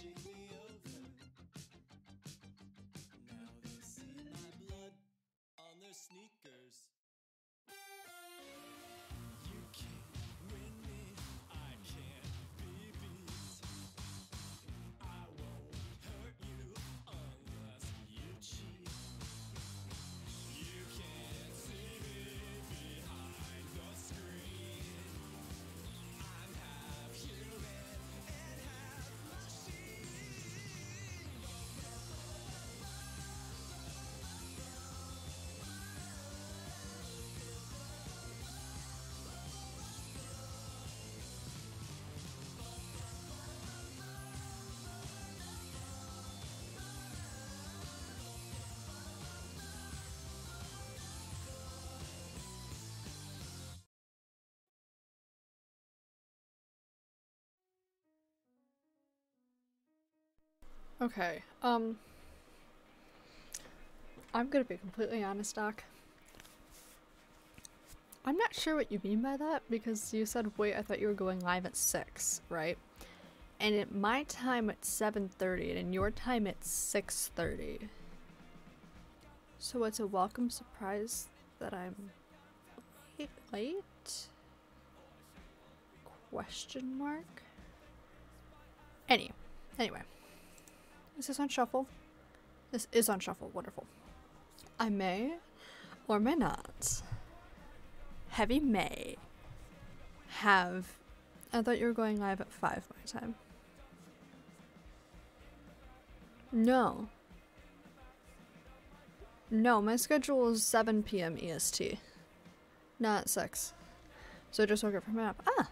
she Okay. Um. I'm gonna be completely honest, Doc. I'm not sure what you mean by that because you said wait, I thought you were going live at six, right? And at my time at seven thirty, and in your time six thirty. So it's a welcome surprise that I'm late. late? Question mark. Any, anyway. Is this on shuffle? This is on shuffle. Wonderful. I may or may not. Heavy May have. I thought you were going live at 5 my time. No. No, my schedule is 7 p.m. EST. Not 6. So I just woke up from my nap. Ah!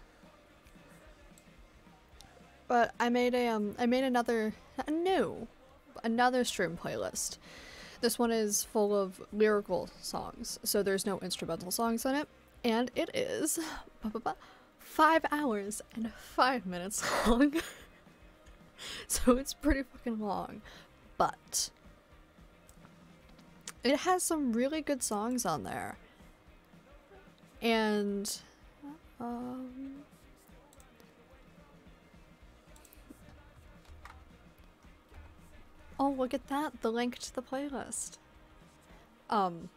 But I made a um I made another a new another stream playlist. This one is full of lyrical songs, so there's no instrumental songs in it, and it is five hours and five minutes long. so it's pretty fucking long, but it has some really good songs on there, and um. Oh, look at that, the link to the playlist. Um,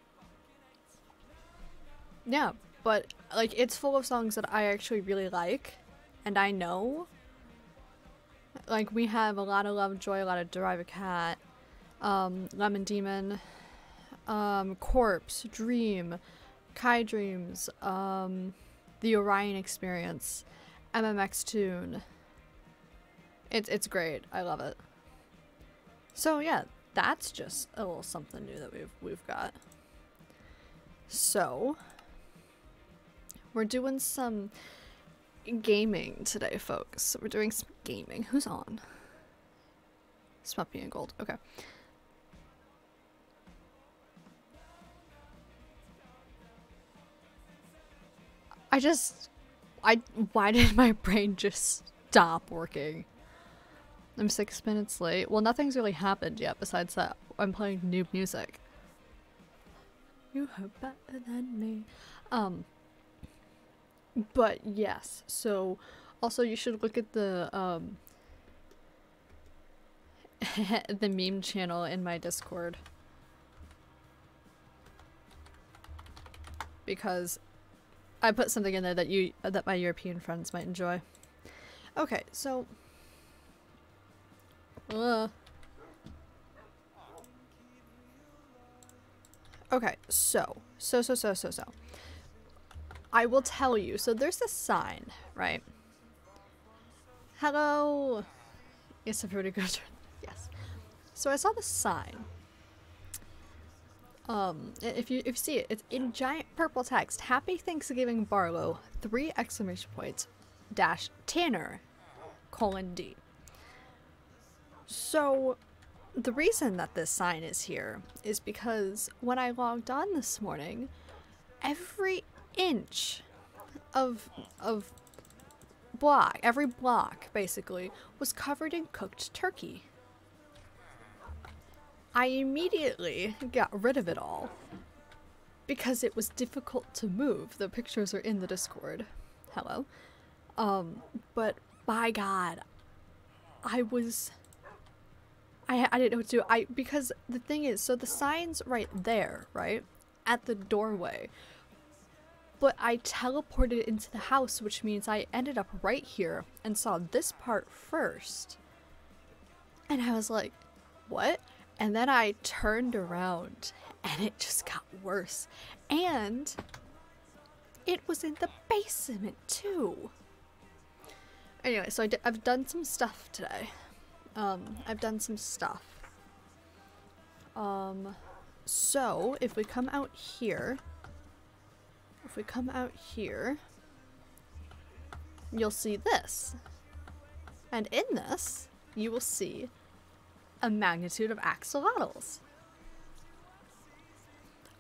yeah, but like it's full of songs that I actually really like and I know. Like we have a lot of Lovejoy, a lot of Drive a Cat, um, Lemon Demon, um, Corpse, Dream, Kai Dreams, um, The Orion Experience, mxmtoon. It's it's great. I love it. So yeah, that's just a little something new that we've we've got. So we're doing some gaming today, folks. We're doing some gaming. Who's on? Smuppy and Gold. Okay. I just I why did my brain just stop working? I'm six minutes late. Well, nothing's really happened yet besides that I'm playing new music. You are better than me. Um, but yes, so also you should look at the, um, the meme channel in my Discord. Because I put something in there that you, that my European friends might enjoy. Okay, so Ugh. Okay, so, so, so, so, so, so. I will tell you. So there's a sign, right? Hello. Yes, pretty good. yes. So I saw the sign. Um, if you if you see it, it's in giant purple text. Happy Thanksgiving, Barlow. Three exclamation points. Dash Tanner. Colon D. So, the reason that this sign is here is because when I logged on this morning, every inch of of block, every block basically, was covered in cooked turkey. I immediately got rid of it all because it was difficult to move. The pictures are in the Discord. Hello. Um, but by God, I was I, I didn't know what to do. I because the thing is, so the sign's right there, right? At the doorway. But I teleported into the house, which means I ended up right here and saw this part first. And I was like, what? And then I turned around and it just got worse. And it was in the basement too. Anyway, so I d I've done some stuff today. Um, I've done some stuff. Um, so if we come out here, if we come out here, you'll see this. And in this, you will see a magnitude of axolotls.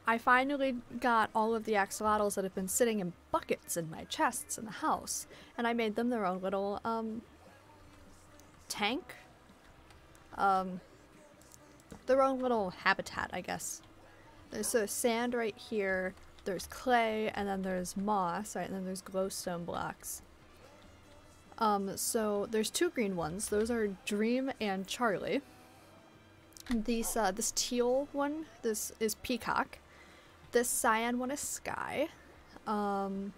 I finally got all of the axolotls that have been sitting in buckets in my chests in the house, and I made them their own little, um, tank um, their own little habitat, I guess. There's a sand right here, there's clay, and then there's moss, right, and then there's glowstone blocks. Um, so there's two green ones. Those are Dream and Charlie. These, uh, this teal one, this is Peacock. This cyan one is Sky. Um,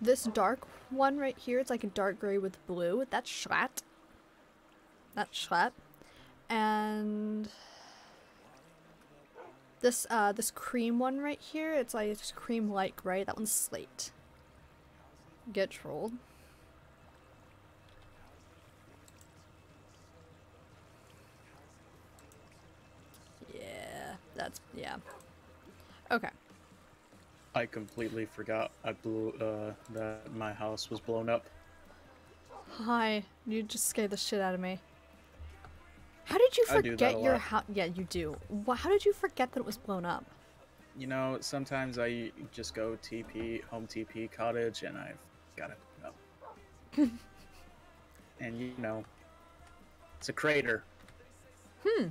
this dark one right here, it's like a dark gray with blue. That's Schlatt. That's Schlatt. And this uh this cream one right here, it's like it's cream light gray. That one's Slate. Get trolled. Yeah, that's yeah. Okay. I completely forgot I blew uh that my house was blown up. Hi, you just scared the shit out of me. How did you I do that forget your house? Yeah, you do. How did you forget that it was blown up? You know, sometimes I just go TP home TP cottage and I've got it up. and you know, it's a crater. Hmm.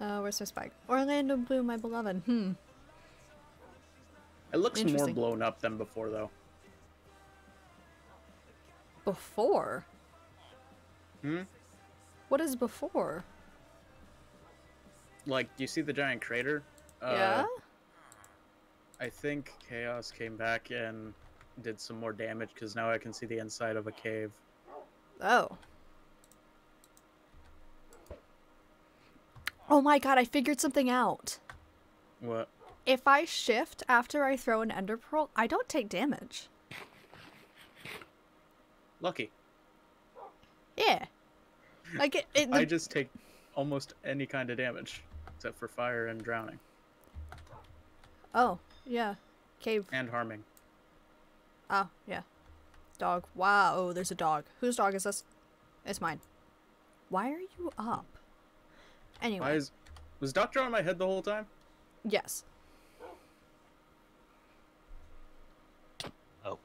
Uh, where's my spike? Orlando Bloom, my beloved. Hmm. It looks more blown up than before though. Before? Hmm? What is before? Like, you see the giant crater? Uh, yeah? I think Chaos came back and did some more damage because now I can see the inside of a cave. Oh. Oh my god, I figured something out. What? If I shift after I throw an ender pearl, I don't take damage. Lucky. Yeah. Like it, it I just take almost any kind of damage except for fire and drowning Oh, yeah. Cave. and harming. Oh, yeah. Dog. Wow, oh, there's a dog. Whose dog is this? It's mine. Why are you up? Anyway, Why is was Doctor on my head the whole time? yes. Oh.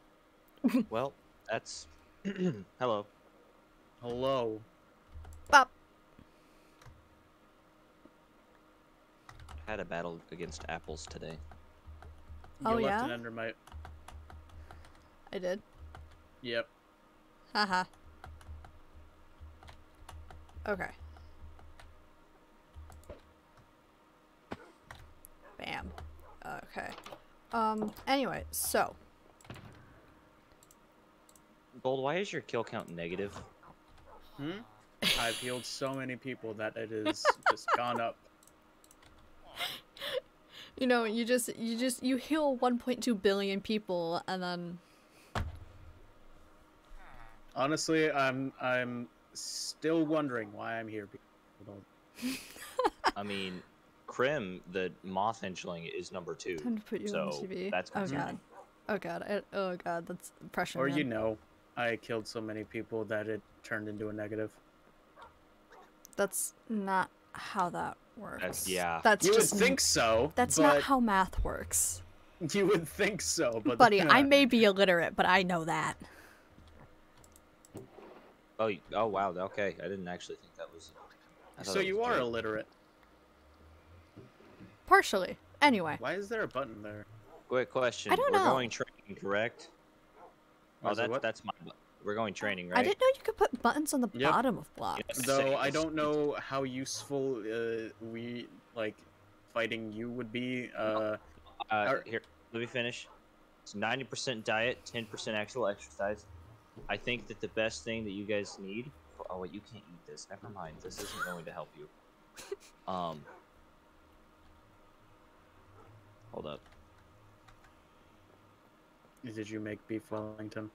well, that's. Hello. Hello. Bop. I had a battle against apples today. You Oh, left yeah? an endermite. I did. Yep. Haha. Okay. Bam. Okay. Um, anyway, so. Gold, why is your kill count negative? Hmm? I've healed so many people that it has just gone up. You know, you just, you just, you heal 1.2 billion people and then. Honestly, I'm I'm still wondering why I'm here. I mean, Krim, the moth inchling, is number two. Time to put you on so TV. that's oh god. Oh god. I, oh god, that's pressure. Or man. you know, I killed so many people that it turned into a negative. That's not how that works. yeah. That's you would just think so. That's but not how math works. you would think so, but Buddy, I may be illiterate, but I know that. Oh, oh wow. Okay, I didn't actually think that was. I So that you was are great. illiterate. Partially. Anyway. Why is there a button there? Quick question. I don't We're know. going training, correct? Oh, is it that's what? that's my. Bu- We're going training, right? I didn't know you could put buttons on the Yep. bottom of blocks. Though I don't know how useful uh, we like fighting you would be. Uh, Uh, Are- here, let me finish. It's ninety percent diet, ten percent actual exercise. I think that the best thing that you guys need. Oh wait, you can't eat this. Never mind. This isn't going to help you. Um. Hold up. did you make beef Wellington?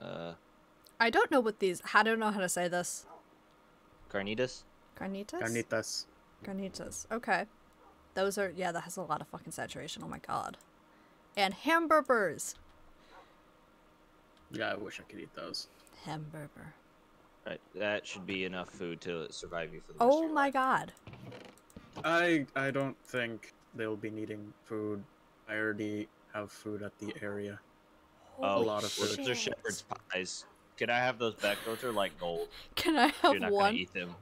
Uh, I don't know what these. I don't know how to say this. carnitas. Carnitas. Carnitas. Carnitas. Okay. Those are yeah. That has a lot of fucking saturation. Oh my god. And hamburgers. Yeah, I wish I could eat those. Hamburger. Right, that should be enough food to survive you for the rest of Oh your my life. god. I I don't think they'll be needing food. I already have food at the area. Oh, lot of those food. are shepherd's pies. Can I have those back? Those are like gold. Can I have You're not one? gonna eat them.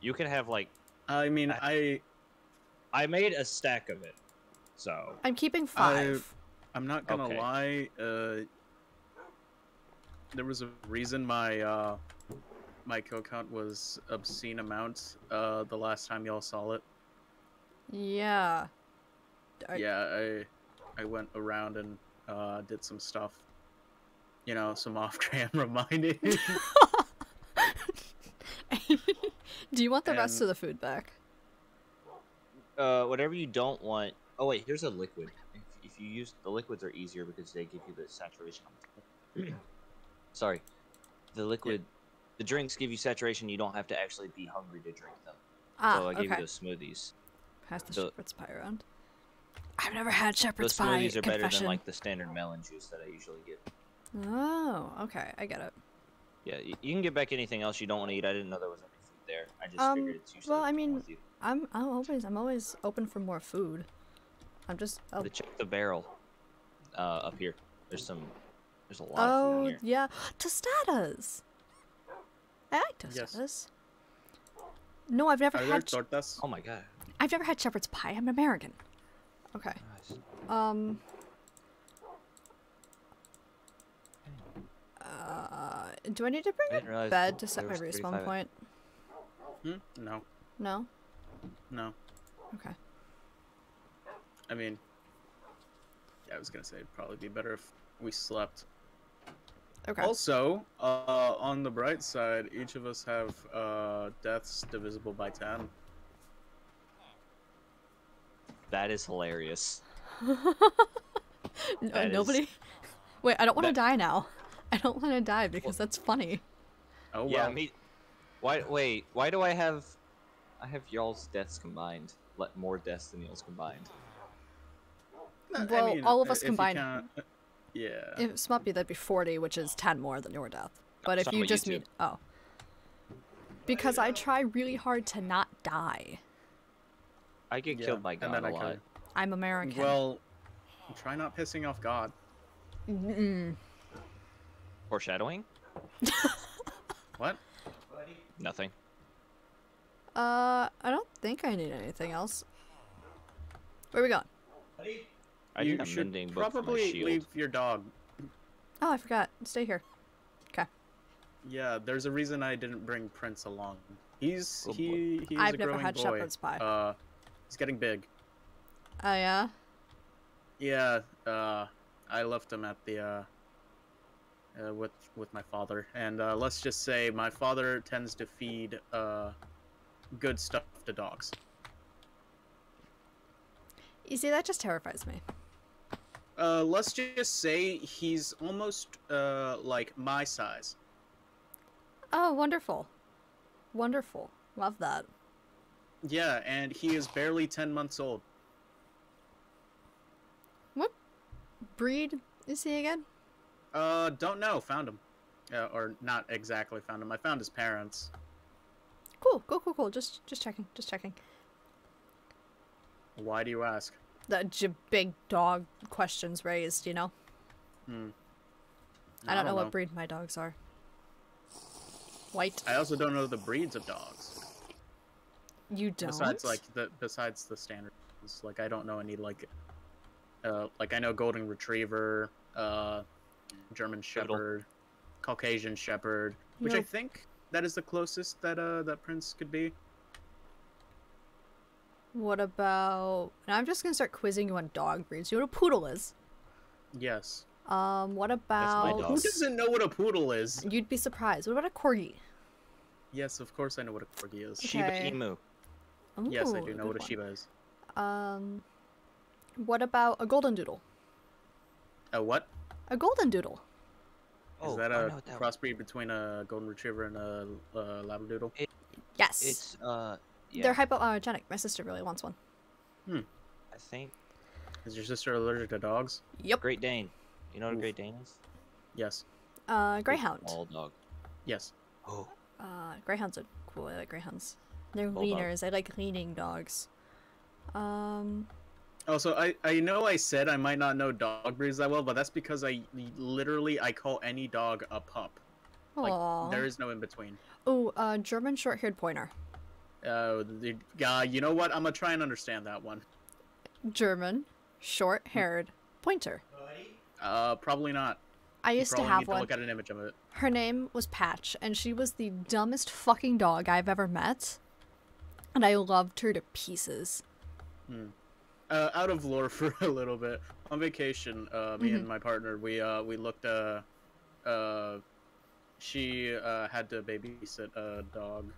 You can have like I mean, I I made a stack of it, so I'm keeping five. I'm not gonna Okay. lie. Uh, there was a reason my uh, my kill count was obscene amounts Uh, the last time y'all saw it. Yeah. I- Yeah, I I went around and uh, did some stuff. You know, some off-camera mining. Do you want the rest of the food back? uh, whatever you don't want. Oh wait, here's a liquid. If, if you use the liquids are easier because they give you the saturation. Sorry, the liquid, the drinks give you saturation. You don't have to actually be hungry to drink them. Ah, so I gave okay. you those smoothies. Pass the the- shepherd's pie around. I've never had Those shepherd's pie. smoothies are better confession. than like the standard melon juice that I usually get. Oh, okay, I get it. Yeah, you, you can get back anything else you don't want to eat. I didn't know there was any food there. I just Um, figured it's usually well, I mean. I'm I'm always I'm always open for more food. I'm just oh, The check the barrel uh, up here. There's some. There's a lot of food oh here. yeah, tostadas. I like tostadas. Yes. No, I've never Are had. tortas? Oh my god. I've never had shepherd's pie. I'm American. Okay. Um. Uh, do I need to bring didn't a bed to set my respawn point? Hmm? No, No. no. Okay. I mean, yeah, I was gonna say it'd probably be better if we slept. Okay. Also, uh, on the bright side, each of us have uh, deaths divisible by ten. That is hilarious. No, that is- nobody. Wait, I don't want to that- die now. I don't want to die because that's funny. Oh well. Yeah, me. Why? Wait. Why do I have? I have y'all's deaths combined. Let more deaths than y'all's combined. I Well, all of uh, us combined- count- Yeah. If Smuppy, that'd be 40, which is 10 more than your death. But if you just mean. Oh. Because I try really hard to not die. I get Yeah, killed by and God then a I lot. kill you. I'm American. Well, try not pissing off God. Mm-mm. Foreshadowing? What? Nothing. Uh, I don't think I need anything else. Where are we going? I you need a should mending book my probably shield. leave your dog. Oh, I forgot. Stay here. Okay. Yeah, there's a reason I didn't bring Prince along. He's Oh, boy. he he's I've a never growing had boy. shepherd's pie. Uh, he's getting big. Oh, yeah? Yeah, uh, I left him at the uh, uh with with my father, and uh, let's just say my father tends to feed uh good stuff to dogs. You see, that just terrifies me. Uh, let's just say he's almost uh like my size. Oh, wonderful. Wonderful. Love that. Yeah, and he is barely ten months old. What breed is he again? Uh, don't know. Found him, uh, or not exactly found him. I found his parents. Cool, cool, cool, cool. Just, just checking, just checking. Why do you ask? The big dog questions raised, you know? Hmm. I don't, know, what breed my dogs are. White. I also don't know the breeds of dogs. You don't? Besides, like the besides the standard. Like I don't know any like, uh, like I know golden retriever, uh, German Poodle. shepherd, Caucasian shepherd, which know- I think that is the closest that uh that prince could be. What about... Now I'm just gonna start quizzing you on dog breeds. You know what a poodle is? Yes. Um, what my about... dog. Who doesn't know what a poodle is? You'd be surprised. What about a corgi? Yes, of course I know what a corgi is. Shiba Okay. Inu. Yes, I do know what a one. Shiba is. Um, what about a golden doodle? A what? A golden doodle. Is Oh, that I a that crossbreed between a golden retriever and a uh, labradoodle? Yes. It's uh. Yeah, They're hypoallergenic. My sister really wants one. Hmm. I think Is your sister allergic to dogs? Yep. Great Dane. You know what a Great Dane is? Yes. Uh, greyhound. Small dog. Yes. Oh. Uh, greyhounds are cool. I like greyhounds. They're Bulldog. leaners. I like leaning dogs. Um, Also, I, I know I said I might not know dog breeds that well, but that's because I literally I call any dog a pup. Like there is no in between. Oh, uh, German short-haired pointer. Uh, the, uh, you know what? I'm gonna try and understand that one. German short-haired pointer. Uh, probably not. I used to have one. look at an image of it. Her name was Patch, and she was the dumbest fucking dog I've ever met. And I loved her to pieces. Uh, out of lore for a little bit. On vacation, uh, me Mm-hmm. and my partner, we uh, we looked. Uh, uh, she uh, had to babysit a dog.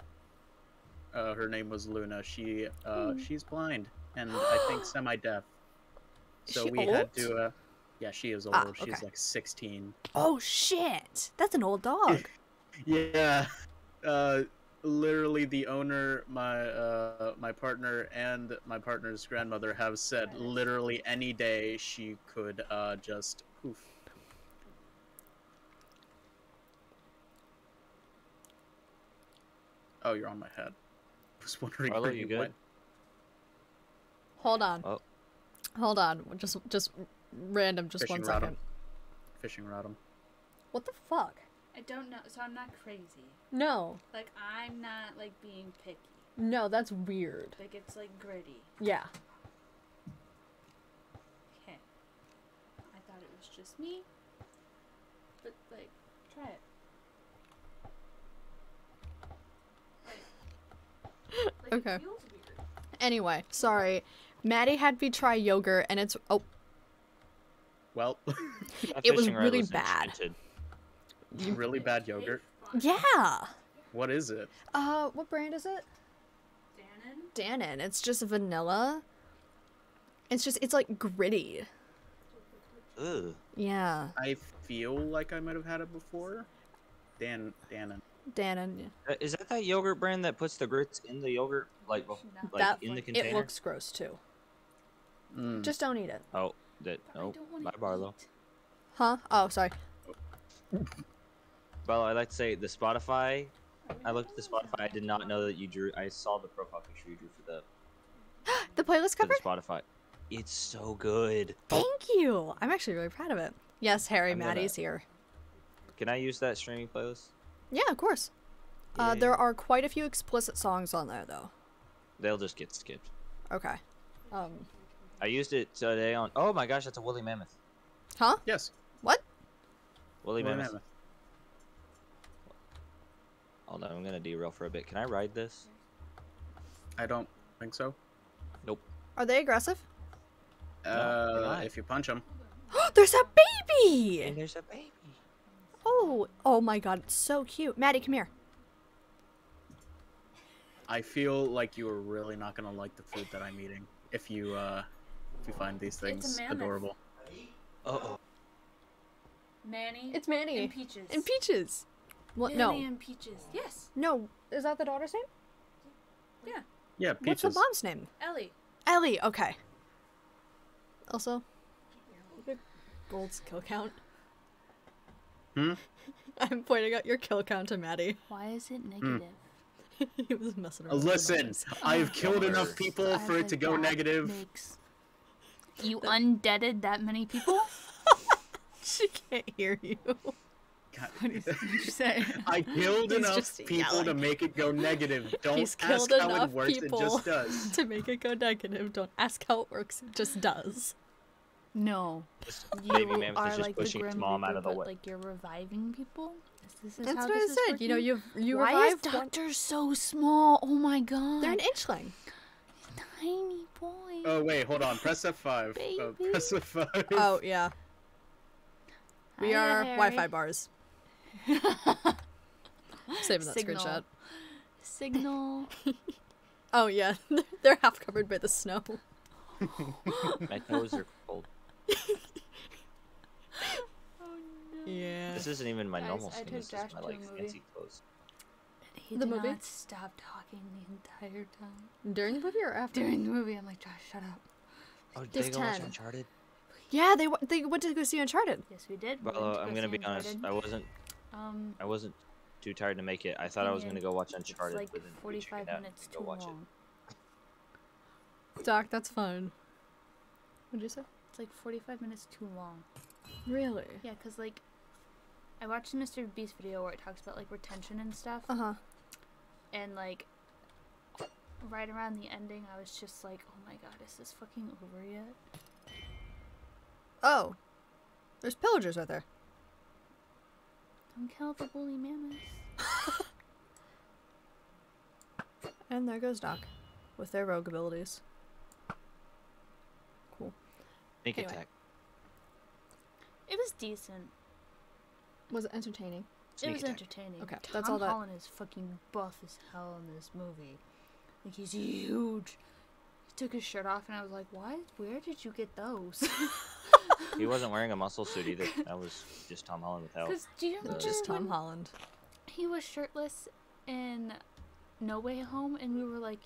Uh, her name was Luna. She uh, Hmm. she's blind and I think semi-deaf. So we had to. Uh, yeah, she is old. Ah, She's like 16. Oh shit! That's an old dog. Yeah, uh, literally the owner, my uh, my partner, and my partner's grandmother have said literally any day she could uh, just poof. Oh, you're on my head. I was wondering Arlo, where you you good? went. Hold on. Oh. Hold on. Just, just random. Just Fishing one rod second. 'em. Fishing rod 'em. What the fuck? I don't know, so I'm not crazy. No, Like I'm not like being picky. no, that's weird. Like it's like gritty. Yeah. Okay. I thought it was just me. But like, try it. Like, like Okay. It feels weird. Anyway, sorry. Maddie had me try yogurt, and it's oh, Well, It was really bad. enchanted. Really bad yogurt. yeah. What is it? Uh, what brand is it? Dannon? Dannon. It's just vanilla. It's just it's like gritty. Ugh. Yeah, I feel like I might have had it before. Dan, Dannon. Dannon. yeah. Uh, Is that that yogurt brand that puts the grits in the yogurt, like, No. like that in the container? it looks gross too. Mm. Just don't eat it. Oh, that. I Oh, don't bye, Barlow. Huh? Oh, sorry. Barlow, I'd like to say the Spotify. I looked at the Spotify. I did not know that you drew. I saw the profile picture you drew for the The playlist for cover? the Spotify. It's so good. Thank you. I'm actually really proud of it. Yes, Harry I'm gonna- Maddie's here. Can I use that streaming playlist? Yeah, of course. Uh, Yay. there are quite a few explicit songs on there, though. They'll just get skipped. Okay. Um. I used it today on. Oh my gosh, that's a woolly mammoth. Huh? Yes. What? Woolly Woolly mammoth. mammoth. Hold on, I'm gonna derail for a bit. Can I ride this? I don't think so. Nope. Are they aggressive? they're Uh, not. if you punch them. There's a baby. And there's a baby. Oh, oh my god, it's so cute. Maddie, come here. I feel like you are really not gonna like the food that I'm eating if you uh if you find these a things mammoth. adorable. Uh oh. Manny. It's Manny. and Peaches. And Peaches. What? Manny No. and Peaches. Yes. No. Is that the daughter's name? Yeah. Yeah, What's the peaches. mom's name? Ellie. Ellie. Okay. Also, Gold's kill count. Hmm? I'm pointing out your kill count to Maddie. Why is it negative? he was messing around. Listen. I've killed Bummer. enough people for it to go negative. Makes... You undeaded that many people? she can't hear you. God, What did you say? I killed He's enough just people to make it go negative. Don't He's ask killed how enough it works. people It just does. to make it go negative. Don't ask how it works. It just does. No. This You baby mammoth are is just like pushing its Grim mom out of the way. Like you're reviving people. Is this is That's how what I this is said. You know, working? you you Why is revive one- Doctor so small? Oh my god. They're an inchling. tiny boy. Oh wait, hold on. Press F5. Uh, Baby. press F5. Oh yeah, we Hi, are Wi-Fi bars. Saving that Signal. screenshot. Signal. Oh yeah, they're half covered by the snow. My toes are cold. Oh, yeah. This isn't even my Guys, normal I skin. took This is Josh my like movie. fancy clothes. He The did movie? not stop talking the entire time. During the movie or after? During the movie, I'm like, Josh, shut up. Oh, did This they go watch 10. Uncharted? Yeah, they w- they went to go see Uncharted. Yes, we did. Well, went to I'm go gonna see be honest. Uncharted. I wasn't. Um, I wasn't too tired to make it. I thought I was gonna go watch Uncharted. it's like within 45 minutes and too go watch long. Doc, that's fun. What'd you say? It's like 45 minutes too long. Really? Yeah, cause like I watched the Mr. Beast video where it talks about like retention and stuff, Uh huh. and like right around the ending, I was just like, oh my god, is this fucking over yet? Oh, there's pillagers right there. Don't kill the woolly mammoth. And there goes Doc, with their rogue abilities. Cool. Sneak Anyway. attack. It was decent. Was it entertaining? Sneak it was attack. entertaining. Okay, Tom that's all that- Holland is fucking buff as hell in this movie. Like he's huge. He took his shirt off, and I was like, "Why? Where did you get those?" He wasn't wearing a muscle suit either. That was just Tom Holland without. Because do you remember Just Tom Holland. he was shirtless in No Way Home, and we were like,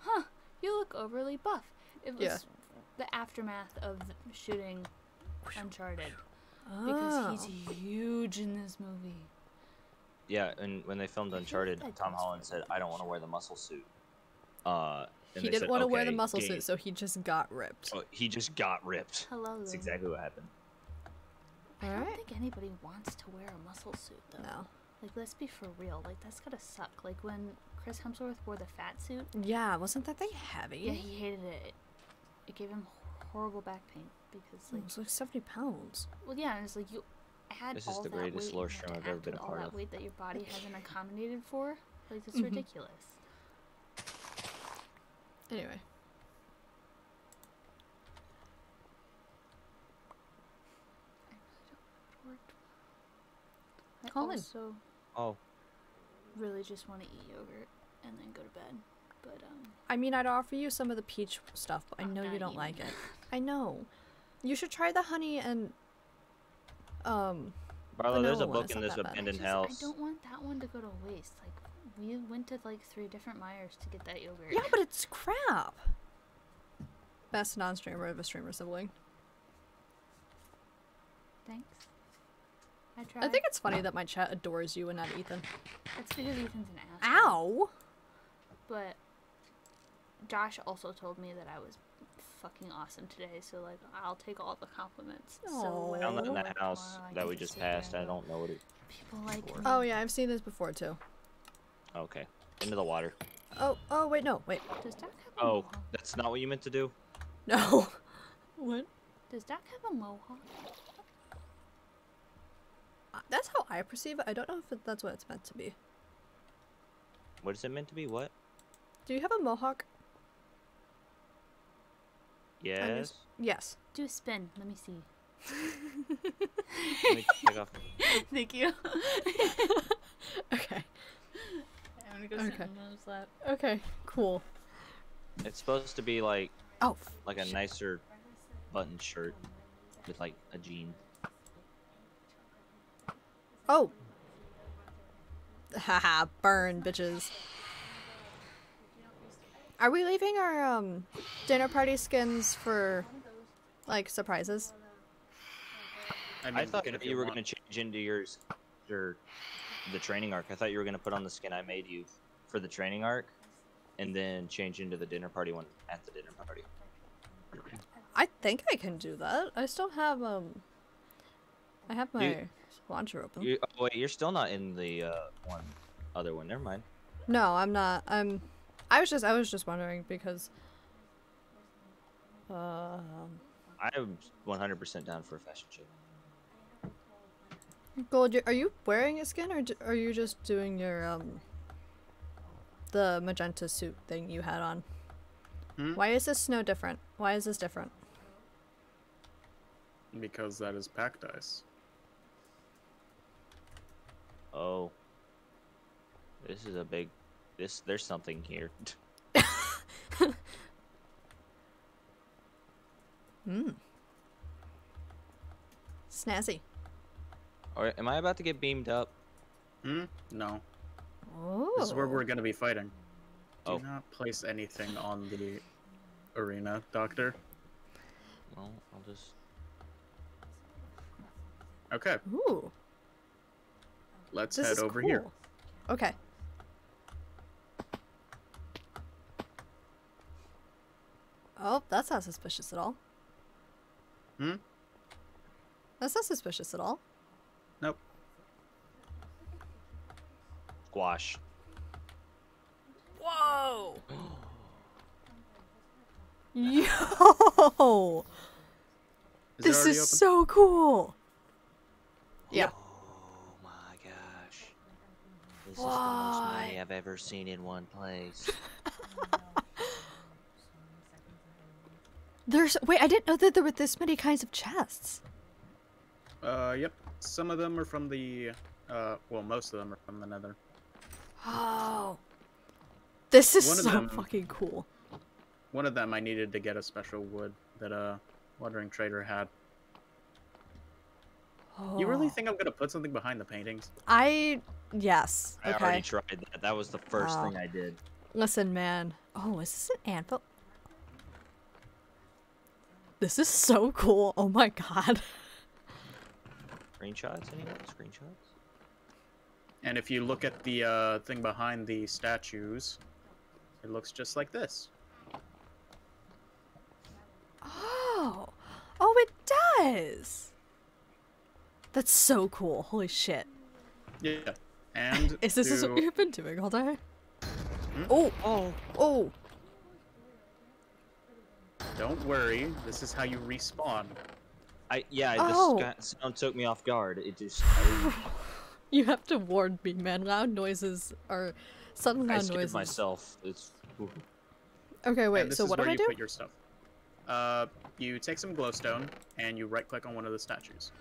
"Huh, you look overly buff." It was Yeah. the aftermath of the shooting Uncharted because he's Oh. huge in this movie. Yeah, and when they filmed Uncharted, Tom that's Holland said, "I don't want to wear the muscle suit." Uh, and He didn't said, want to wear the muscle game." suit, so he just got ripped. So he just got ripped. Hello. That's exactly what happened. I don't Alright. think anybody wants to wear a muscle suit though. No. Like, let's be for real. Like, that's gotta suck. Like when Chris Hemsworth wore the fat suit. Yeah, wasn't that thing heavy? Yeah, he hated it. It gave him horrible back pain because, like It was like 70 pounds. well, yeah, and it's like you add This is all the that greatest weight, lore and you have stream to I've ever add been a all part that weight that your body hasn't accommodated for. Like, it's Mhm. ridiculous. Anyway. It worked. I Call also Oh, really just want to eat yogurt and then go to bed. But um, I mean, I'd offer you some of the peach stuff, but I I'm know you don't eating like it. I know. You should try the honey and um Barlow, there's a book in this that bad. I abandoned just- house. I don't want that one to go to waste. Like we went to like three different Meijers to get that yogurt. Yeah, but it's crap. Best non-streamer of a streamer sibling. Thanks. I tried. I think it's funny that my chat adores you and not Ethan. it's because Ethan's an asshole. Ow! But Josh also told me that I was fucking awesome today, so like I'll take all the compliments. So when I Down in to that house tomorrow, that we just sit there passed, I don't know what it. People like me. Oh yeah, I've seen this before too. Okay, into the water. Oh, oh wait, no, wait. Does Doc have a Oh, mohawk? that's not what you meant to do. No. what? Does Doc have a mohawk? Uh, That's how I perceive it. I don't know if that's what it's meant to be. What is it meant to be? What? Do you have a mohawk? Yes. Yes. Do a spin. Let me see. Let me off. Thank you. Okay. I'm gonna go sit sit in in Mom's lap. Okay. Cool. It's supposed to be like Oh. like a nicer button shirt with like a jean. Oh. Haha, burn, bitches. Are we leaving our um dinner party skins for like surprises? I, mean, thought if that you were want- gonna change into yours, your the training arc. I thought you were gonna put on the skin I made you for the training arc, and then change into the dinner party one at the dinner party. I think I can do that. I still have um I have my You- launcher open. You, oh wait, you're still not in the uh, one other one. Never mind. No, I'm not. I'm I was just I was just wondering because um I'm 100% down for a fashion show. Gold, are you wearing a skin or are you just doing your um the magenta suit thing you had on? Hmm? Why is this no different? Why is this different? because that is packed ice. Oh, this is a big. This there's something here. Hmm. Snazzy. Or am I about to get beamed up? Hmm? No. Oh. This is where we're gonna be fighting. Do Oh. not place anything on the arena, Doctor. Well, I'll just. Okay, Ooh. let's This head over cool. here. Okay. Oh, that's not suspicious at all. Hmm? That's not suspicious at all. Nope. squash. Whoa! Yo! Is This is open? so cool. Yeah. Oh my gosh. This is the most money I've ever seen in one place. There's wait, I didn't know that there were this many kinds of chests. Uh, yep. Some of them are from the, uh, well, most of them are from the Nether. Oh. This is One so them- fucking cool. One of them I needed to get a special wood that a wandering trader had. You really Oh. think I'm gonna put something behind the paintings? I yes. I Okay. already tried that. That was the first Oh. thing I did. Listen, man. Oh, is this an anvil? This is so cool. Oh my god. Screenshots? Anyone? Screenshots? And if you look at the uh, thing behind the statues, it looks just like this. Oh. Oh, it does. That's so cool. Holy shit. Yeah. And Is this to- what you've been doing all day? Hmm? Oh, oh, oh. don't worry, this is how you respawn. I yeah. This Oh. got, sound took me off guard. It just I, You have to warn me, man. Loud noises are sudden I loud scared noises. myself. It's ooh. Okay, wait. So what do I you do? put your stuff. Uh, you take some glowstone and you right click on one of the statues.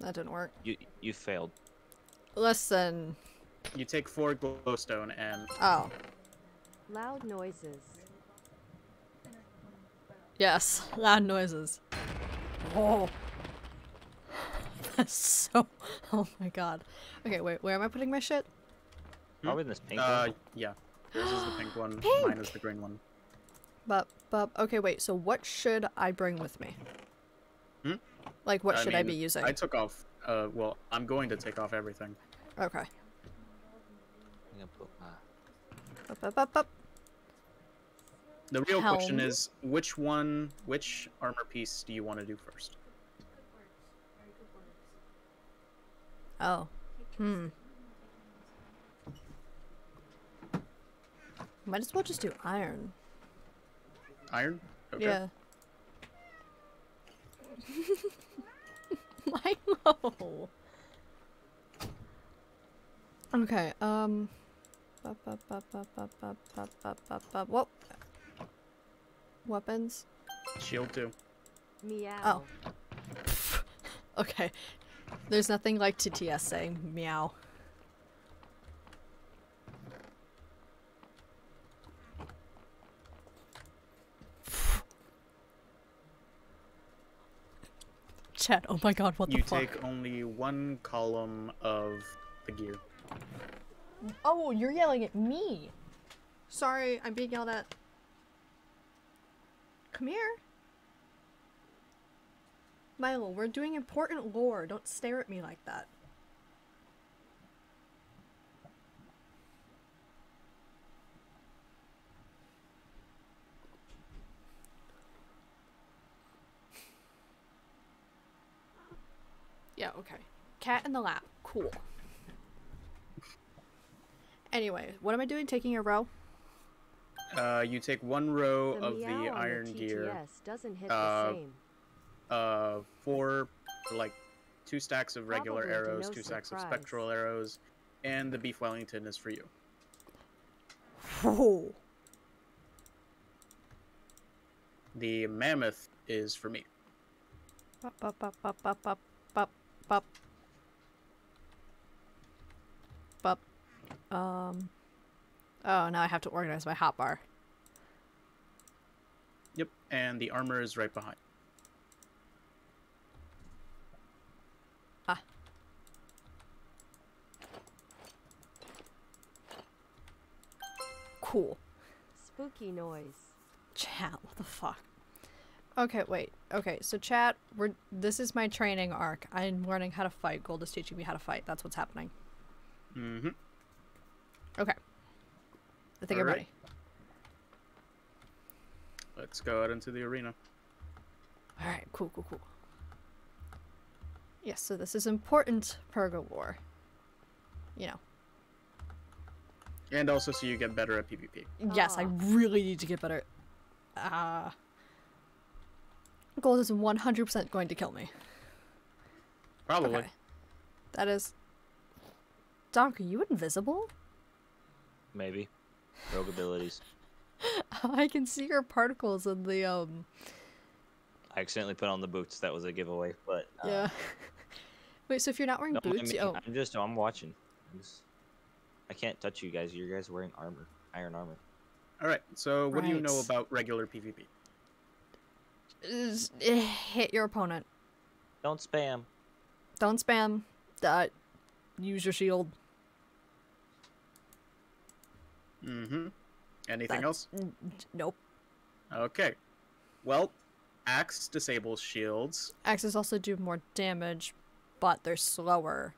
That didn't work. you you failed. Listen. You take four glowstone and Oh, Loud noises. Yes. Loud noises. Oh. That's so. Oh my god. Okay, wait. Where am I putting my shit? Probably in this pink uh, one. yeah, This is the pink one. Mine is the green one. But, but. Okay, wait. So what should I bring with me? Hmm? Like, what should I be using? I took off. Uh, well, I'm going to take off everything. Okay. I'm gonna put my Up, up, up, up. The real question is, which one, which armor piece do you want to do first? Oh. Hmm. Might as well just do iron. Iron. Okay. Yeah. Milo. Okay. Um. Bup, bup, bup, bup, bup, bup, bup, bup, bup, bup. What? Weapons. Shield too. Meow. Oh. Okay. There's nothing like TTS saying meow. Chat, oh my god, what the You fuck? take only one column of the gear. Oh, you're yelling at me. Sorry, I'm being yelled at. Come here. Milo, we're doing important lore. Don't stare at me like that. Yeah, okay. Cat in the lap. Cool. Anyway, what am I doing? Taking a row? Uh, you take one row The of the iron the gear. Doesn't hit uh, the same. Uh, four, like, two stacks of regular Probably arrows, no two stacks of spectral arrows, and the beef Wellington is for you. Whoa. The mammoth is for me. Bup, bup, bup, bup, bup, bup, bup, bup. Bup. Um. Oh, now I have to organize my hotbar. Yep, and the armor is right behind. Ah. Cool. Spooky noise. Chat, what the fuck? Okay, wait. Okay, so chat, we're this is my training arc. I'm learning how to fight. Gold is teaching me how to fight. That's what's happening. Mm-hmm. Okay. I think I'm Alright. ready. Let's go out into the arena. Alright, cool, cool, cool. Yes, so this is important Pergo War. you know. And also so you get better at PvP. Yes, I Ah. really need to get better. Ah. Gold is 100% going to kill me. Probably. Okay. That is. Doc, are you invisible? Maybe. Rogue abilities. I can see your particles in the um. I accidentally put on the boots. That was a giveaway, but uh, Yeah. Wait, so if you're not wearing No, I boots, mean, oh, I'm just I'm watching. I'm just, I can't touch you guys. You guys are wearing armor, iron armor. All right. So what do you know about regular PvP? is- eh, hit your opponent. Don't spam. Don't spam. Uh, use your shield. Mm-hmm. Anything That- else? N- Nope. Okay. Well, axe disables shields. Axes also do more damage, but they're slower.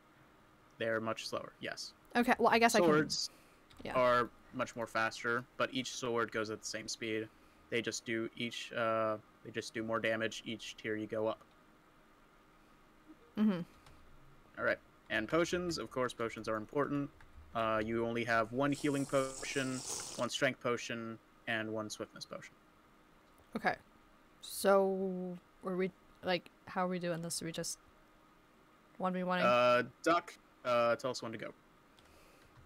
They're much slower. Yes. Okay, well I guess Swords I can. Yeah. are much more faster, but each sword goes at the same speed. They just do each. Uh, they just do more damage each tier you go up. Mm-hmm. All right. And potions, of course, potions are important. Uh, you only have one healing potion, one strength potion, and one swiftness potion. Okay. So, were we like? How are we doing this? Are we just one v one? Uh, Duck, uh, tell us when to go.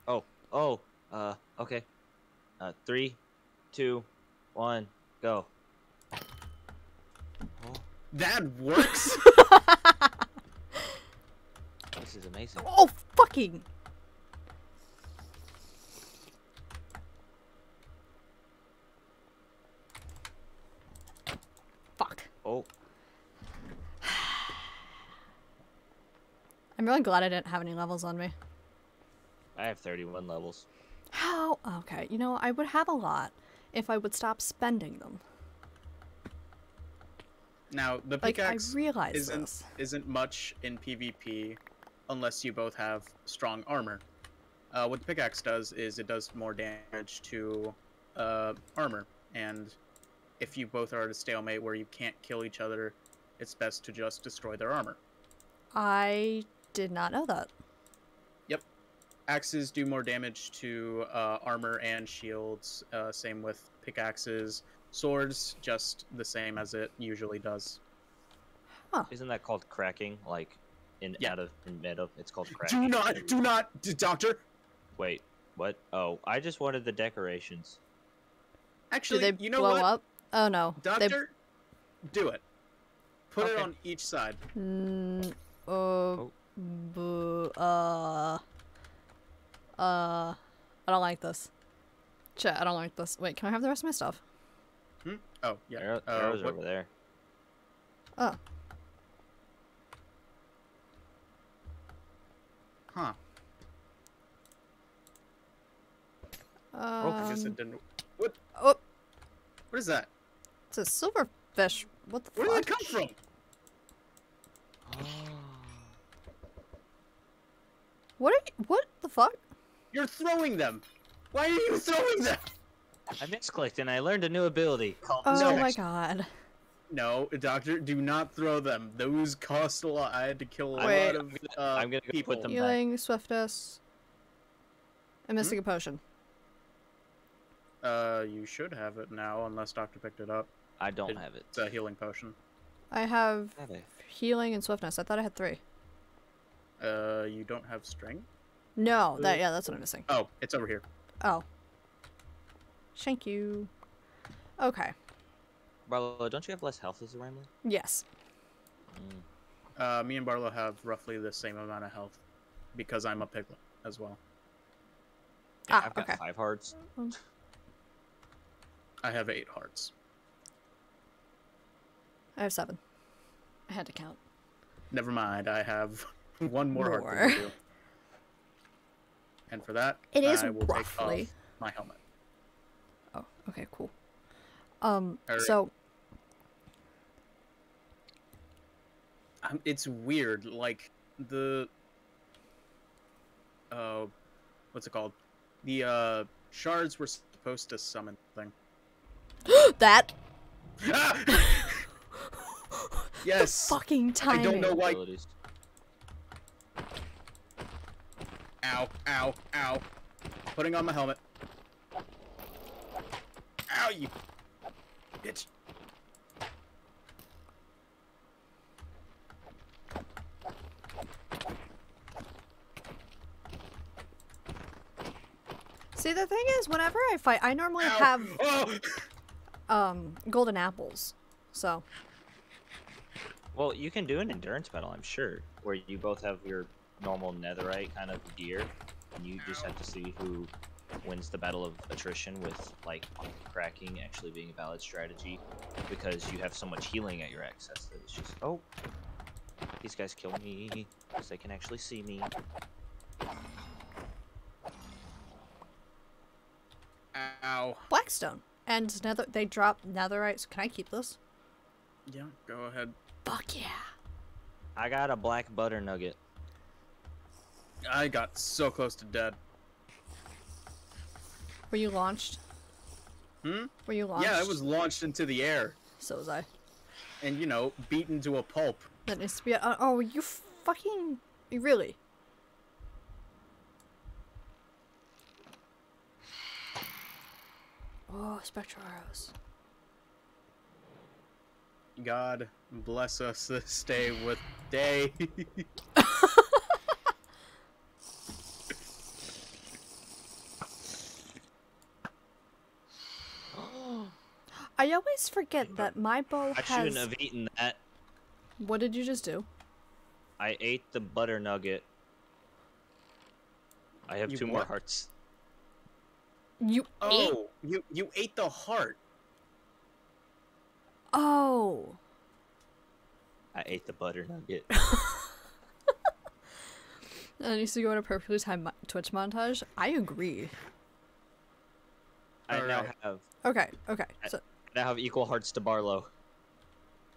Oh, oh. Uh, okay. Uh, three, two, one, go. Oh, That works. this is amazing. Oh fucking! Fuck. Oh, I'm really glad I didn't have any levels on me. I have 31 levels. How? Okay, you know, I would have a lot if I would stop spending them. now the Like, pickaxe I realize isn't this. isn't much in PvP unless you both have strong armor. Uh, what the pickaxe does is it does more damage to uh, armor, and if you both are at a stalemate where you can't kill each other, it's best to just destroy their armor. I did not know that. Yep. Axes do more damage to uh, armor and shields. Uh, same with pickaxes. Swords just the same as it usually does. Isn't that called cracking? Like, in Yeah. out of in meta, it's called cracking. Do not, do not, d- doctor. Wait, what? Oh, I just wanted the decorations. Actually, Do they you know blow what, up? Oh no. They doctor, do it. Put it on each side. Mm, uh, Oh. boo, uh, uh, I don't like this. Shit, I don't like this. Wait, can I have the rest of my stuff? Hmm? Oh yeah. Arrow, Uh, arrows what- over there. Oh, Huh. um, I guess it didn't. What? oh, What is that? It's a silverfish. What the Where fuck? did it come from? What are you, what the fuck? You're throwing them. Why are you throwing them? I misclicked and I learned a new ability called Oh No. my god. No, doctor, do not throw them. Those cost a lot. I had to kill a Wait. lot of uh, I'm gonna go put people. them- back. Healing, swiftness. I'm Hmm? missing a potion. Uh, you should have it now, unless doctor picked it up. I don't It- have it. It's a healing potion. I have Have I? healing and swiftness. I thought I had three. Uh, you don't have strength. No, that yeah, that's what I'm missing. Oh, it's over here. Oh. Thank you. Okay. Barlow, don't you have less health as a Ramley? Yes. Mm. Uh, me and Barlow have roughly the same amount of health, because I'm a piglin as well. Ah, I've got okay. five hearts. I have eight hearts. I have seven. I had to count. Never mind, I have one more, heart More. than you do. And for that, It is I will take roughly. off my helmet. Oh, okay, cool. Um, Alright. so Um, it's weird, like the uh, what's it called? The uh shards were supposed to summon thing. that Yes, fucking time. I don't know why. Abilities. Ow, ow, ow. Putting on my helmet. Ow, you bitch. See, the thing is, whenever I fight, I normally Ow. have Oh! um golden apples. So Well, you can do an endurance battle, I'm sure, where you both have your normal netherite kind of gear, and you just have to see who wins the battle of attrition with like cracking actually being a valid strategy because you have so much healing at your access that it's just oh these guys kill me because they can actually see me Ow. Blackstone and nether they drop netherite. So can I keep this? Yeah, go ahead. Fuck yeah! i got a black butter nugget I got so close to dead. Were you launched? Hmm? Were you launched? Yeah, I was launched into the air So was I. and, you know, beaten to a pulp. That needs to be. Uh, oh, you fucking really? Oh, spectral arrows. God bless us this day with day. I always forget that my bow i has. shouldn't have eaten that What did you just do? i ate the butter nugget i have You two more hearts You oh, ate. oh, you you ate the heart. Oh. I ate the butter nugget That needs to go in a perfectly timed Twitch montage. I agree. i now Alright. have Okay. Okay. I- So I now have equal hearts to barlow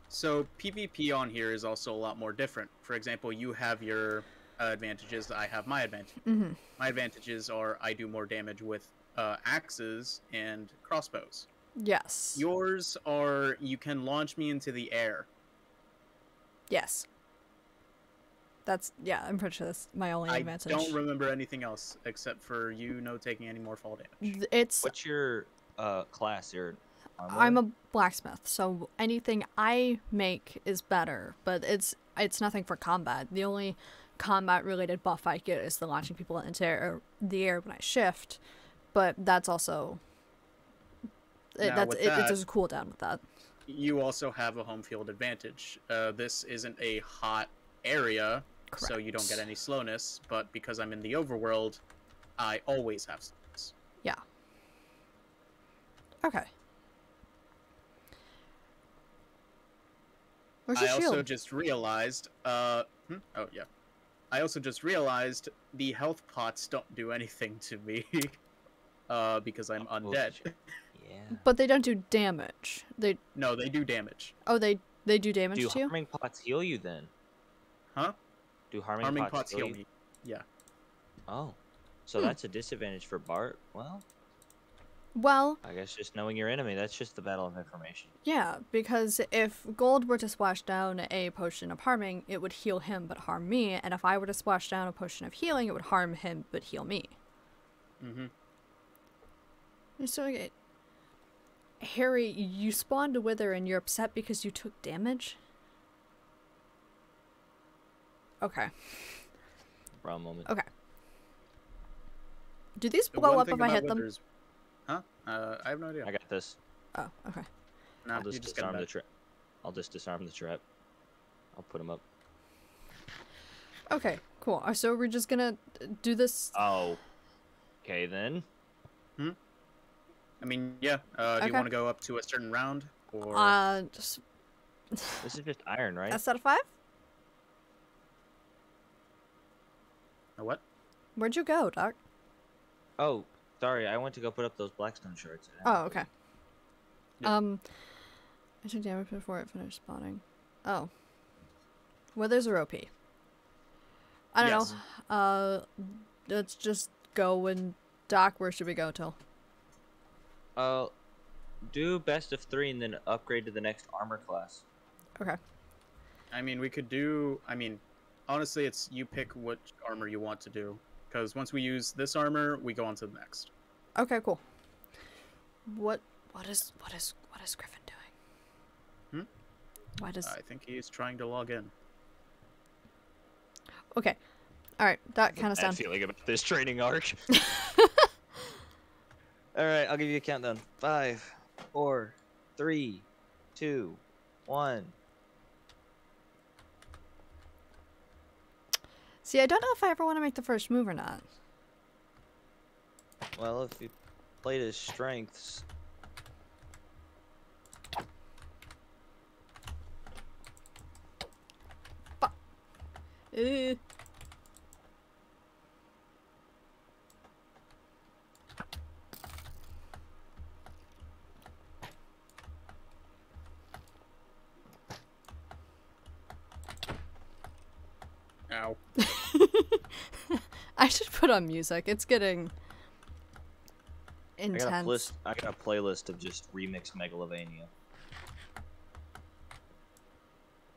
So PvP on here is also a lot more different. For example, you have your uh, advantages. I have my advantage. Mhm. My advantages are I do more damage with uh, axes and crossbows. yes. Yours are you can launch me into the air. Yes. That's yeah. I'm pretty sure that's my only I advantage. I don't remember anything else except for you no taking any more fall damage. It's What's your uh class? Your I'm a blacksmith, so anything I make is better. But it's it's nothing for combat. The only combat related buff I get is the launching people into air, the air when I shift. But that's also it, Now, that's it, that- It's a cooldown with that. You also have a home field advantage. Uh, this isn't a hot area, so you don't get any slowness. But because I'm in the overworld, I always have slowness. Yeah. Okay. Where's your I your also just realized. Uh, hmm? oh yeah. I also just realized the health pots don't do anything to me. uh, because I'm Oh, undead. shit. Yeah. But they don't do damage. They no, they do damage. oh they they do damage Do to you. harming pots heal you then? Huh? Do harming, Harming pots, pots heal, heal me. Yeah. Oh, so Hmm. that's a disadvantage for Bart. Well, Well, I guess just knowing your enemy, that's just the battle of information. yeah, because if gold were to splash down a potion of harming, it would heal him but harm me, and if I were to splash down a potion of healing, it would harm him but heal me. Mm-hmm. So okay. Harry, you spawned a wither and you're upset because you took damage? Okay. Wrong moment. Okay. Do these blow up if I hit them? Huh? Uh, I have no idea. I got this. Oh, okay. Nah, I'll just just disarm the back. trap. I'll just disarm the trap. I'll put him up. Okay, cool. Uh, So we're just gonna do this. Oh. Okay then. I mean, yeah. Uh, do Okay. you want to go up to a certain round, or Uh, just This is just iron, right? a set of five. a what? Where'd you go, Doc? Oh, sorry. I went to go put up those blackstone shards. Oh, okay. Yeah. Um, I took damage before it finished spawning. Oh. Withers are OP. I don't Yes. know. Uh, let's just go and Doc. Where should we go till? Uh, do best of three and then upgrade to the next armor class. Okay. I mean, we could do. I mean, honestly, it's you pick what armor you want to do. Because once we use this armor, we go on to the next. Okay, cool. What what is what is what is Griffin doing? Hmm? Why does I think he's trying to log in. Okay. Alright, that kind of Bad sounds feeling about this training arc. All right, I'll give you a countdown. Five, four, three, two, one. See, I don't know if I ever want to make the first move or not. Well, if you played his strengths, Uh, Ow. I should put on music. It's getting I got a intense. list. I got a playlist of just remixed Megalovania.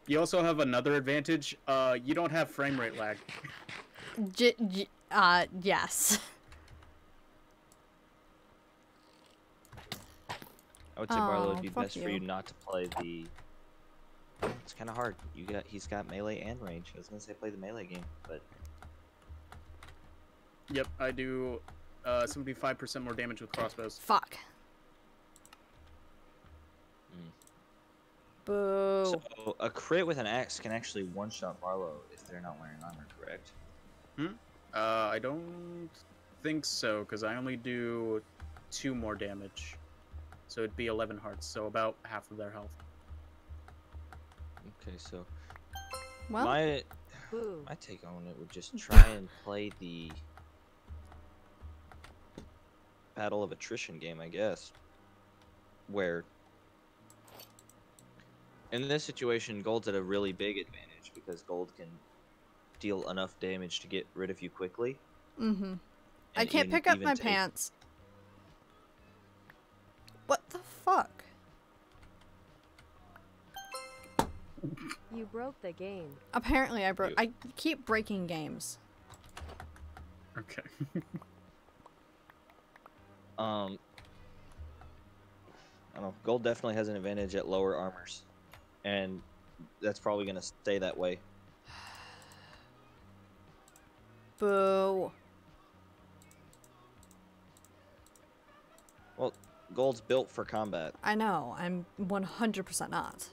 You also have another advantage. Uh, you don't have frame rate lag. J- j- uh, yes. I would say Barlow it'd be fuck best for you you. not to play the. It's kind of hard. You got he's got melee and range. I was gonna say play the melee game, but Yep, I do uh, 75% more damage with crossbows. Fuck. Mm. Boo. so a crit with an axe can actually one shot Barlow if they're not wearing armor, correct? Hmm? Uh, I don't think so, because I only do two more damage. So it'd be 11 hearts, so about half of their health. Okay, so well, my Boo. my take on it would just try and play the battle of attrition game, I guess, where in this situation, gold's at a really big advantage because gold can deal enough damage to get rid of you quickly. mm-hmm. I can't even- pick up my take- pants. What the fuck? You broke the game. Apparently, I broke. I keep breaking games. Okay. Um, I don't know. Gold definitely has an advantage at lower armors, and that's probably gonna stay that way. Boo. Well, gold's built for combat. I know. I'm 100% not.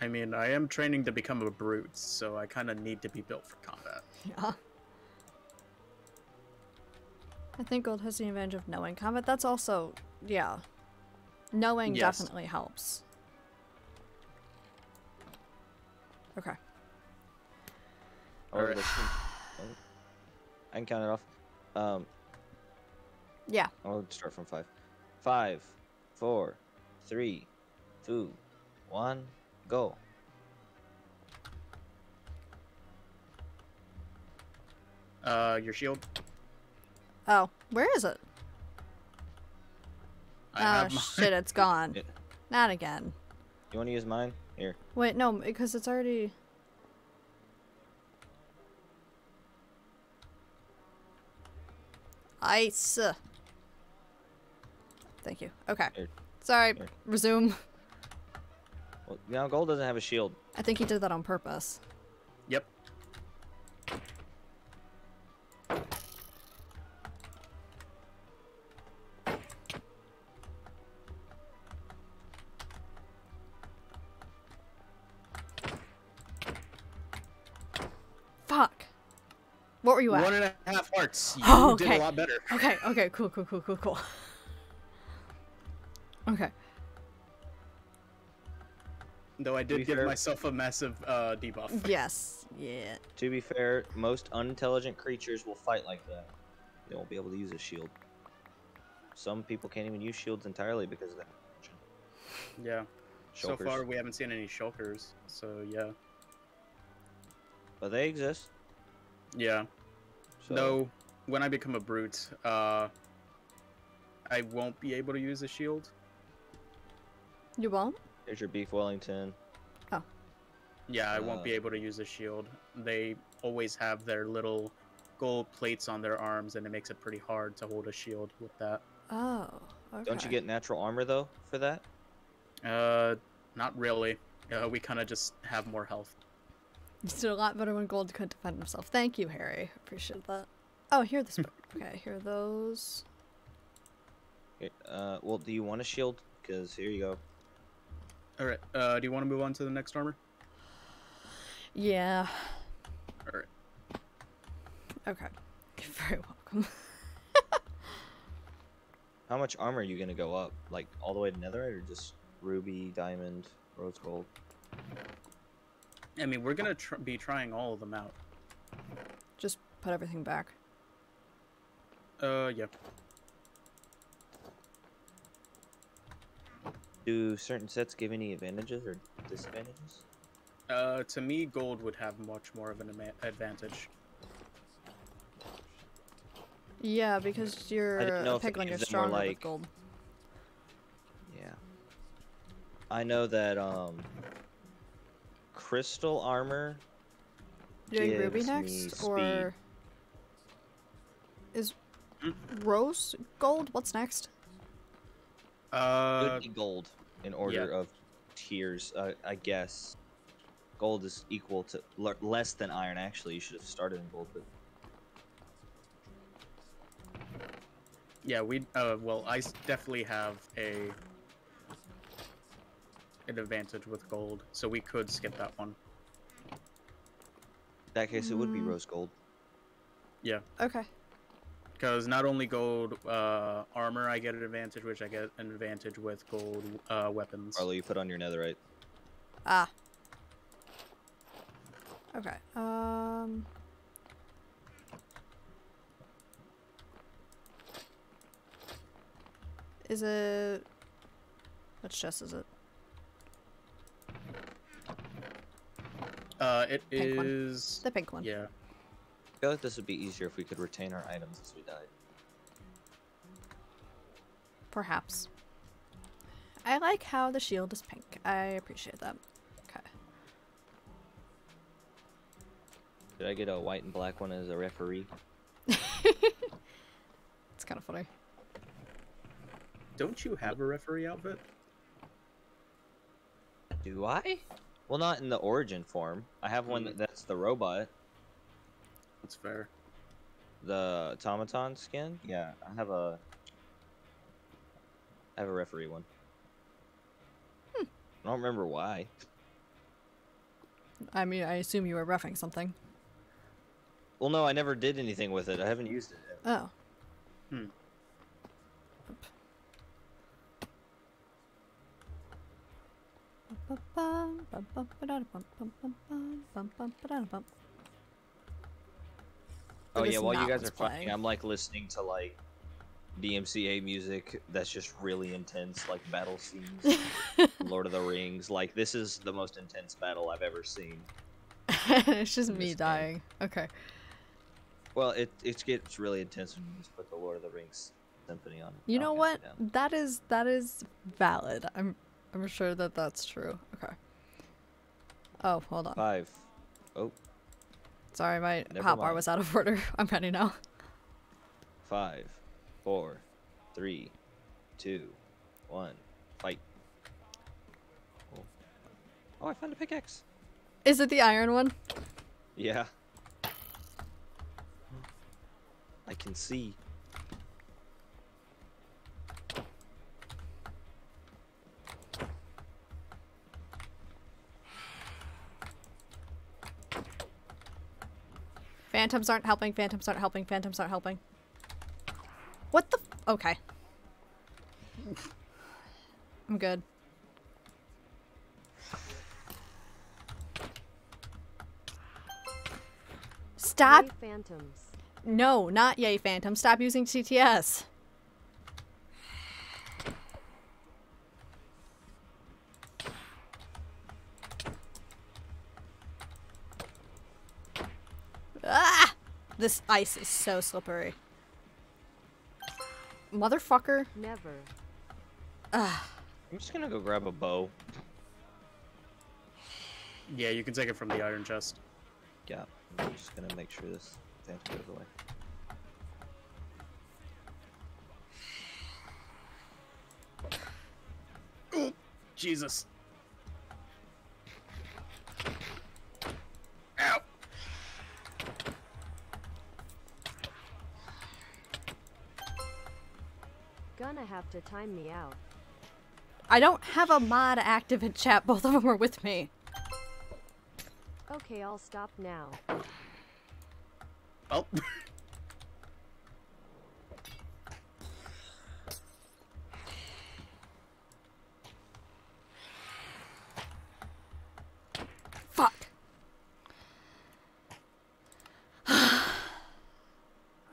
I mean, I am training to become a brute, so I kind of need to be built for combat. Yeah. I think gold has the advantage of knowing combat. That's also, yeah. Knowing Yes. definitely helps. Okay. Alright. this one- oh, I can count it off. Um, Yeah. I'll start from five. Five, four, three, two, one, go. Uh, your shield? Oh, where is it? I oh, shit, it's gone. Yeah. Not again. You want to use mine? Here. Wait, no, because it's already. Ice. Thank you. Okay. Here. Sorry. Here. Resume. Well, now gold doesn't have a shield. I think he did that on purpose. What were at? One and a half hearts. You Oh, did okay. a lot better. Okay, okay, cool, cool, cool, cool, cool. Okay. Though I did give fair- myself a massive uh, debuff. Yes. Yeah. To be fair, most unintelligent creatures will fight like that. They won't be able to use a shield. Some people can't even use shields entirely because of that. Yeah. So far, we haven't seen any shulkers. So yeah. But they exist. Yeah. So No, when I become a brute, uh, I won't be able to use a shield. You won't? Here's your beef Wellington. Oh. Yeah, I won't be Uh. able to use a shield. They always have their little gold plates on their arms, and it makes it pretty hard to hold a shield with that. Oh. Okay. Don't you get natural armor though for that? Uh, not really. Uh, we kind of just have more health. You did a lot better when Gold couldn't defend himself. Thank you, Harry. Appreciate that. Oh, here are the sp- Okay, here are those. Here, Uh, well, do you want a shield? Because here you go. All right. Uh, do you want to move on to the next armor? Yeah. All right. Okay. You're very welcome. How much armor are you gonna go up? Like all the way to netherite, or just ruby, diamond, rose gold? I mean, we're gonna tr- be trying all of them out. Just put everything back. Uh, yeah. Do certain sets give any advantages or disadvantages? Uh, to me, gold would have much more of an advantage. Yeah, because you're didn't know a if it piglin, you're more, with like- gold. Yeah. I know that um crystal armor Doing Ruby gives me next, speed. or is Hmm? Rose gold? What's next? Uh, would be gold in order of tiers, uh, I guess. Gold is equal to le- less than iron. Actually, you should have started in gold, but yeah, we. Uh, well, I definitely have a an advantage with gold, so we could skip that one. in that case, it would be Mm. rose gold. Yeah, Okay. because not only gold uh, armor, I get an advantage, which I get an advantage with gold uh, weapons. Arlo, you put on your netherite. Ah. Okay. Um. Is it? Which chest is it? Uh, it Pink one. is. The pink one. Yeah. I feel like this would be easier if we could retain our items as we died. Perhaps. I like how the shield is pink. I appreciate that. Okay. Did I get a white and black one as a referee? It's kind of funny. Don't you have a referee outfit? Do I? Well, not in the origin form. I have one Mm. that's the robot, That's fair. the automaton skin. Yeah, I have a. I have a referee one. Hmm. I don't remember why. I mean, I assume you were roughing something. Well, no, I never did anything with it. I haven't used it. Ever. Oh. Hmm. Oh yeah, while you guys are playing. I'm like listening to like DMCA music that's just really intense, like battle scenes, Lord of the Rings. Like this is the most intense battle I've ever seen. it's just me this game. dying. Okay. Well, it it gets really intense when you just put the Lord of the Rings symphony on. You know what? yeah. That is that is valid. I'm I'm sure that that's true. Okay. Oh, hold on. Five. Oh, Sorry, my Never hotbar mind. was out of order. I'm ready now. five, four, three, two, one. Fight. Oh, oh I found a pickaxe. Is it the iron one? Yeah. I can see. Phantoms aren't helping. Phantoms aren't helping. Phantoms aren't helping. What the? F- okay. I'm good. Stop. Yay, phantoms. No, not yay, Phantom. Stop using CTS. Ah! This ice is so slippery. Motherfucker. Never. Ah. I'm just gonna go grab a bow. Yeah, you can take it from the iron chest. Yeah, I'm just gonna make sure this. Phantom goes away. Jesus. Have to time me out. I don't have a mod active in chat. Both of them are with me. Okay, I'll stop now. Oh. Fuck.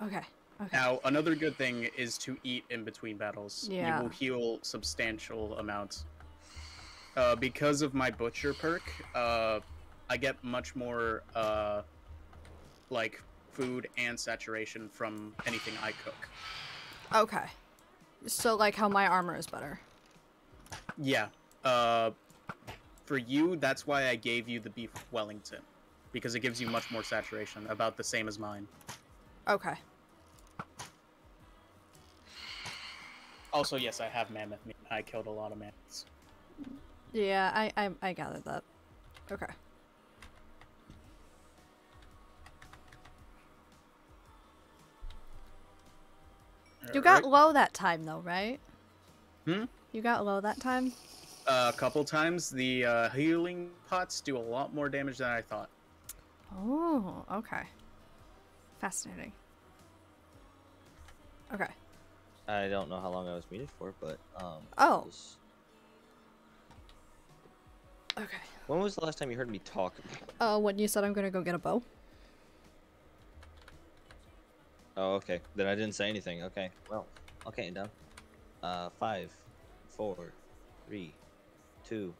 okay. Okay. Now, another good thing is to eat in between battles. Yeah. You will heal substantial amounts. Uh, because of my butcher perk, uh, I get much more uh, like food and saturation from anything I cook. Okay. So like how my armor is better. Yeah. Uh, for you, that's why I gave you the beef Wellington, because it gives you much more saturation, about the same as mine. Okay. Also, yes, I have mammoth meat. I killed a lot of mammoths. Yeah, I I, I gathered that. Okay. You got low that time though, right? Hmm? You got low that time? a couple times. The uh, healing pots do a lot more damage than I thought. Oh, okay. Fascinating. Okay. I don't know how long I was muted for, but um. Oh. just- Okay. When was the last time you heard me talk? Uh, when you said I'm gonna go get a bow. Oh, okay. Then I didn't say anything. Okay. Well, okay, down. Uh, five, four, three, two,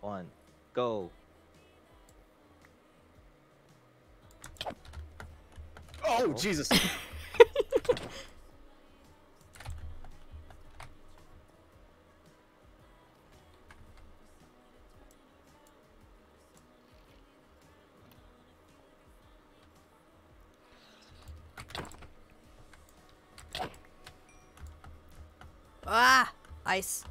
one, go. Oh, Jesus! ice.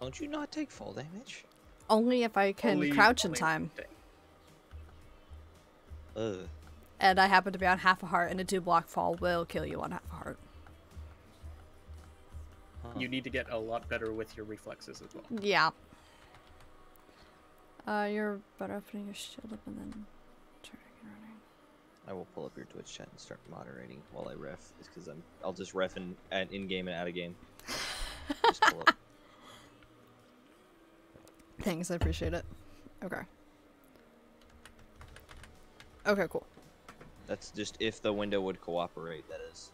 Don't you not take fall damage? Only if I can Only- crouch in time. Ugh. And I happen to be on half a heart, and a two block fall will kill you on half a heart. Huh. You need to get a lot better with your reflexes as well. Yeah. Uh, you're better off putting your shield up and then turning and running. I will pull up your Twitch chat and start moderating while I ref. Because I'm. I'll just ref in at in game and out of game. Just pull up. Thanks, I appreciate it. Okay. Okay, cool. That's just if the window would cooperate. That is.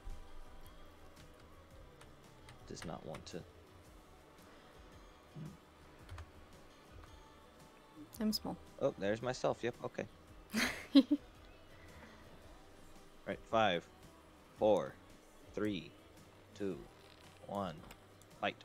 Does not want to. I'm small. Oh, there's myself. Yep. Okay. right. Five, four, three, two, one. Fight.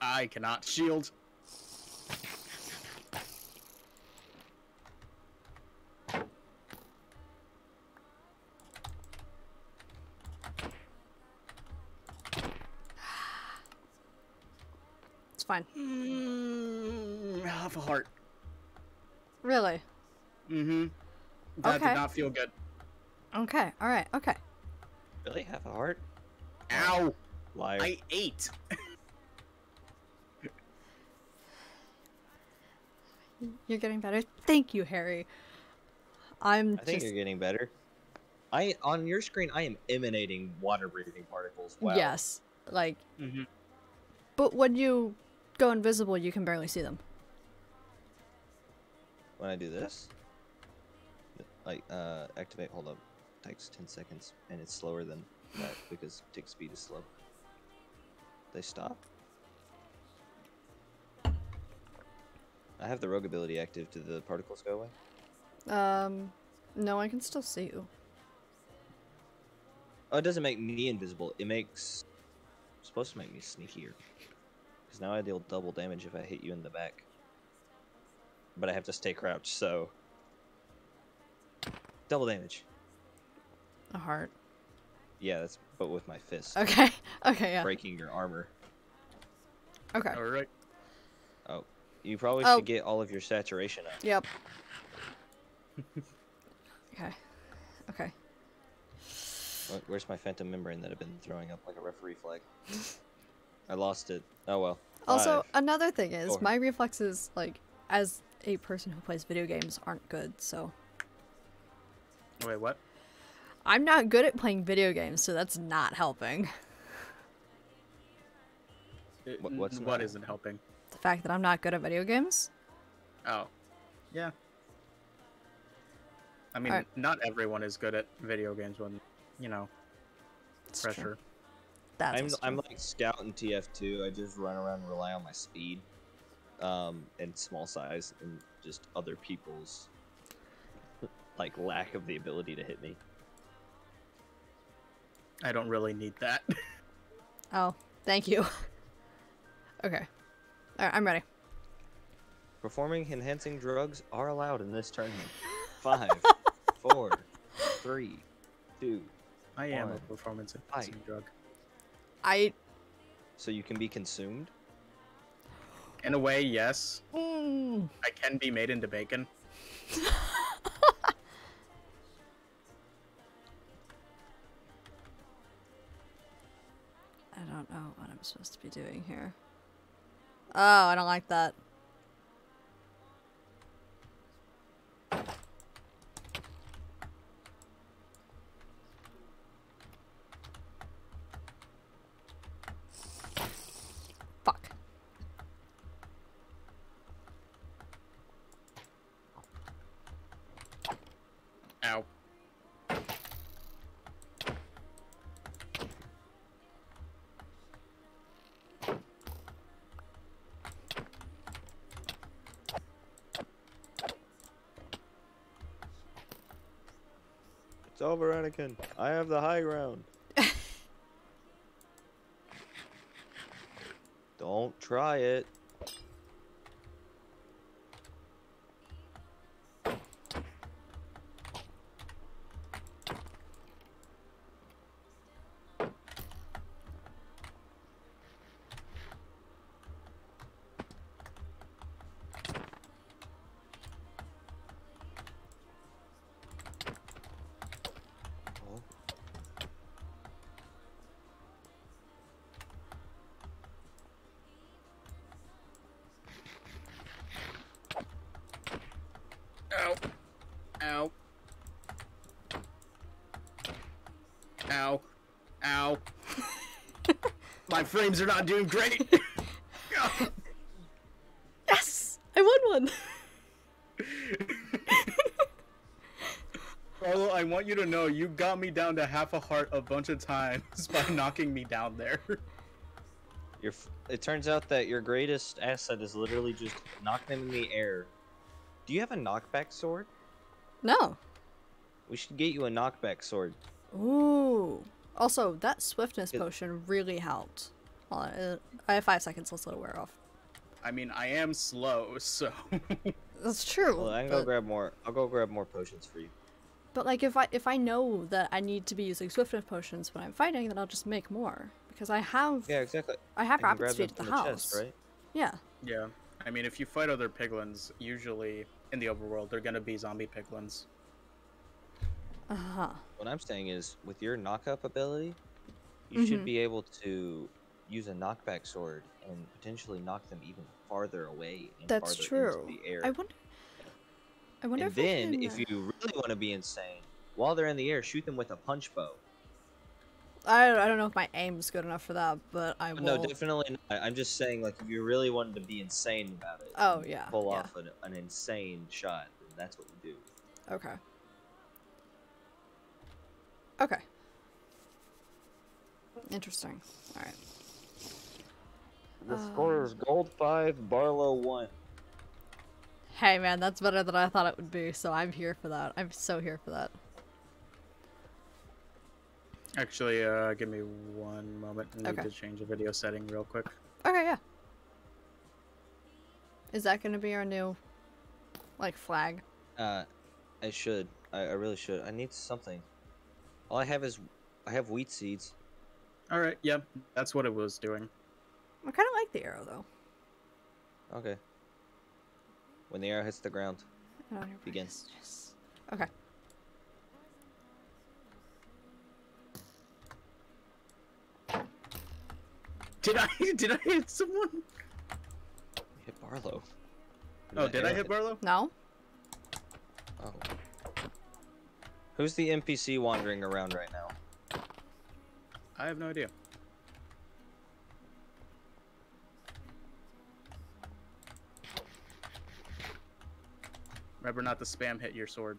I cannot shield. It's fine. Mm, half a heart. Really? Mm-hmm. That Okay. did not feel good. Okay, alright, okay. Really? Half a heart? Ow! Liar. I ate. You're getting better. Thank you, Harry. I'm I think just you're getting better. I on your screen, I am emanating water breathing particles. Wow. yes. Like, Mm-hmm. but when you go invisible, you can barely see them. When I do this, like uh, activate. Hold up. Takes ten seconds, and it's slower than that because tick speed is slow. They stop. I have the rogue ability active. Do the particles go away? Um, no, I can still see you. Oh, it doesn't make me invisible. It makes. It's supposed to make me sneakier. Because now I deal double damage if I hit you in the back. But I have to stay crouched, so. Double damage. A heart. Yeah, that's but with my fist, Okay. Okay. Yeah. breaking your armor. Okay. All right. Oh, you probably Oh. should get all of your saturation up. Yep. okay. Okay. Where's my phantom membrane that I've been throwing up like a referee flag? I lost it. Oh well. Also, Five. another thing is Four. my reflexes, like, as a person who plays video games, aren't good. So Wait, what? I'm not good at playing video games, so that's not helping. It- What- what's what not? isn't helping? The fact that I'm not good at video games. Oh, yeah. I mean, Alright. not everyone is good at video games when, you know, It's true. pressure. That's I'm I'm like scout in TF2. I just run around and rely on my speed, um, and small size, and just other people's like lack of the ability to hit me. I don't really need that. Oh, thank you. okay. Alright, I'm ready. Performing enhancing drugs are allowed in this tournament. Five, four, three, two. I am a performance enhancing drug. I. So you can be consumed. In a way, yes. Mm, I can be made into bacon. Supposed to be doing here. Oh, I don't like that. Fuck. Ow. It's I have the high ground. Don't try it. Oh. Ow. Ow. Ow. Ow. My frames are not doing great. Yes! I won one! Carlo, I want you to know you got me down to half a heart a bunch of times by knocking me down there. Your, f- it turns out that your greatest asset is literally just knock them in the air. Do you have a knockback sword? No. We should get you a knockback sword. Ooh. Also, that swiftness It- potion really helped. Hold on, uh, I have five seconds. Let's let it wear off. I mean, I am slow, so That's true. Well, I can go but, grab more. I'll go grab more potions for you. but like, if I if I know that I need to be using swiftness potions when I'm fighting, then I'll just make more because I have Yeah, exactly. I have I can rapid speed at the from house. chest, right? Yeah. yeah. I mean, if you fight other piglins, usually in the overworld, they're gonna be zombie piglins. Uh huh. What I'm saying is, with your knock-up ability, you should Mhm. be able to use a knockback sword and potentially knock them even farther away That's true. into the air. I wonder. I wonder and if then, can, if uh, you really want to be insane, while they're in the air, shoot them with a punch bow. I I don't know if my aim's good enough for that, but I will. No, definitely not. I'm just saying, like, if you really wanted to be insane about it, Oh yeah. pull yeah. off an, an insane shot, then that's what you do. Okay. Okay. Interesting. All right. The Um, score is gold five, Barlow one. Hey man, that's better than I thought it would be, so I'm here for that. I'm so here for that. Actually, uh, give me one moment. I need Okay. to change the video setting real quick. Okay, yeah. Is that gonna be our new, like, flag? Uh, I should. I, I really should. I need something. All I have is I have wheat seeds. All right, yeah, that's what it was doing. I kind of like the arrow though. Okay. When the arrow hits the ground. Oh, you're right, Begin. it's just- Okay. Did I did I hit someone? Hit Barlow. Oh, did I hit Barlow? No. Oh. Who's the NPC wandering around right now? I have no idea. Remember not to spam hit your sword.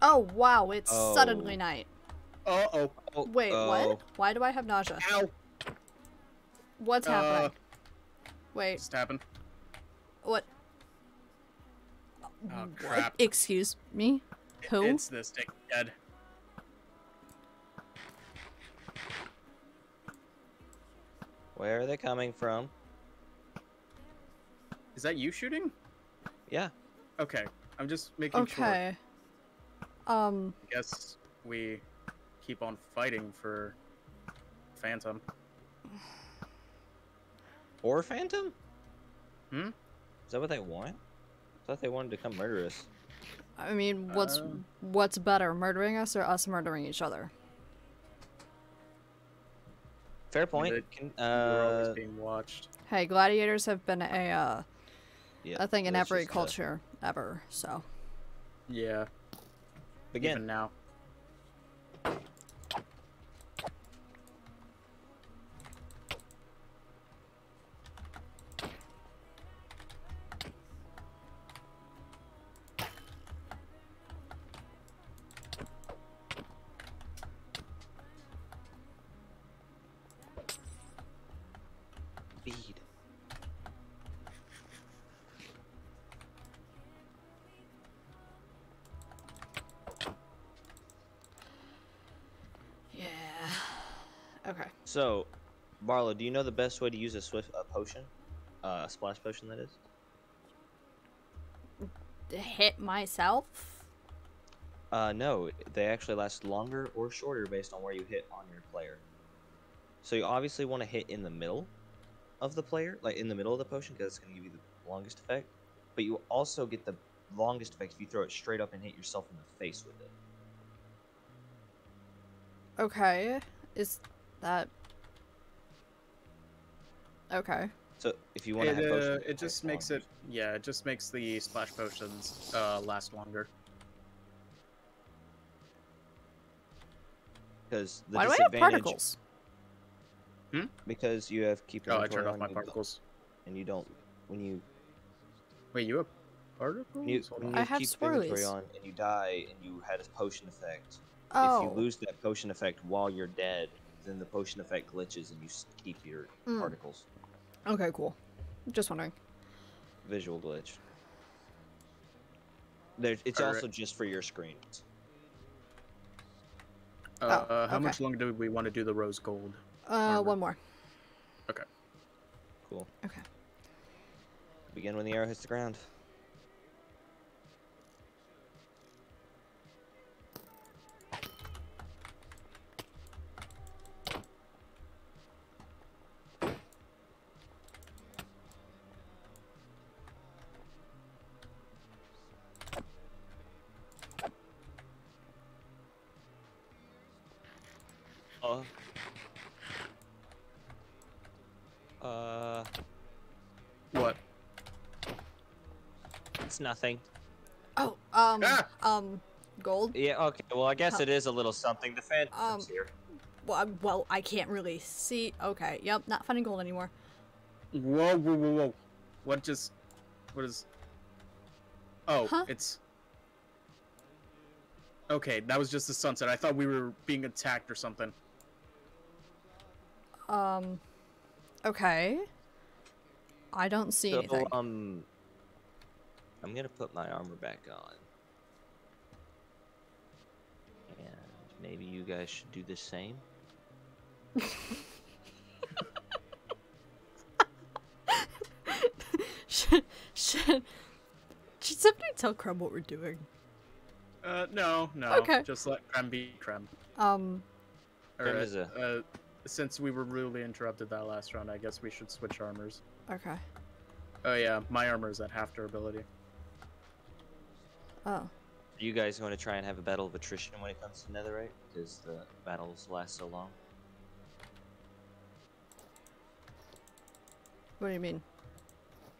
Oh wow! It's suddenly Oh. night. Uh oh. Oh, Wait, oh. what? Why do I have nausea? Ow. What's Uh, happening? Wait, Just happened. What? Oh What? crap. Excuse me? Who? It's this dickhead. Where are they coming from? Is that you shooting? Yeah. Okay. I'm just making sure. Okay. Um. I guess we keep on fighting for Phantom. Or Phantom? Hmm? Is that what they want? I thought they wanted to come murder us. I mean, what's Um. what's better, murdering us or us murdering each other? Fair point. it- Can, We're always uh, being watched. Hey, gladiators have been a uh, yeah, a thing in every just, uh, culture ever. So. Yeah. begin. Even now. So, Barlow, do you know the best way to use a swift a potion? Uh, a splash potion, that is. Hit myself. Uh, no, they actually last longer or shorter based on where you hit on your player. So you obviously want to hit in the middle of the player, like in the middle of the potion, because it's going to give you the longest effect. But you also get the longest effect if you throw it straight up and hit yourself in the face with it. Okay. Is that okay? So if you want to It, have uh, potions, it just makes it, yeah, it just makes the splash potions uh, last longer. because the Why do I have disadvantage particles? because you have keep Oh, I turned off my particles. and you don't when you Wait, you have particles? when you, Hold when you I have keep inventory swirlies. on and you die and you had a potion effect. Oh. If you lose that potion effect while you're dead, then the potion effect glitches and you keep your Mm. particles. Okay, cool. Just wondering. Visual glitch. There, it's Alright. also just for your screens. Uh, Oh, how much longer do we want to do the rose gold? Uh, Armor. one more. Okay. Cool. Okay. Begin when the arrow hits the ground. It's nothing. Oh, um, Ah! um, gold. Yeah, okay. Well, I guess Huh. it is a little something. The Phantom's Um, here. Well, I- well, I can't really see. Okay, yep, not finding gold anymore. Whoa, whoa, whoa, whoa! What just? What is? Oh, Huh? it's. Okay, that was just the sunset. I thought we were being attacked or something. Um, Okay. I don't see So, anything. um, I'm gonna put my armor back on, and maybe you guys should do the same. should, should, should somebody tell Crumb what we're doing? Uh, no, no. Okay. Just let creme be creme. Um, Or, Creme is uh, uh, since we were rudely interrupted that last round, I guess we should switch armors. okay. Oh yeah, my armor is at half durability. Oh. Are you guys going to try and have a battle of attrition when it comes to Netherite? Because the battles last so long. What do you mean?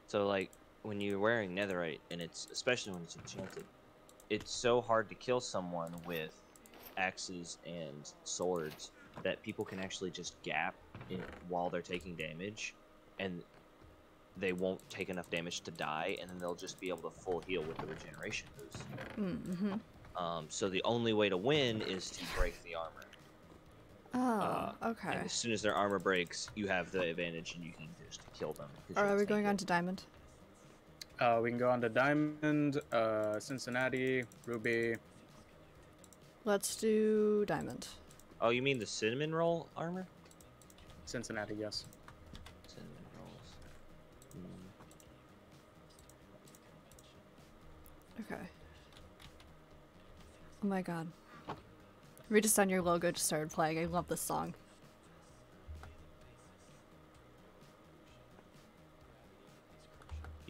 So like when you're wearing netherite and it's especially when it's enchanted, it's so hard to kill someone with axes and swords that people can actually just gap in, while they're taking damage and they won't take enough damage to die and then they'll just be able to full heal with the regeneration boost. Mm-hmm. Um, so the only way to win is to break the armor. Oh, okay. And as soon as their armor breaks, you have the advantage and you can just kill them. Or are we going it. on to Diamond? Uh, we can go on to Diamond, uh, Cincinnati, Ruby. Let's do Diamond. Oh, you mean the cinnamon roll armor? Cincinnati, yes. Cinnamon rolls. Hmm. Okay. Oh my god. Redesigned your logo just started playing. I love this song.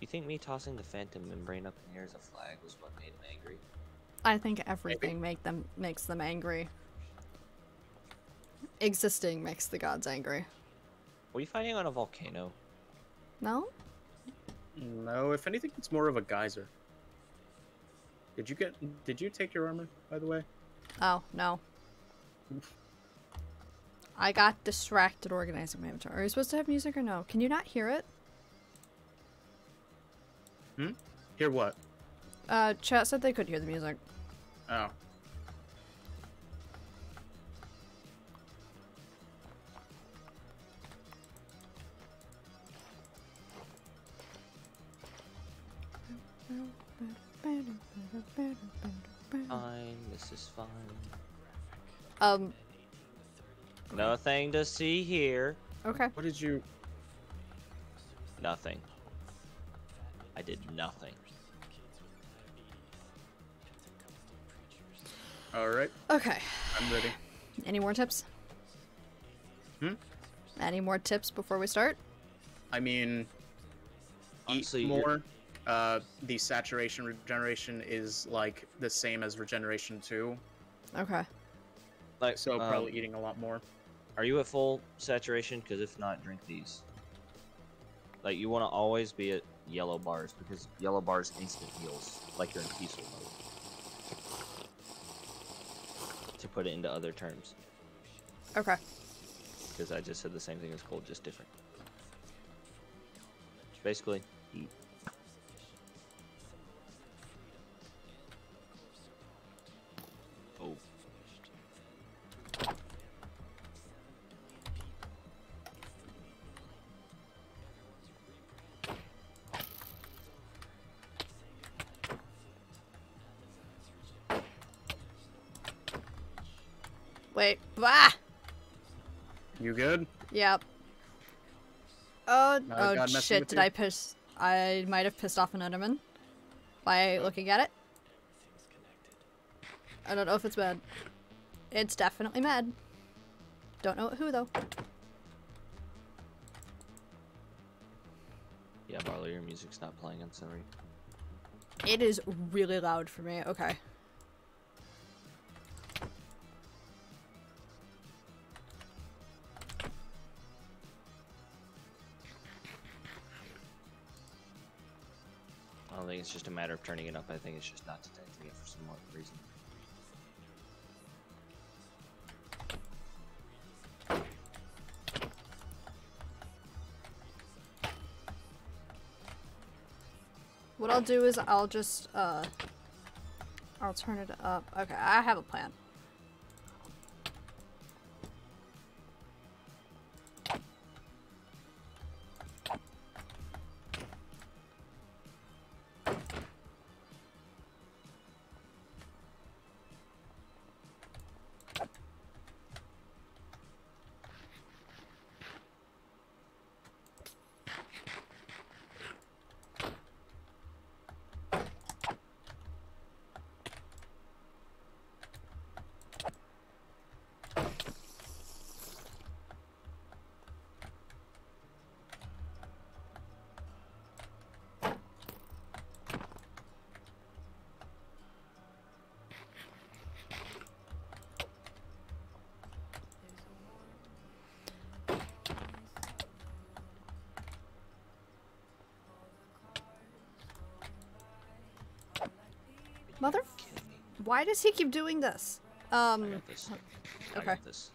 You think me tossing the phantom membrane up in the air as a flag was what made him angry? I think everything make them makes them angry. Existing makes the gods angry. Were you fighting on a volcano? No? No, if anything, it's more of a geyser. Did you get? Did you take your armor, by the way? Oh, no. I got distracted organizing my inventory. Are you supposed to have music or no? Can you not hear it? Hmm. Hear what? Uh, chat said they could hear the music. Oh. Fine, this is fine. Um, Nothing to see here. okay. What did you? Nothing. I did nothing. All right, Okay. I'm ready. Any more tips? Hmm? Any more tips before we start? I mean, Honestly, eat you're- more. Uh, the saturation regeneration is like the same as regeneration two, Okay. Like, so um, probably eating a lot more. Are you at full saturation? Because if not, drink these. Like, you want to always be at yellow bars because yellow bars instant heals, like you're in peaceful mode. To put it into other terms, Okay. because I just said the same thing as cold, just different. Basically, eat. Good? Yep. Oh, Uh, oh God shit, did you? I piss... I might have pissed off an Enderman by looking at it. I don't know if it's mad. It's definitely mad. Don't know who, though. Yeah, Barlow, your music's not playing. I'm sorry. It is really loud for me. Okay. It's just a matter of turning it up. I think it's just not detecting it for some more reason. What I'll do is I'll just, uh... I'll turn it up. Okay, I have a plan. Why does he keep doing this? Um, this. Okay. this.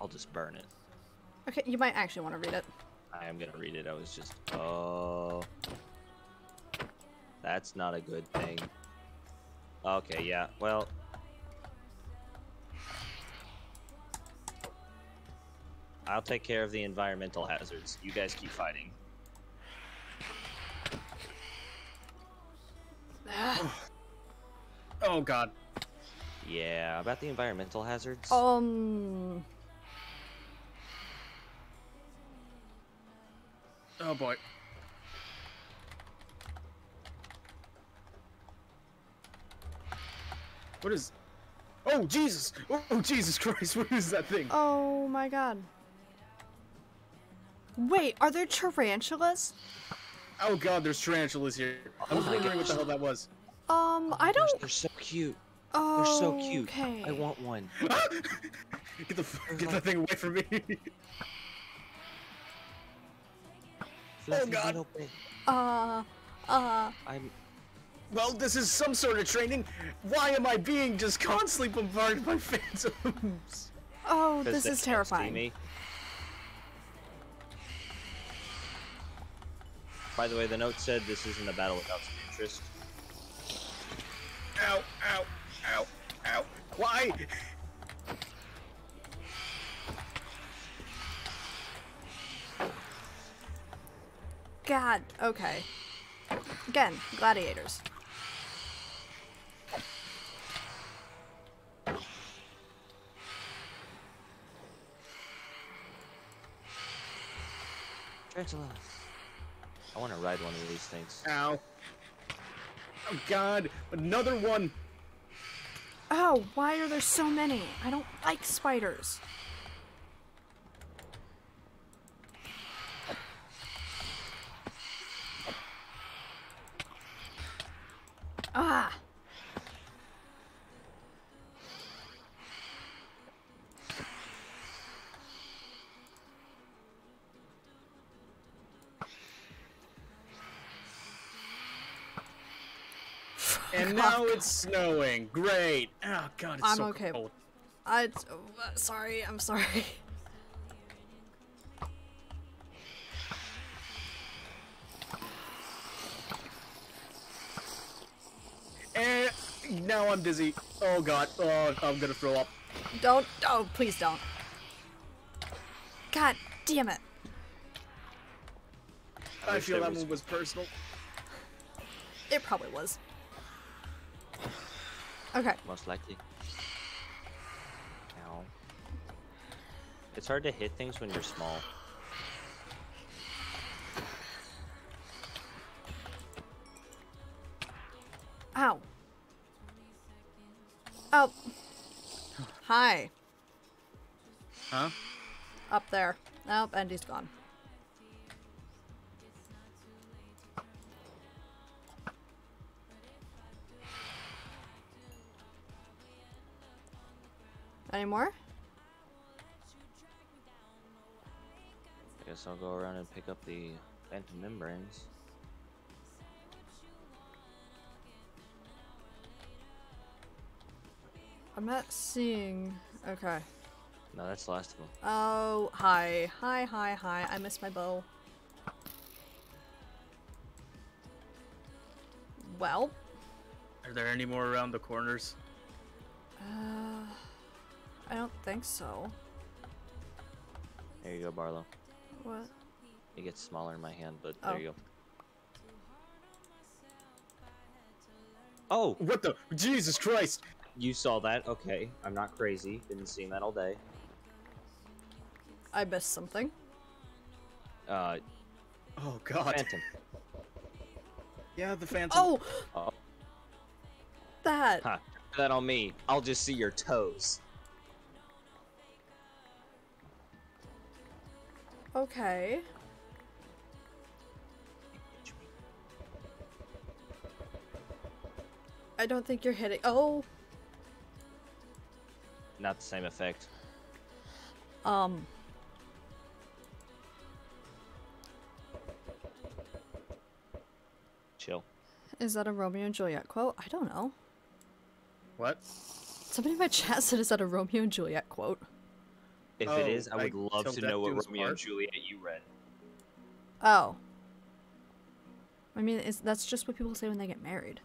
I'll just burn it. okay, you might actually want to read it. I am gonna read it. I was just. Oh. That's not a good thing. Okay, yeah. Well. I'll take care of the environmental hazards. You guys keep fighting. Oh god. Yeah, about the environmental hazards. Um, Oh boy. What is? Oh Jesus! Oh Jesus Christ! What is that thing? oh my god. Wait, are there tarantulas? Oh god, there's tarantulas here. I was Oh wondering what the hell that was. Um, I don't. They're so cute. Oh, They're so cute. Okay. I want one. get the f- get that thing away from me. Fluffy God. little. Uh, uh. I'm. well, this is some sort of training. Why am I being just constantly bombarded by phantoms? Oh, this is terrifying. me. By the way, the note said this isn't a battle without some interest. Ow! Ow! Ow! Ow! Why? God. Okay. Again, gladiators. Tarantula. I want to ride one of these things. Ow! Oh God! Another one! Oh, why are there so many? I don't like spiders. And now it's snowing. Great. Oh God, it's I'm so okay. cold. I, oh, uh, sorry, I'm sorry. And now I'm dizzy. Oh God. Oh, I'm gonna throw up. Don't, oh, please don't. God damn it. I, wish feel there that was- one was personal. It probably was. Okay. Most likely. Ow. It's hard to hit things when you're small. Ow. Oh. Hi. Huh? Up there. Nope, and he's gone. Any more? I guess I'll go around and pick up the phantom membranes. I'm not seeing. Okay. No, that's the last of them. Oh, hi. Hi, hi, hi. I missed my bow. Well, Are there any more around the corners? uh, I don't think so. There you go, Barlow. What? It gets smaller in my hand, but there Oh. you go. Oh, What the? Jesus Christ! you saw that? Okay, I'm not crazy. Been seeing that all day. I missed something. Uh, Oh God. phantom. Yeah, the phantom. Oh! Oh. That. Huh. That on me. I'll just see your toes. Okay. I don't think you're hitting. Oh! Not the same effect. Um. Chill. Is that a Romeo and Juliet quote? I don't know. What? Somebody in my chat said, "Is that a Romeo and Juliet quote?" If Oh, it is, I would like, love to know what us Romeo and? Juliet you read. Oh. I mean, is that's just what people say when they get married.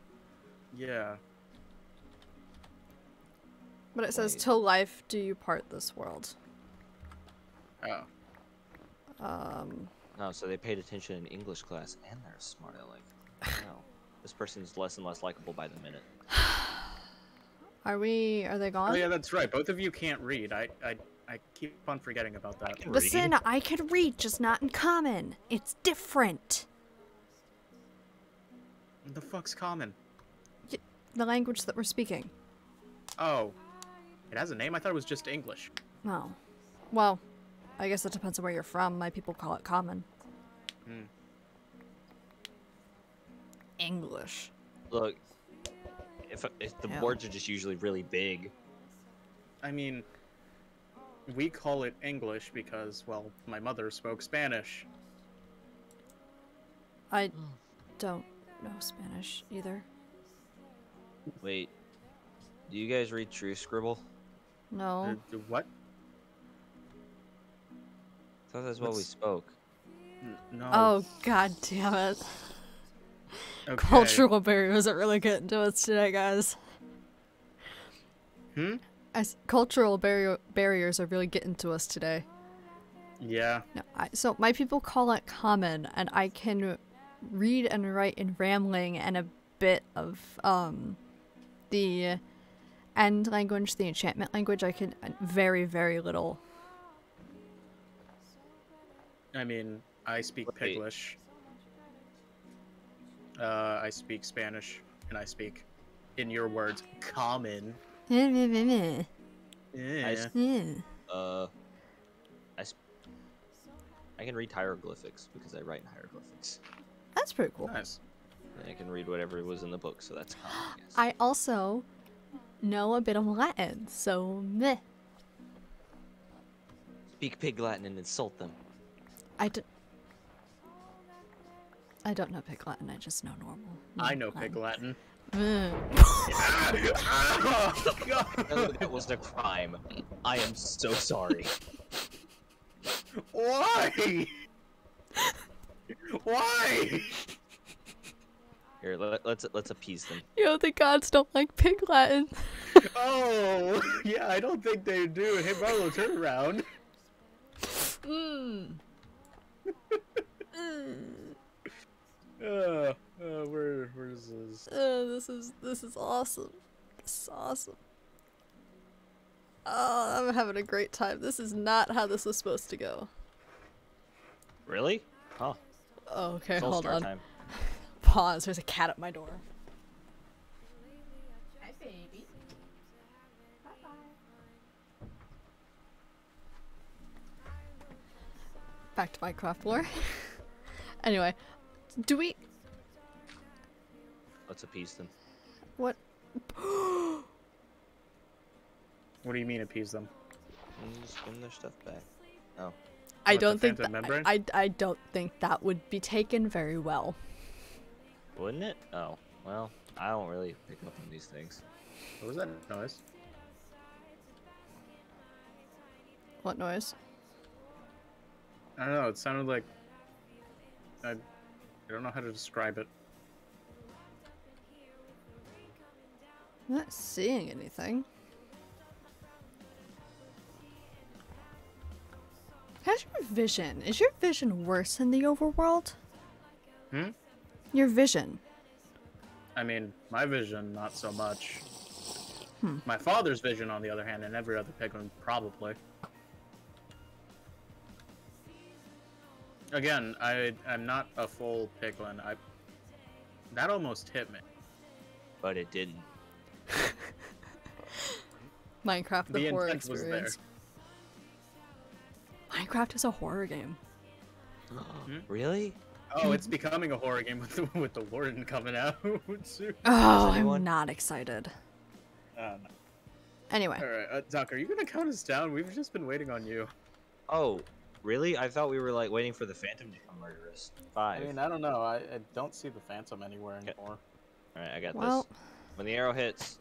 Yeah. But it says, "Till life do you part this world." Oh. Um. No, so they paid attention in English class, and they're a smart aleck. Wow. This person's less and less likable by the minute. Are we? Are they gone? Oh yeah, that's right. Both of you can't read. I I, I keep on forgetting about that. can Listen, read. I can read, just not in common. It's different. What the fuck's common? The language that we're speaking. Oh. It has a name? I thought it was just English. No. Well, I guess it depends on where you're from. My people call it common. Hmm. English. Look, if, if the Yeah. words are just usually really big, I mean, we call it English because, well, my mother spoke Spanish. I don't know Spanish either. wait, do you guys read True Scribble? No. Uh, what? I thought that's what we spoke. No. Oh god damn it. okay. Cultural barriers are really getting to us today, guys. Hmm? As cultural barrier barriers are really getting to us today. Yeah. No, I, so my people call it common, and I can read and write in rambling and a bit of um the end language, the enchantment language. I can very very little. I mean, I speak Wait. Piglish. Uh, I speak Spanish, and I speak, in your words, common. That's Yeah. s- Uh, I, sp- I can read hieroglyphics because I write in hieroglyphics. That's pretty cool. Nice. And I can read whatever was in the book, so that's common, I. I also know a bit of Latin, so meh. Speak pig Latin and insult them. I d- I don't know Pig Latin. I just know normal. I know Pig Latin. Meh. oh, God. No, that was a crime. I am so sorry. Why? Why? Here, let, let's let's appease them. Yo, the gods don't like Pig Latin. Oh, yeah, I don't think they do. Hey, Marlo, turn around. Mm. Uh, uh, where, where's this? Uh, this is this is awesome. This is awesome. Oh, I'm having a great time. This is not how this was supposed to go. Really? Huh. Oh, okay, It's hold on. time. Pause. There's a cat at my door. Hi, baby. Bye -bye. Back to Minecraft lore. anyway, do we? Let's appease them. What? What do you mean appease them? Mm, just give them their stuff back. Oh. I don't think that, I, I I don't think that would be taken very well. Wouldn't it? Oh. Well, I don't really pick up on these things. What was that noise? What noise? I don't know. It sounded like I, I don't know how to describe it. I'm not seeing anything. How's your vision? Is your vision worse in the overworld? Hmm? Your vision. I mean, my vision, not so much. Hmm. My father's vision, on the other hand, and every other piglin, probably. Again, I I'm not a full piglin. I that almost hit me. But it didn't. Minecraft the, The horror intent was there. experience. Minecraft is a horror game. Really? Oh, it's becoming a horror game with the, with the warden coming out. Oh, anyone- I'm not excited. Um, Anyway, all right, uh, Doc, are you gonna count us down? We've just been waiting on you. Oh, really? I thought we were like waiting for the Phantom to come murder us. Five. I mean, I don't know. I, I don't see the Phantom anywhere Okay. anymore. All right, I got Well, this. When the arrow hits,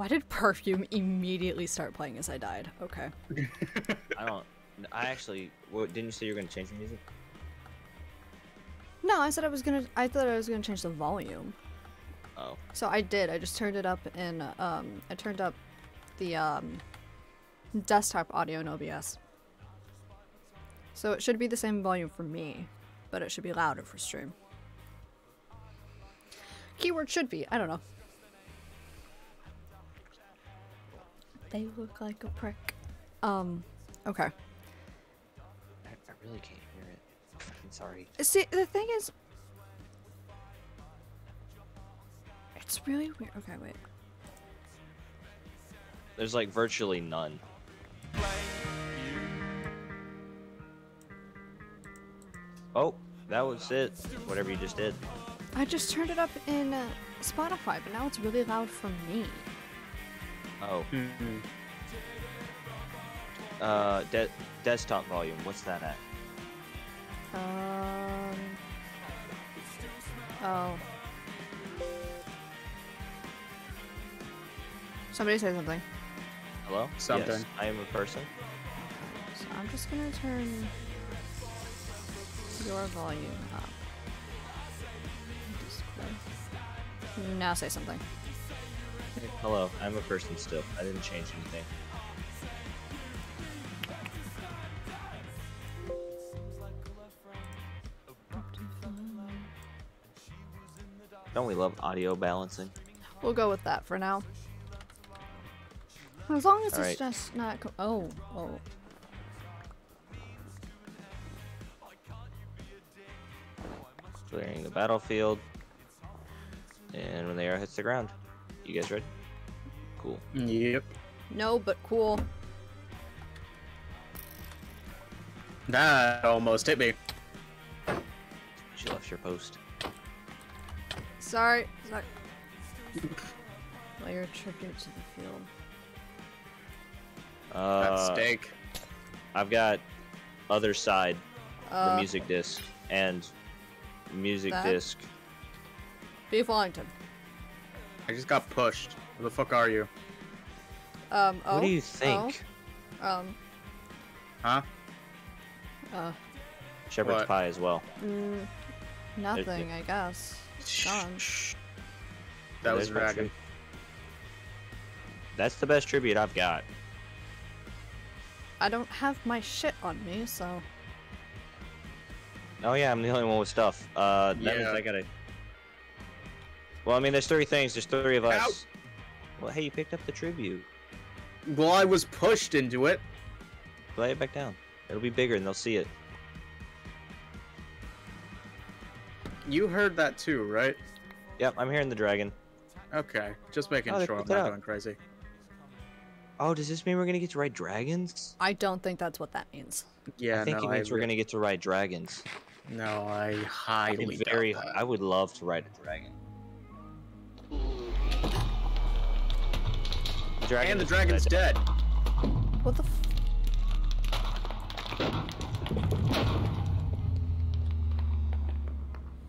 Why did perfume immediately start playing as I died? Okay. I don't. I actually. What, didn't you say you were gonna change the music? No, I said I was gonna. I thought I was gonna change the volume. Oh. So I did. I just turned it up in. Um, I turned up the um, desktop audio in OBS. So it should be the same volume for me, but it should be louder for stream. Keyword should be. I don't know. They look like a prick. Um. Okay. I, I really can't hear it. I'm sorry. See, the thing is, it's really weird. Okay, wait. There's like virtually none. Oh, that was it. Whatever you just did. I just turned it up in uh, Spotify, but now it's really loud for me. Oh, Hmm. uh, de- desktop volume. What's that at? Um. Oh. Somebody say something. Hello. Something. Yes, I am a person. So I'm just gonna turn your volume up. Now say something. Hello, I'm a person still. I didn't change anything. Don't we love audio balancing? We'll go with that for now. As long as it's Alright. just not. Co- oh, oh. Clearing the battlefield. And when the arrow hits the ground. You guys ready? Cool. Yep. No, but cool. That almost hit me. She left your post. Sorry. Sorry. Layer tribute to the field. Uh, that steak. I've got other side, Uh, the music disc, and music that? disc. Beef Wellington. I just got pushed. Where the fuck are you? Um. Oh. What do you think? Oh, um. Huh? Uh. Shepherd's What? pie as well. Mm, nothing. I guess. It's gone. That was There's dragon. That's the best tribute I've got. I don't have my shit on me, so. Oh yeah, I'm the only one with stuff. Uh, that means Yeah. I gotta. Well, I mean, there's three things. There's three of us. Ow. Well, hey, you picked up the tribute. Well, I was pushed into it. Lay it back down. It'll be bigger, and they'll see it. You heard that too, right? Yep, I'm hearing the dragon. Okay, just making Oh, sure I'm not up. going crazy. Oh, does this mean we're gonna get to ride dragons? I don't think that's what that means. Yeah, I think no, it means we're gonna get to ride dragons. No, I I'm highly very. doubt that. I would love to ride a dragon. The dragon And the is dragon's dead. dead. What the? F-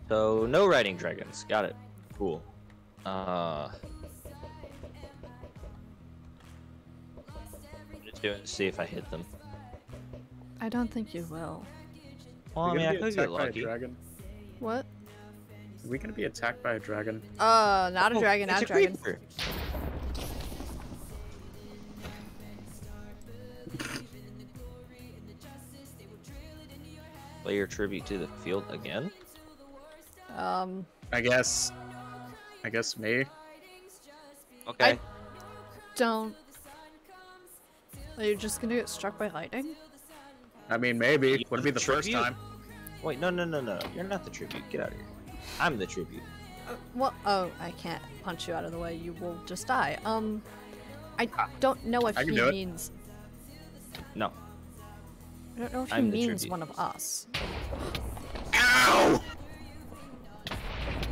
So no riding dragons. Got it. Cool. Uh. Just doing to see if I hit them. I don't think you will. Well, I mean, I gonna be could get a lucky. dragon? What? Are we gonna be attacked by a dragon? Uh, not a Oh, dragon, it's not a dragon. creeper. Lay your tribute to the field again. Um, I guess. I guess me. Okay. I Don't. Are you just gonna get struck by lightning? I mean, maybe. You Would it be the first time? Wait, no, no, no, no. You're not the tribute. Get out of here. I'm the tribute. Uh, what? Oh, I can't punch you out of the way. You will just die. Um, I don't know if I he means. No. I don't know if he I'm the means tribute. one of us. Ow!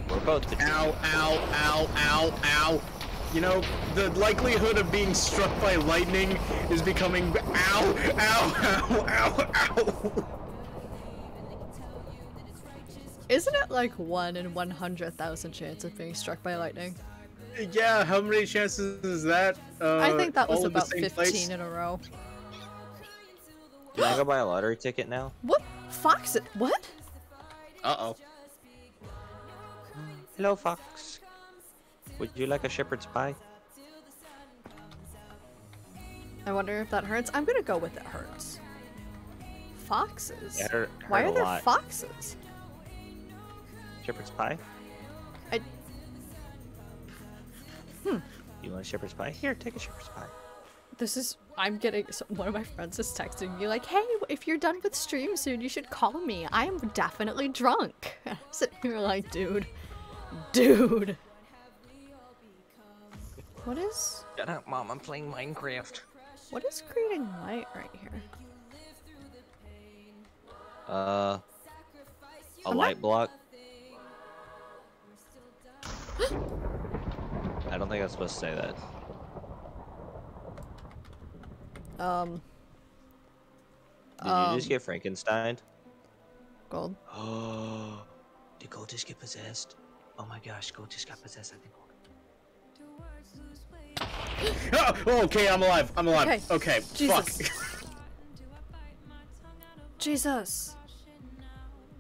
We're both the tribute. Ow, ow, ow, ow, ow. You know, the likelihood of being struck by lightning is becoming ow, ow, ow, ow, ow. Isn't it like one in one hundred thousand chance of being struck by lightning? Yeah, how many chances is that? Uh, I think that was the about same fifteen place? in a row. Can I go buy a lottery ticket now? What? Fox? It? What? Uh-oh. Hello, Fox. Would you like a shepherd's pie? I wonder if that hurts. I'm gonna go with it hurts. Foxes? Yeah, it hurt- Why are there lot. foxes? Shepherd's pie? I. You want a shepherd's pie? Here, take a shepherd's pie. This is. I'm getting. So one of my friends is texting me like, "Hey, if you're done with stream soon, you should call me. I am definitely drunk." I'm sitting here like, dude, dude. What is? Shut up, Mom. I'm playing Minecraft. What is creating light right here? Uh, a I'm not- light block. Don't think I was supposed to say that. Um. Did you Um, just get Frankenstein? Gold. Oh, did Gold just get possessed? Oh my gosh, Gold just got possessed. I think. Oh, okay, I'm alive. I'm alive. Okay. Okay, Jesus. fuck. Jesus.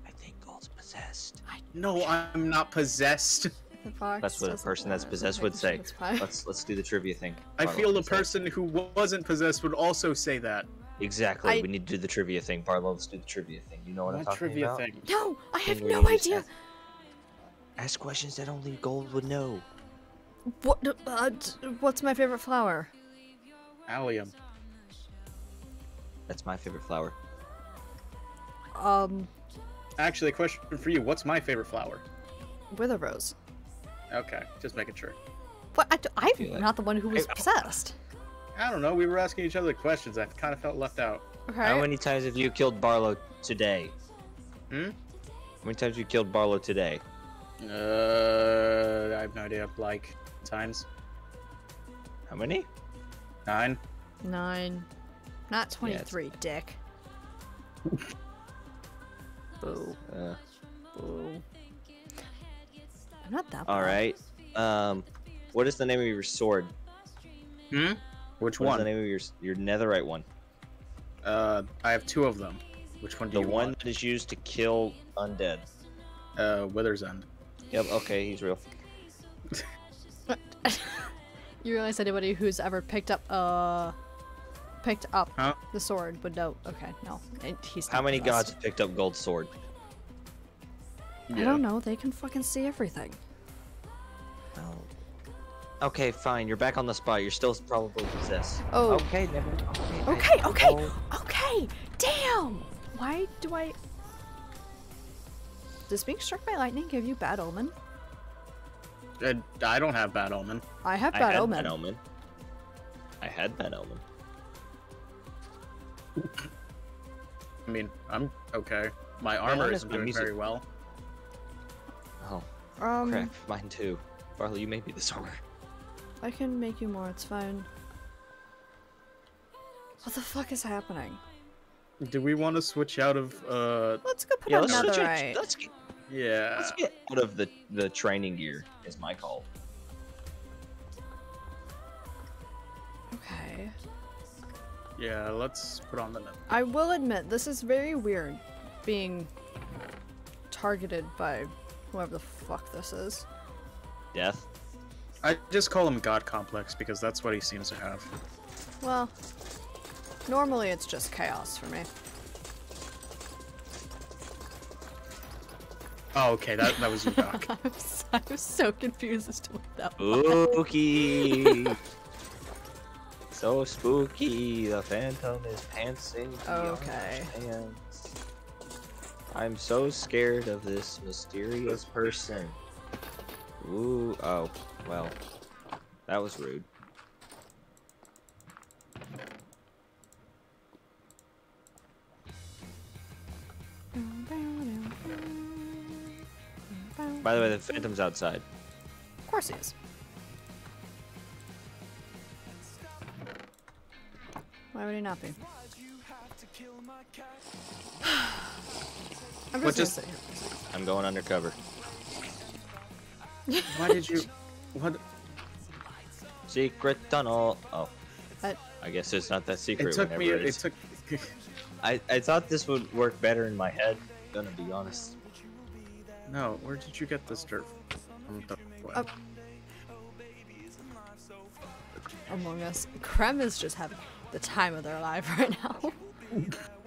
I think Gold's possessed. No, I'm not possessed. The fox That's what a person that's possessed would say. Let's let's do the trivia thing. I Barlow, feel the let's say it. person who wasn't possessed would also say that. Exactly. I- We need to do the trivia thing. Barlow, let's do the trivia thing. You know what I'm talking trivia about? thing? No, I have no idea. ask- Ask questions that only Gold would know. What? Uh, what's my favorite flower? Allium. That's my favorite flower. Um, Actually, a question for you. What's my favorite flower? wither rose. Okay, just making sure. What? I, am feel like- not the one who was I- possessed. I don't know. We were asking each other questions. I kind of felt left out. Okay. How many times have you killed Barlow today? Hmm? How many times have you killed Barlow today? Uh, I have no idea. Like times How many? nine. Nine. Not it's- 23, dick. Boo. Uh, Boo. I'm not that all bad. right. Um, what is the name of your sword? Hmm. Which What is the name of your your netherite one? Uh, I have two of them. Which one do The you one want? that is used to kill undead. Uh, Wither's End. Yep. Okay, he's real. you realize anybody who's ever picked up uh picked up Huh? the sword would know. Okay, no, and he's. How many possessed. gods have picked up gold sword? I don't know. They can fucking see everything. Oh. Okay, fine. You're back on the spot. You're still probably possessed. Oh. Okay, never. Okay. Okay, I- okay, oh. okay. Damn. Why do I? Does being struck by lightning give you bad omen? Uh, I don't have bad omen. I have bad I bad had omen. bad omen. I had bad omen. I mean, I'm okay. My armor that isn't is my doing music. very well. Oh Um, crap! Mine too. Barley, you may be the sword. I can make you more. It's fine. What the fuck is happening? Do we want to switch out of? Uh, Let's go put Yeah, on let's switch it. netherite. Let's get, yeah. let's get out of the the training gear. Is my call. Okay. Yeah. Let's put on the. net- I will admit this is very weird, being targeted by whoever the fuck this is. Death. I just call him God Complex because that's what he seems to have. Well, normally it's just chaos for me. Oh, okay, that that was you, Doc. I'm so, I was so confused as to what that was. Spooky. so spooky. The phantom is pantsing. beyond Okay. Pants. I'm so scared of this mysterious person. Ooh. Oh. Well. That was rude. By the way, the phantom's outside. Of course he is. Why would he not be? I'm What just, just- gonna here. I'm going undercover. Why did you? What? Secret tunnel. Oh. But- I guess it's not that secret. It took me. whenever It took. I, I thought this would work better in my head. Gonna be honest. No, where did you get this dirt from? The, what? Oh. Among Us. Krem is just having the time of their life right now.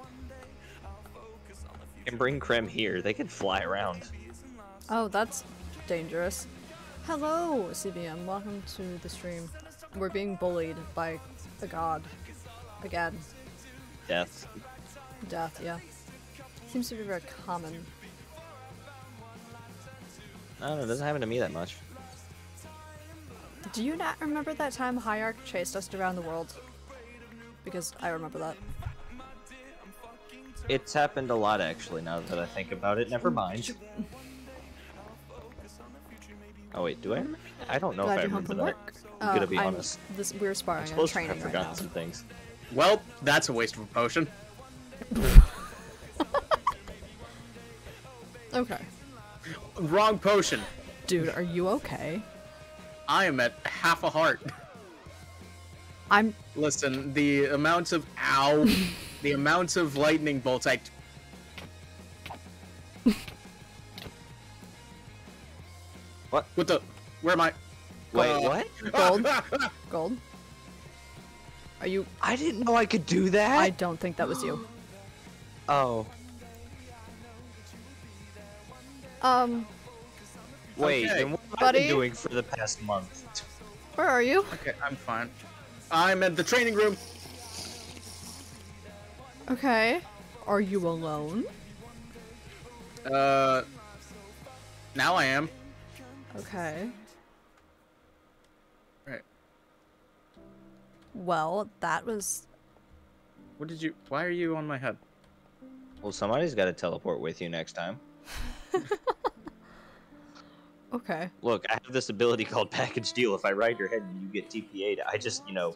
And bring Krem here. They can fly around. Oh, that's dangerous. Hello, CBM. Welcome to the stream. We're being bullied by a god. Again. Death. Death, yeah. Seems to be very common. I don't know. It doesn't happen to me that much. Do you not remember that time Hierarch chased us around the world? Because I remember that. It's happened a lot actually. Now that I think about it, never mind. Oh wait, do I? Remember? I don't know Glad if I remember from that. work. I'm gonna Uh, be honest. This we're sparring. I'm sparring and supposed to have training right forgotten now. some things. Well, that's a waste of a potion. Okay. Wrong potion. Dude, are you okay? I am at half a heart. I'm Listen, the amount of ow, the amount of lightning bolts I. What? What the? Where am I? Wait, Uh, what? Gold. gold. Are you I didn't know I could do that. I don't think that was you. Oh, Um, wait. Okay. Then what have I been doing for the past month? where are you? Okay, I'm fine. I'm at the training room. Okay. Are you alone? Uh. Now I am. Okay. Right. Well, that was What did you? Why are you on my head? Well, somebody's got to teleport with you next time. okay. Look, I have this ability called package deal. If I ride your head and you get TPA'd, I just, you know,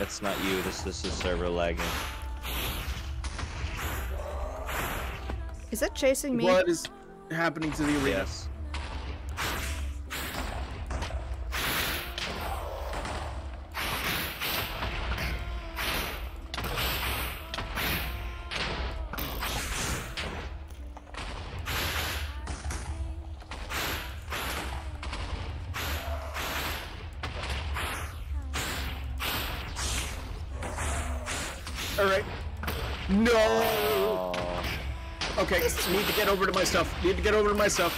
That's not you. This, this is server lagging. Is that chasing me? What is happening to the arena? Yes. Need to get over to my stuff. Need to get over to my stuff.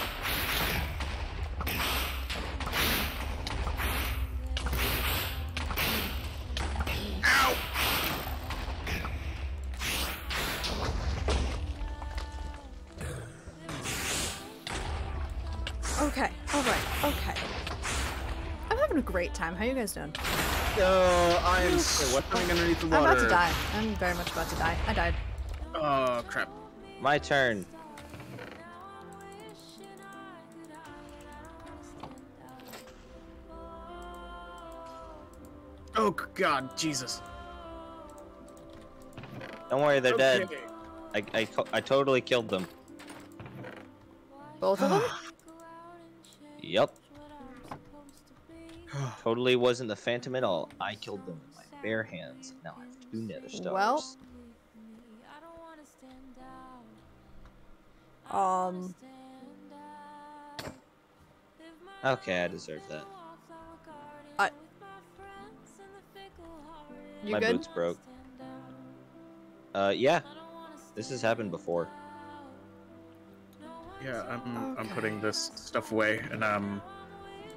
Ow! Okay, alright, okay. I'm having a great time. How you guys doing? No, I am swimming underneath the water. I'm about to die. I'm very much about to die. I died. Oh crap! my turn. Oh God, Jesus! Don't worry, they're dead. I, I, I totally killed them. Both of them? Yep. Totally wasn't the Phantom at all. I killed them with my bare hands. Now I have two Nether stars. Well. Um, Okay, I deserve that. You my good? boots broke. Uh, yeah. This has happened before. Yeah, I'm I'm putting this stuff away, and I'm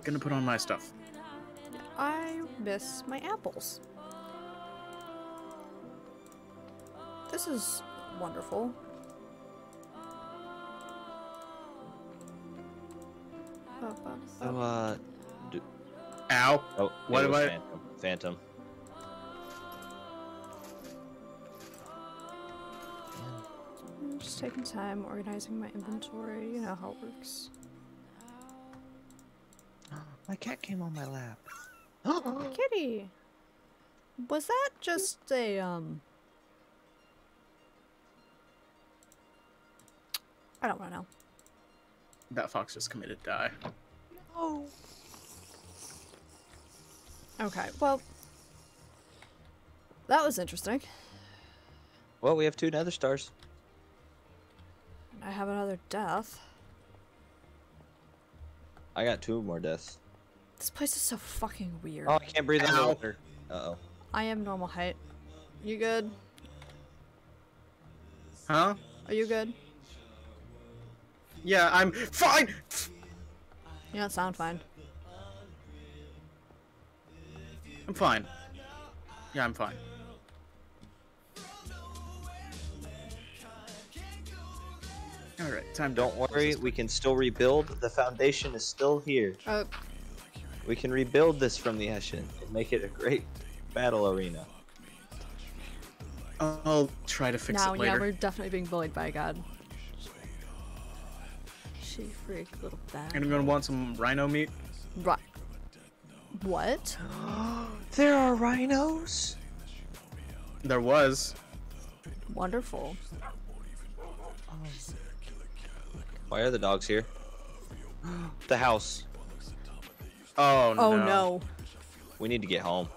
gonna put on my stuff. I miss my apples. This is wonderful. So, uh, Ow! oh, What it am I- Phantom. Phantom. Just taking time organizing my inventory. You know how it works. My cat came on my lap. Oh, kitty! Was that just a, um. I don't want to know. That fox just committed die. Okay, well. That was interesting. Well, we have two Nether stars. I have another death. I got two more deaths. This place is so fucking weird. Oh, I can't breathe underwater. Uh oh. I am normal height. You good? Huh? Are you good? Yeah, I'm fine. You don't sound fine. I'm fine. Yeah, I'm fine. All right, time. Don't worry, we can still rebuild. The foundation is still here. Oh, We can rebuild this from the ashen and make it a great battle arena. I'll, I'll try to fix now, it later. yeah, we're definitely being bullied by God. She freak little bad. Anyone want some rhino meat? Right. What? There are rhinos? There was. Wonderful. Oh. Why are the dogs here? the house. Oh, Oh no. no. We need to get home.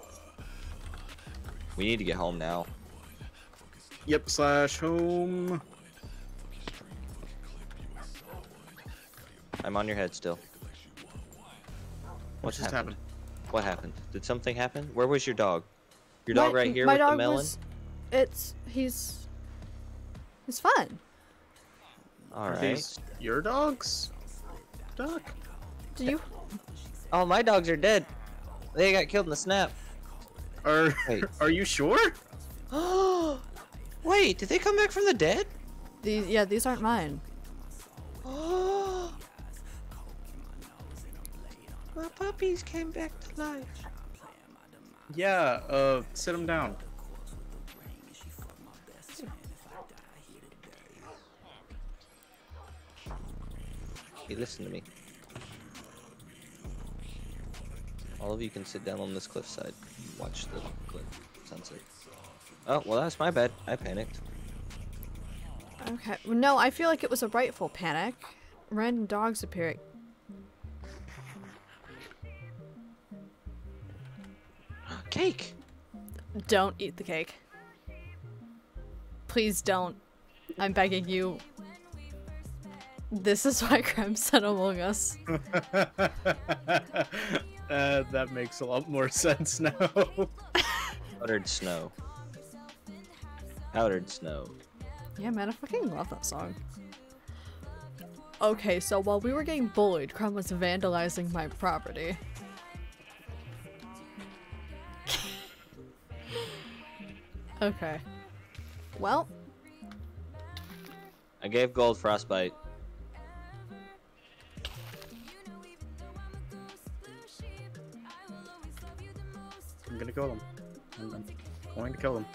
We need to get home now. Yep. Slash home. I'm on your head still. What just happened? happened? What happened? Did something happen? Where was your dog? Your My- dog right here my with the melon? Was, it's he's he's fun. All Are these your dogs? Duck. Do you? Oh, my dogs are dead. They got killed in the snap. Are Wait. Are you sure? Oh, wait, did they come back from the dead? These yeah, these aren't mine. Oh, my puppies came back to life. Yeah. Uh, sit them down. Listen to me. All of you can sit down on this cliffside and watch the cliff sunset. Oh, well, that's my bad. I panicked. Okay. No, I feel like it was a rightful panic. Random dogs appearing. Cake! Don't eat the cake. Please don't. I'm begging you. This is why crime said among us. uh, that makes a lot more sense now. Powdered snow. Powdered snow. Yeah, man, I fucking love that song. Okay, so while we were getting bullied, Krem was vandalizing my property. okay. Well, I gave gold frostbite. Gonna kill them. I'm, I'm going to kill them.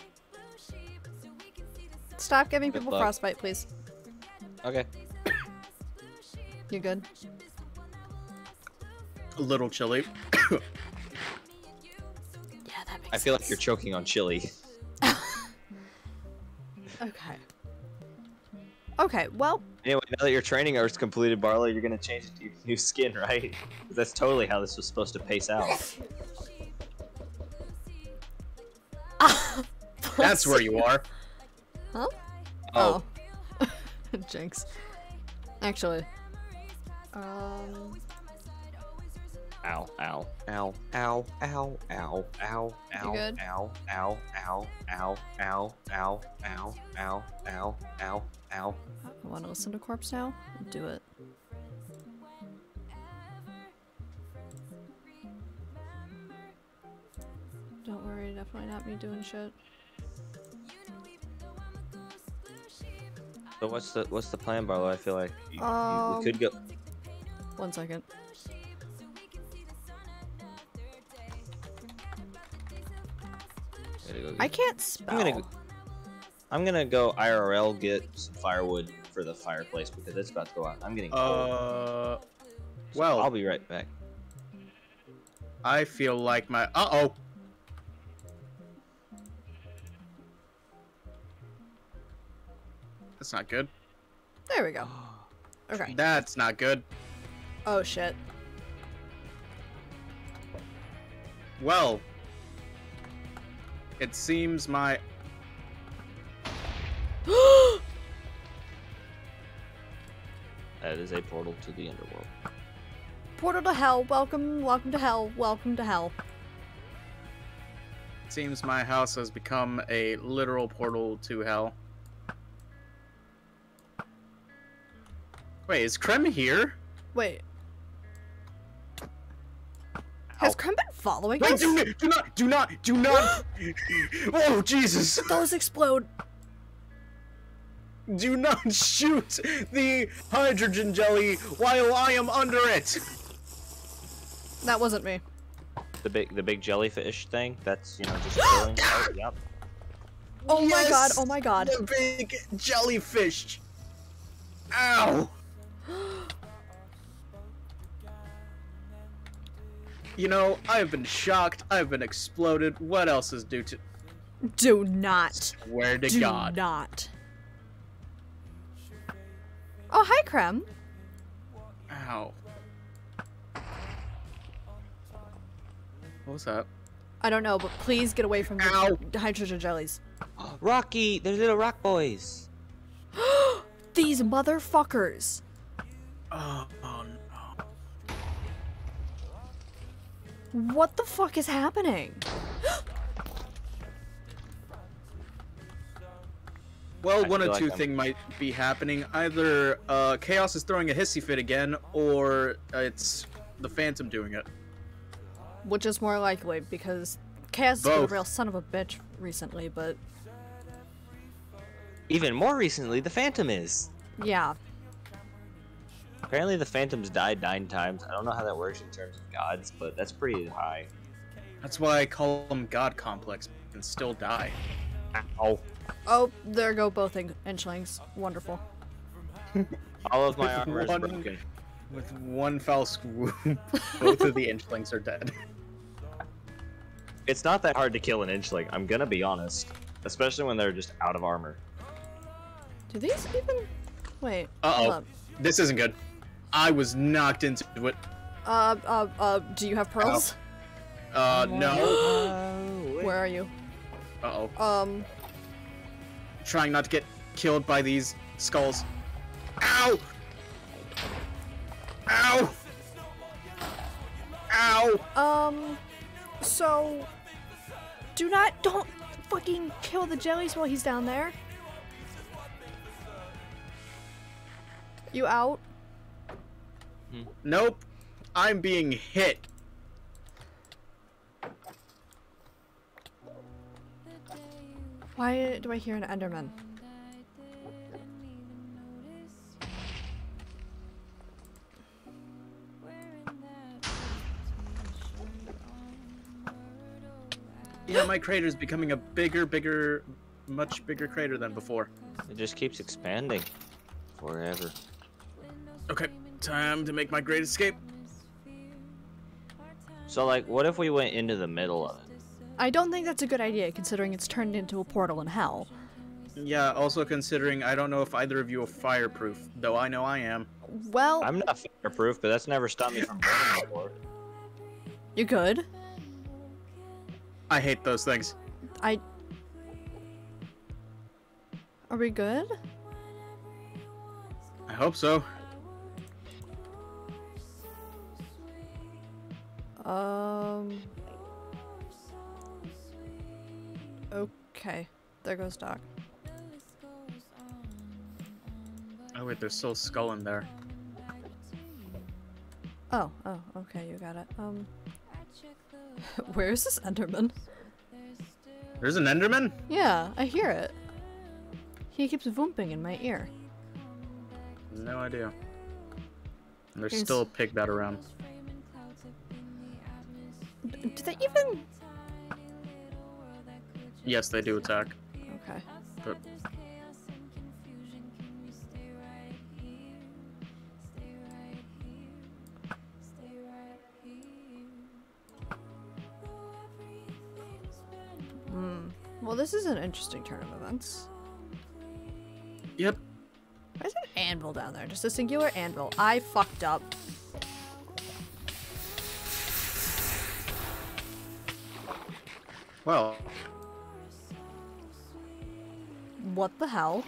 stop giving Good people luck. frostbite, please. Okay. You good? A little chilly. Yeah, that makes I feel like you're choking on chili. Okay. Okay, well, Anyway, now that your training hours completed, Barlow, you're gonna change it to your new skin, right? That's totally how this was supposed to pace out. That's where you are. Huh? Oh, Oh. Jinx. Actually. Um. ow, ow, ow, ow, ow, ow, ow, ow, good? ow, ow, ow, ow, ow, ow, ow, ow, ow, ow, ow. Want to listen to Corpse now? Do it. Don't worry, definitely not me doing shit. So what's the what's the plan, Barlow? I feel like you, you, Um, we could go. One second. Go I can't spell. I'm gonna go, I'm gonna go IRL get some firewood for the fireplace because it's about to go out. I'm getting cold. Uh, So well, I'll be right back. I feel like my. Uh oh. That's not good. There we go. Okay. That's not good. Oh shit. Well, it seems my. That is a portal to the underworld. Portal to hell. Welcome, welcome to hell. Welcome to hell. It seems my house has become a literal portal to hell. Wait, is Krem here? Wait. Has Krem been following Wait, us? do, not- do not, do not, do not! oh, Jesus! Those explode. Do not shoot the hydrogen jelly while I am under it! That wasn't me. The big the big jellyfish thing. That's you know just chilling. oh, yep. Oh my god, oh my god. The big jellyfish! Ow! You know, I've been shocked, I've been exploded. What else is due to. Do not. Swear to Do God. not. Oh, hi, Krem. Ow. What was that? I don't know, but please get away from the hydrogen jellies. Rocky, they're little rock boys. These motherfuckers. Oh, oh no. What the fuck is happening? Well, I one feel or like two I'm- thing might be happening. Either uh, Chaos is throwing a hissy fit again, or it's the Phantom doing it. Which is more likely because Chaos has been a real son of a bitch recently, but Even more recently, the Phantom is. yeah. Apparently, the Phantom's died nine times. I don't know how that works in terms of gods, but that's pretty high. That's why I call them God Complex and still die. Ow. Oh, there go both in- inchlings. Wonderful. All of my With armor is one- broken. With one foul swoop, both of the Inchlings are dead. It's not that hard to kill an inchling. I'm gonna be honest, especially when they're just out of armor. Do these even? Wait. Uh-oh. This isn't good. I was knocked into it. Uh, uh, uh, do you have pearls? Uh, no. Where are you? Uh oh. Um, Trying not to get killed by these skulls. Ow! Ow! Ow! um, so, do not, don't fucking kill the jellies while he's down there. You out? Nope. I'm being hit. Why do I hear an Enderman? Yeah, my crater's becoming a bigger, bigger, much bigger crater than before. It just keeps expanding forever. Okay, time to make my great escape. So, like, what if we went into the middle of it? I don't think that's a good idea considering it's turned into a portal in hell. Yeah, also considering I don't know if either of you are fireproof, though I know I am. Well, I'm not fireproof, but that's never stopped me from burning before. you could. I hate those things. I. Are we good? I hope so. Um. Okay. There goes Doc. Oh wait, there's still a skull in there. Oh, oh, okay, you got it. Um. Where's this Enderman? There's an Enderman? Yeah, I hear it. He keeps vooping in my ear. No idea. And there's Here's- still a pig bat around. Do they even? Yes, they do attack. Okay. But Hmm. Well, this is an interesting turn of events. yep. Why is an anvil down there? Just a singular anvil. I fucked up. Well, What the hell?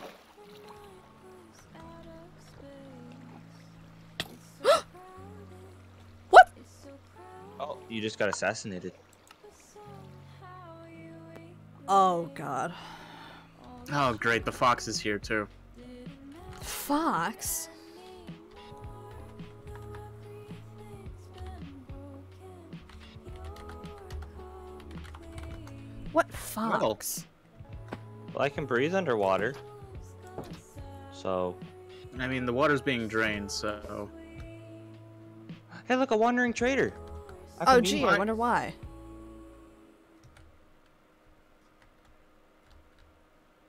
what? Oh, you just got assassinated. Oh god. oh great, the fox is here too. Fox? What fox? Well, I can breathe underwater. So, I mean, the water's being drained, so hey, look, a wandering trader. Oh can gee. I wonder why.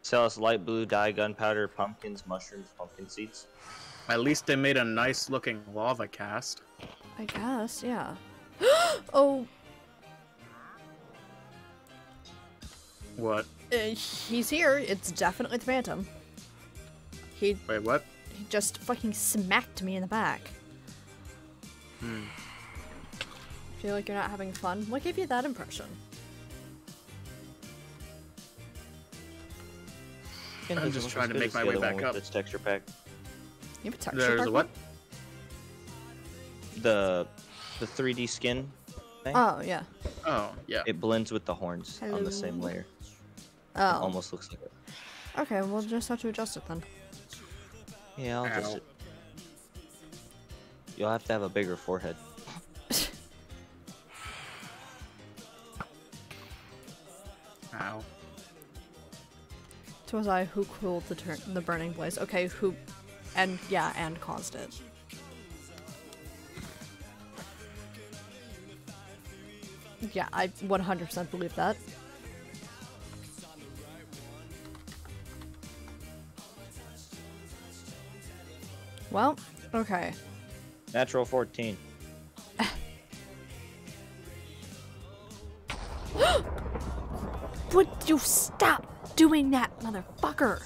Sell us light blue dye, gunpowder, pumpkins, mushrooms, pumpkin seeds. at least they made a nice looking lava cast. I guess, yeah. oh, What? uh, he's here. It's definitely the Phantom. He, Wait, what? he just fucking smacked me in the back. Hmm. Feel like you're not having fun? What gave you that impression? I'm just trying to make my way back up. This texture pack. You have a texture There's pack a what? The the 3D skin thing. Oh, yeah. Oh, yeah. It blends with the horns on the same layer. Oh. Almost looks like it. Okay, we'll just have to adjust it then. Yeah, I'll just. Ow. You'll have to have a bigger forehead. Ow. So was I who cooled the turn the burning blaze. Okay, who and yeah, and caused it. Yeah, I 100% believe that. Well, okay. Natural 14. Would you stop doing that, motherfucker?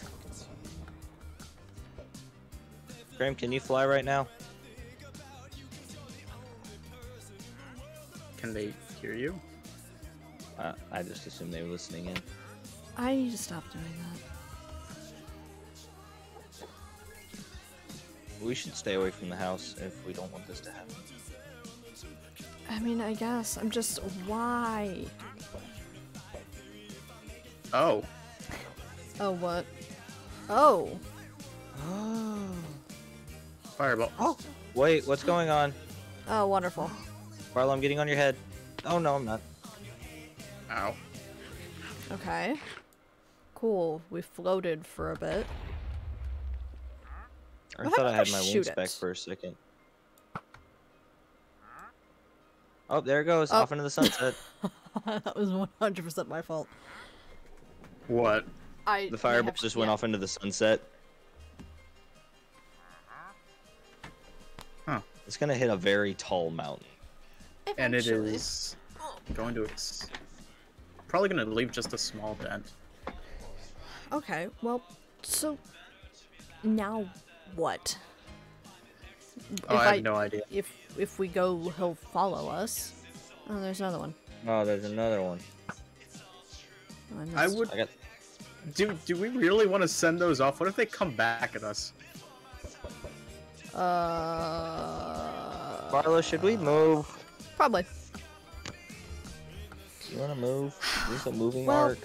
Krem, can you fly right now? Can they hear you? Uh, I just assumed they were listening in. I need to stop doing that. We should stay away from the house if we don't want this to happen. I mean, I guess. I'm just. Why? Oh. Oh, what? Oh. oh. Fireball. Oh! Wait, what's going on? Oh, wonderful. Barlow, I'm getting on your head. Oh no, I'm not. Ow. Okay. Cool. We floated for a bit. I Well, thought I had my wings shoot back for a second. Oh, there it goes, Oh. off into the sunset. that was 100% my fault. What? I The fireball just went off into the sunset. Huh. It's gonna hit a very tall mountain. And it is going to. Ex- probably gonna leave just a small dent. Okay, well, so now what? Oh, If I have I- no idea. If if we go, he'll follow us. Oh, there's another one. Oh, there's another one. Oh, I missed. would I got. do. Do we really want to send those off? What if they come back at us? Uh. Barlow, should we move? Probably. You wanna move? There's a moving Well- arc?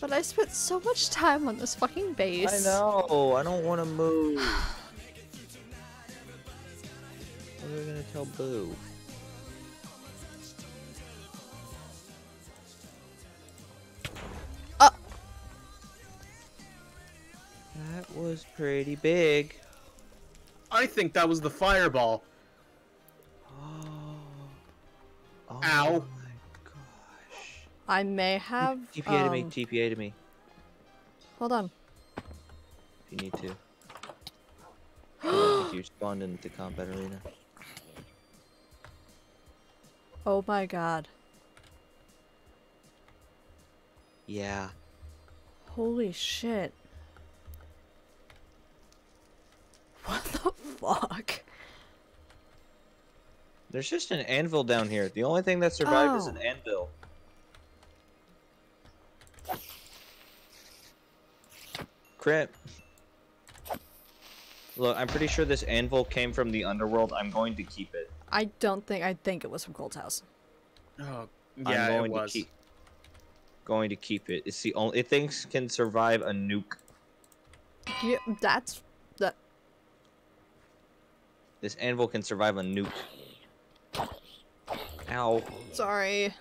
But I spent so much time on this fucking base. I know. I don't want to move. What are we gonna tell Boo? Uh. That was pretty big. I think that was the fireball. Oh Ow. I may have. TPA to me. um, TPA to me. Hold on. If you need to. I don't think you spawned into combat arena. Oh my god. Yeah. Holy shit. What the fuck? There's just an anvil down here. The only thing that survived is Oh. an anvil. Crit. Look, I'm pretty sure this anvil came from the underworld. I'm going to keep it. I don't think. I think it was from Gold's house. Oh, yeah, I'm going it was. to keep. Going to keep it. It's the only. It thinks can survive a nuke. Yeah, that's. That. This anvil can survive a nuke. Ow. Sorry.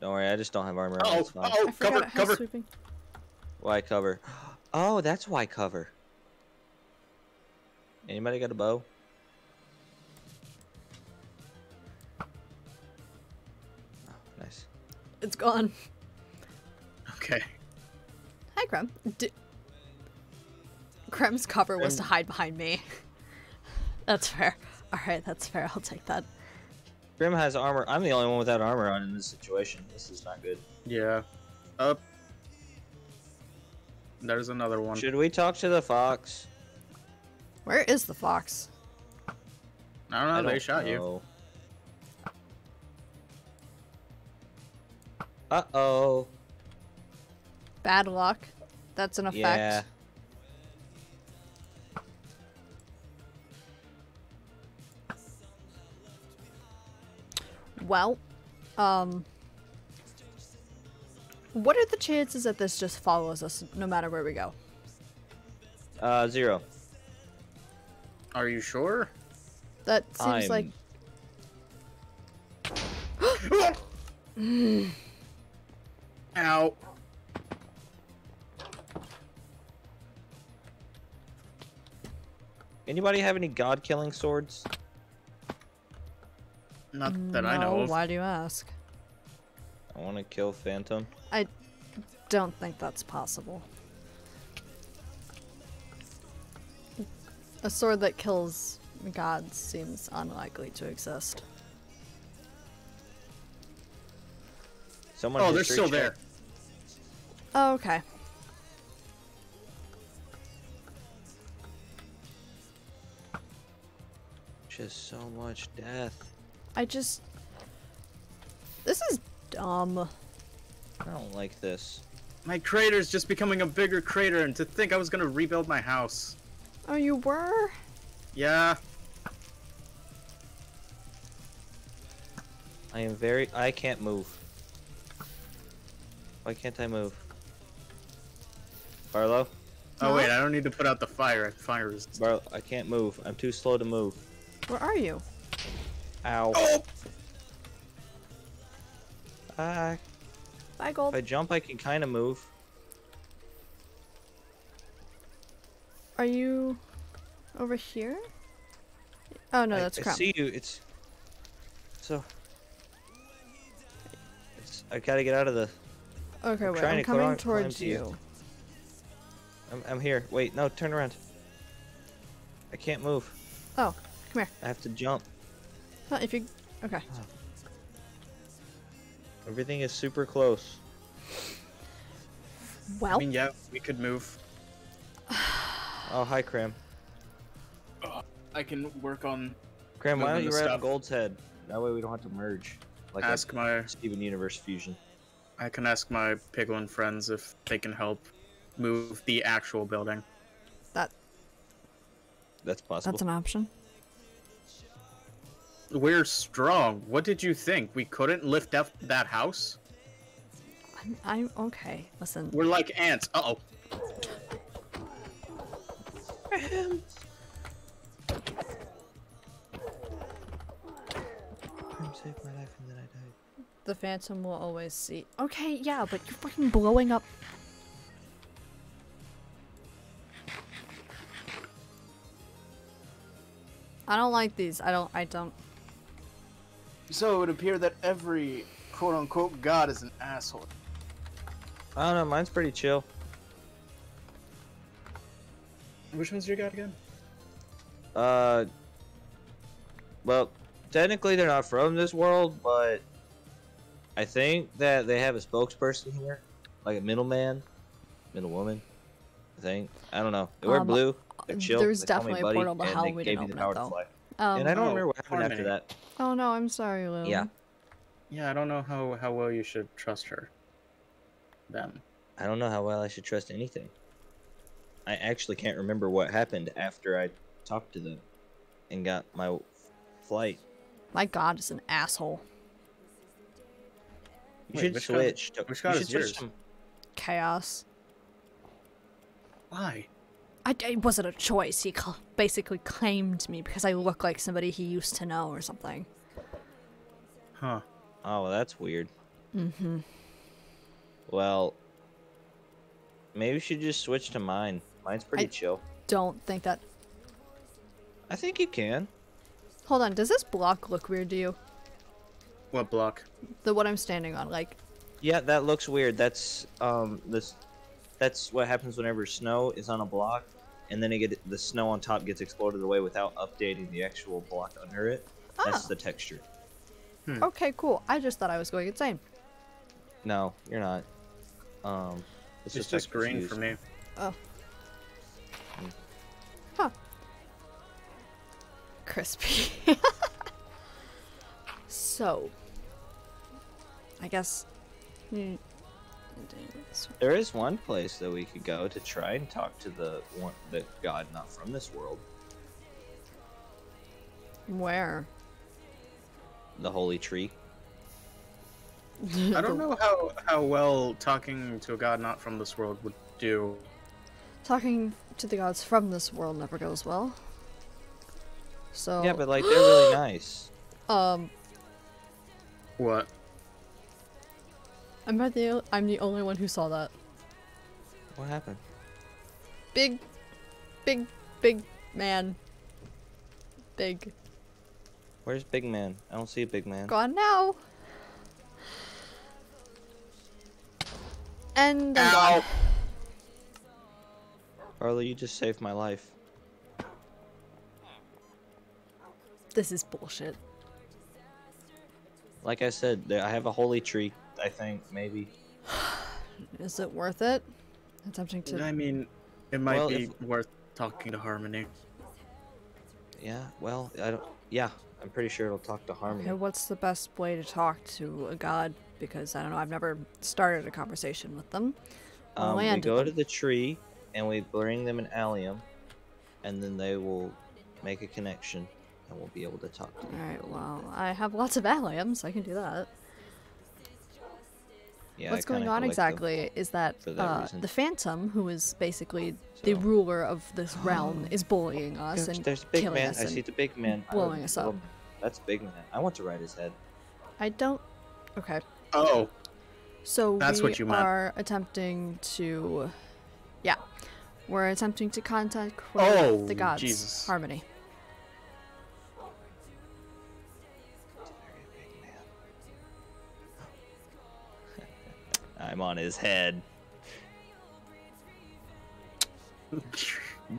Don't worry, I just don't have armor. on, Oh, it's oh, cover, cover. sweeping. Why cover? Oh, that's why cover. Anybody got a bow? Oh, nice. It's gone. Okay. Hi, Krem. D- Krem's cover was um, to hide behind me. that's fair. Alright, that's fair. I'll take that. Krem has armor. I'm the only one without armor on in this situation. This is not good. Yeah. Up. There's another one. Should we talk to the fox? Where is the fox? I don't know. I they don't shot you. Uh oh. Bad luck. That's an effect. Yeah. Well, um. What are the chances that this just follows us no matter where we go? Uh, zero. Are you sure? That seems I'm- like. Ow. Anybody have any god killing swords? Not that I know of. Why do you ask? I want to kill Phantom. I don't think that's possible. A sword that kills gods seems unlikely to exist. Someone. Oh, they're still check. there. Oh, okay. Just so much death. I just. This is dumb. I don't like this. My crater's just becoming a bigger crater, and to think I was gonna rebuild my house. Oh, you were? Yeah. I am very. I can't move. Why can't I move? Barlow? Oh wait, I don't need to put out the fire. Fire is. Barlow, I can't move. I'm too slow to move. Where are you? Ow. Oh! Ah, Bye, if I jump, I can kind of move. Are you over here? Oh no, I, that's I crap. see you. It's so. It's. I gotta get out of the. Okay, I'm wait. trying I'm to coming climb towards to you. you. I'm, I'm here. Wait, no, turn around. I can't move. Oh, come here. I have to jump. Huh, if you. Okay. Ah. Everything is super close. Well, I mean, yeah, we could move. Oh, hi, Krem. I can work on Krem, why don't you the ride on. Gold's head? That way we don't have to merge. Like a ask my Steven Universe fusion. I can ask my piglin friends if they can help move the actual building. that That's possible. that's an option. We're strong. What did you think? We couldn't lift up that house? I'm, I'm okay. Listen, We're like ants. Uh oh. Krem saved my life and then I died. the Phantom will always see. Okay, yeah, but you're fucking blowing up. I don't like these. I don't. I don't. So it would appear that every quote unquote god is an asshole. I don't know, mine's pretty chill. Which one's your god again? Uh, well, technically they're not from this world, but I think that they have a spokesperson here, like a middleman, middlewoman. I think I don't know. They wear Um, blue. They're chill. there's they definitely a buddy, portal to hell, we gave didn't me open it, though. Fly. Um, and I don't Oh, remember what happened after that. Oh no, I'm sorry, Lou. Yeah. Yeah, I don't know how, how well you should trust her. Then. I don't know how well I should trust anything. I actually can't remember what happened after I talked to them and got my flight. My God is an asshole. You Wait, should which god- switch. to, which you god should is switch yours? to- Chaos. Why? I, it wasn't a choice. He cl- basically claimed me because I look like somebody he used to know or something. Huh. Oh, well, that's weird. Mm-hmm. Well, maybe you should just switch to mine. Mine's pretty I- chill. Don't think that. I think you can. Hold on. Does this block look weird to you? What block? The one I'm standing on, like. Yeah, that looks weird. That's um this that's what happens whenever snow is on a block and then it get the snow on top gets exploded away without updating the actual block under it. That's Oh. the texture. Okay, cool. I just thought I was going insane. No, you're not. Um It's just just green confused. for me. Oh. Huh. Crispy. so. I guess. hmm, There is one place that we could go to try and talk to the one the god not from this world, Where? the holy tree. I don't know how, how well talking to a god not from this world would do. Talking to the gods from this world never goes well. So. Yeah, but like they're really nice. Um, What? I'm not the I'm the only one who saw that. What happened? Big, big, big man. Big. Where's Big Man? I don't see a big man. Gone now. And I'm Ow! gone. Carly, you just saved my life. This is bullshit. Like I said, I have a holy tree. I think maybe. Is it worth it? Attempting to. I mean, it might Well, be if- worth talking to Harmony. Yeah. Well, I don't. Yeah, I'm pretty sure it'll talk to Harmony. Okay, what's the best way to talk to a god? Because I don't know, I've never started a conversation with them. Um, we go them. to the tree and we bring them an allium, and then they will make a connection, and we'll be able to talk to them. Alright, well, I have lots of alliums, I can do that. Yeah. What's going on exactly is that, that uh, the Phantom, who is basically the ruler of this realm, is bullying us Coach, and there's big killing man. us. I see the big man. I blowing us up. That's big man. I want to ride his head. I don't. Okay. Oh, So That's we what you meant. are attempting to, yeah, we're attempting to contact with Oh, the gods, Jesus. Harmony. I'm on his head.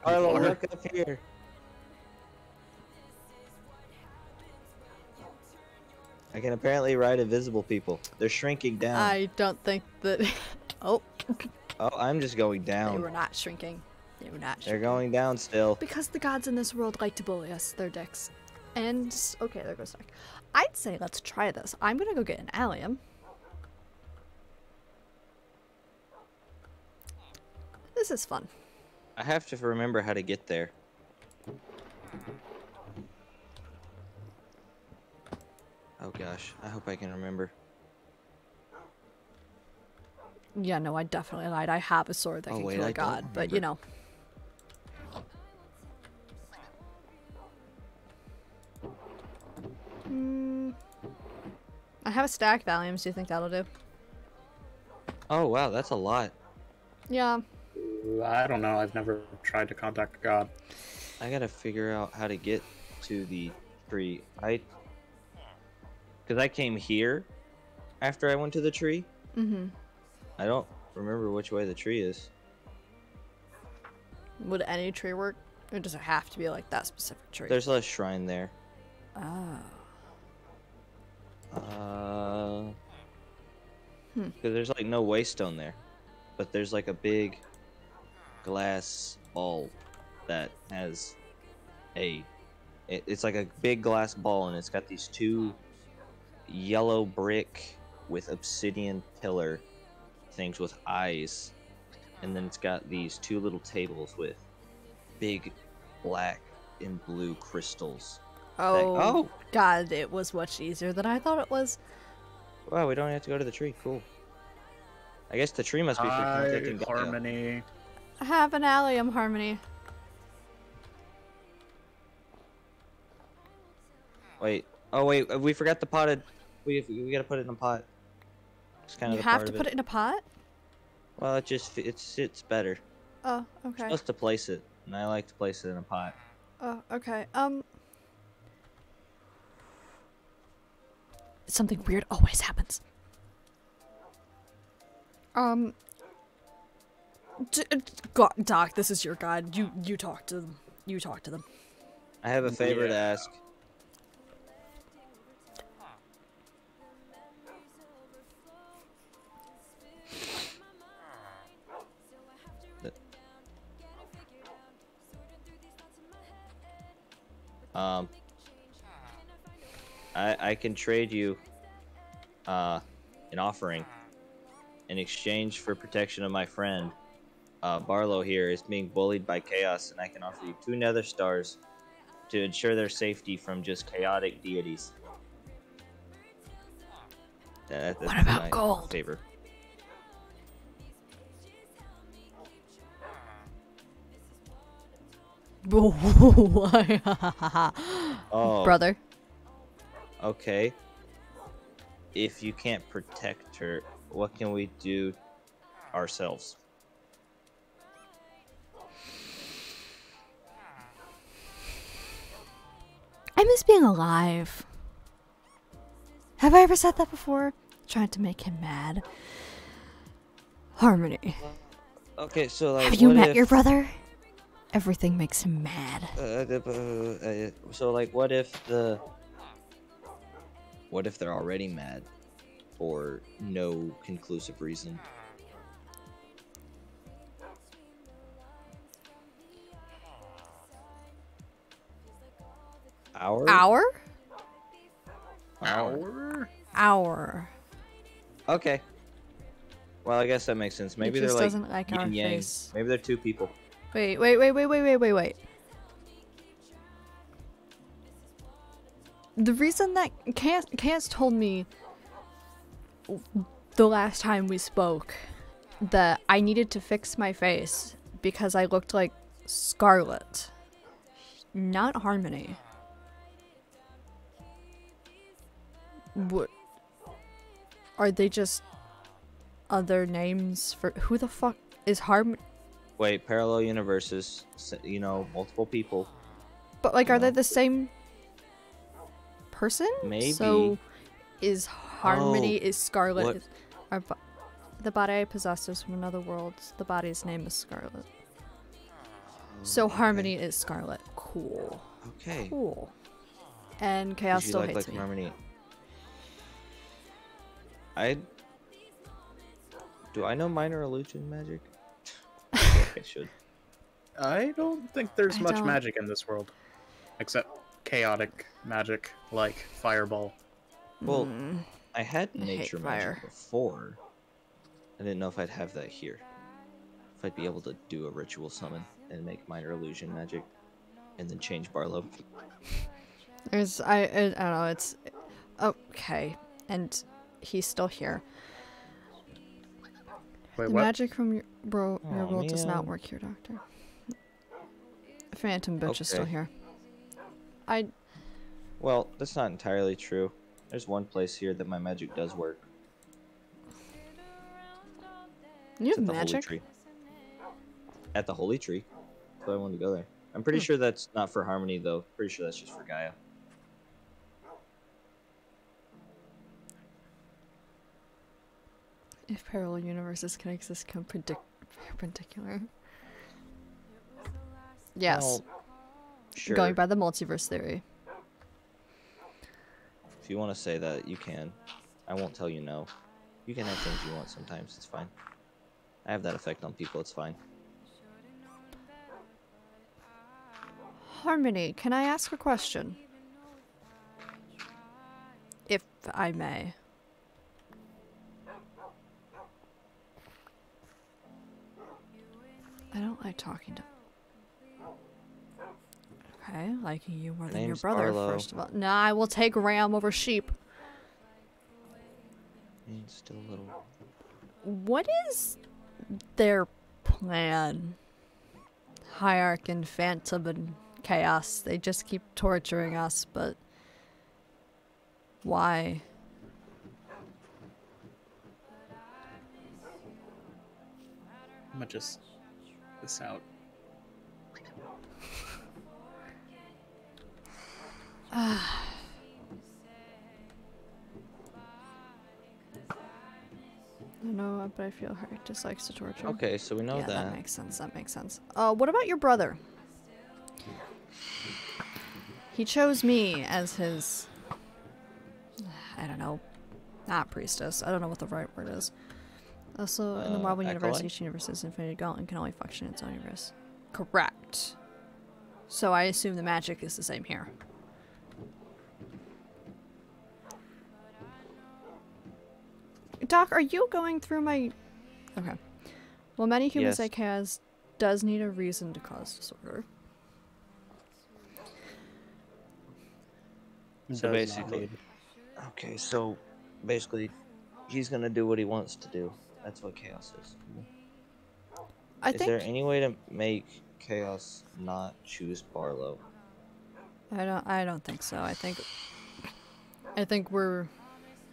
Arlo, look up here. I can apparently ride invisible people. They're shrinking down. I don't think that. Oh, Oh, I'm just going down. they down. were not shrinking. They were not. Shrinking. They're going down still. Because the gods in this world like to bully us. They're dicks. And okay, there goes Dark. I'd say let's try this. I'm gonna go get an allium. This is fun. I have to remember how to get there. Oh gosh, I hope I can remember. Yeah, no, I definitely lied. I have a sword that Oh, can wait, kill a I god, but you know. Hmm. I have a stack of alliums. Do you think that'll do? Oh wow, that's a lot. Yeah. I don't know. I've never tried to contact god. I gotta figure out how to get to the tree. I, cause I came here after I went to the tree. Mm-hmm. I don't remember which way the tree is. Would any tree work? Or does it have to be like that specific tree? There's a shrine there. Oh. Uh, Hmm. because there's like no waystone there, but there's like a big glass ball that has a. It, it's like a big glass ball, and it's got these two yellow brick with obsidian pillar things with eyes, and then it's got these two little tables with big black and blue crystals. that- Oh. oh, God, it was much easier than I thought it was. Wow, we don't have to go to the tree. Cool. I guess the tree must be for Hi. Harmony. Have an allium harmony. Wait. Oh wait, uh, we forgot the potted. We we gotta put it in a pot. It's kind You of the have to put it. it in a pot? Well, it just it sits better. Oh, You're okay. supposed to place it, and I like to place it in a pot. Oh, okay. Um. Something weird always happens. Um. D- uh, Doc, this is your god. You you talk to them. You talk to them. I have a favor to ask. Um, I I can trade you uh an offering in exchange for protection of my friend. Uh, Barlow here is being bullied by chaos, and I can offer you two nether stars to ensure their safety from just chaotic deities. That- What about gold? Favor. Oh, Brother. Okay. If you can't protect her, what can we do ourselves? I miss being alive. Have I ever said that before? Trying to make him mad. Harmony. Okay, so like, Have you met if, your brother? Everything makes him mad. Uh, uh, uh, so like, what if the? What if they're already mad, for no conclusive reason? Our Hour? Hour? Hour. Okay. Well, I guess that makes sense. Maybe just they're like doesn't like our yin yang. face. Maybe they're two people. Wait, wait, wait, wait, wait, wait, wait, wait. The reason that Chaos, Chaos told me the last time we spoke that I needed to fix my face because I looked like Scarlet, not Harmony. What? Are they just other names for who the fuck is Harmony? Wait, parallel universes. You know, multiple people. But like, are they the same person? Maybe. So, is Harmony Oh, is Scarlet? what- Is, our, bo- the body I possessed is from another world. The body's name is Scarlet. So Harmony is Scarlet. Cool. Okay. Cool. And Chaos still like hates like me. harmony? I do I know minor illusion magic? I feel I should. I don't think there's I much don't- magic in this world, except chaotic magic like fireball. Well, Mm, I had I hate nature fire. magic before. I didn't know if I'd have that here. If I'd be able to do a ritual summon and make minor illusion magic, and then change Barlow. there's I, I I don't know. It's okay, and he's still here. Wait, the what? magic from your bro your Aw, world does not work here, Doctor. Phantom bitch is still here. I Well, that's not entirely true. There's one place here that my magic does work. you It's have at the holy magic. tree. At the holy tree. So I wanted to go there. I'm pretty Hmm. sure that's not for harmony though. Pretty sure that's just for Gaia. If parallel universes can exist perpendicular. Yes. Well, sure. Going by the multiverse theory. If you want to say that, you can. I won't tell you no. You can have things you want sometimes. It's fine. I have that effect on people. It's fine. Harmony, can I ask a question? If I may. I don't like talking to. Okay, liking you more than your brother, Barlow. first of all. Nah, I will take ram over sheep. It's still a little. What is their plan? Hierarch and Phantom and Chaos. They just keep torturing us, but why? I'm gonna just this out. I know, but I feel Hierarch just likes to torture. Okay, so we know yeah, that. that. makes sense. That makes sense. Uh, what about your brother? He chose me as his. I don't know, not priestess. I don't know what the right word is. Also, in the Uh, Marvel universe, acolyte? each universe's Infinity Gauntlet can only function in its own universe. Correct. So I assume the magic is the same here. Doc, are you going through my? Okay. Well, many humans Yes. say chaos does need a reason to cause disorder. So basically- Okay, so basically, he's gonna do what he wants to do. That's what chaos is. I is think there any way to make chaos not choose Barlow? I don't. I don't think so. I think. I think we're.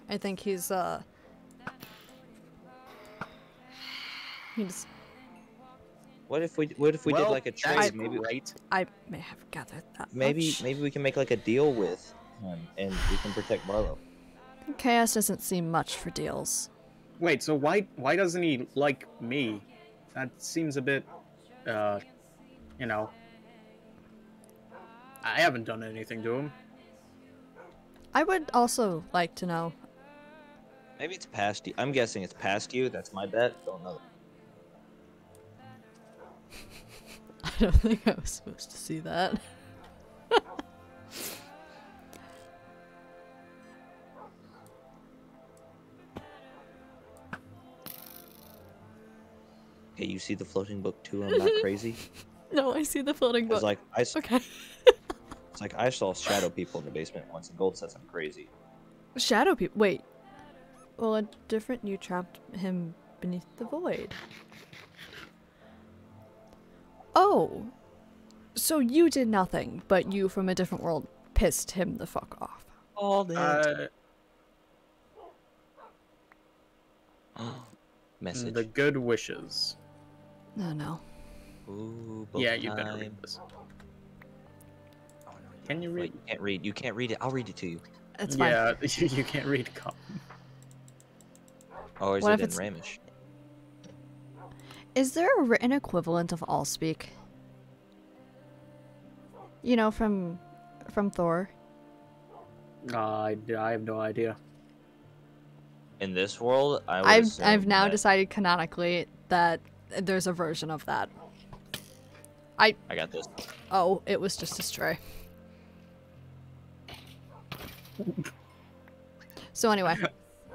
I think he's uh. He's. What if we what if we well, did like a trade? that's Maybe great. I may have gathered that. maybe much. maybe we can make like a deal with him and we can protect Barlow. Chaos doesn't seem much for deals. Wait, so why why doesn't he like me? That seems a bit, uh, you know. I haven't done anything to him. I would also like to know. Maybe it's past you. I'm guessing it's past you. That's my bet. Don't know. I don't think I was supposed to see that. Okay, you see the floating book too. I'm not crazy. No, I see the floating book. It's book. like I, s- okay. it's like I saw shadow people in the basement once, and Gold says I'm crazy. Shadow people. Wait. Well, a different you trapped him beneath the void. Oh. So you did nothing, but you from a different world pissed him the fuck off. All Uh, Message. the good wishes. No, no. Ooh, Yeah, you better read this. Can you Wait, read? you can't read. You can't read it. I'll read it to you. It's fine. yeah, you, you can't read. Com- Oh, is What it if in it's- Ramish? Is there a written equivalent of Allspeak? You know, from from Thor. Uh, I, I have no idea. In this world, I would I've I've now that- decided canonically that there's a version of that. I I got this. Oh, it was just a stray. So anyway,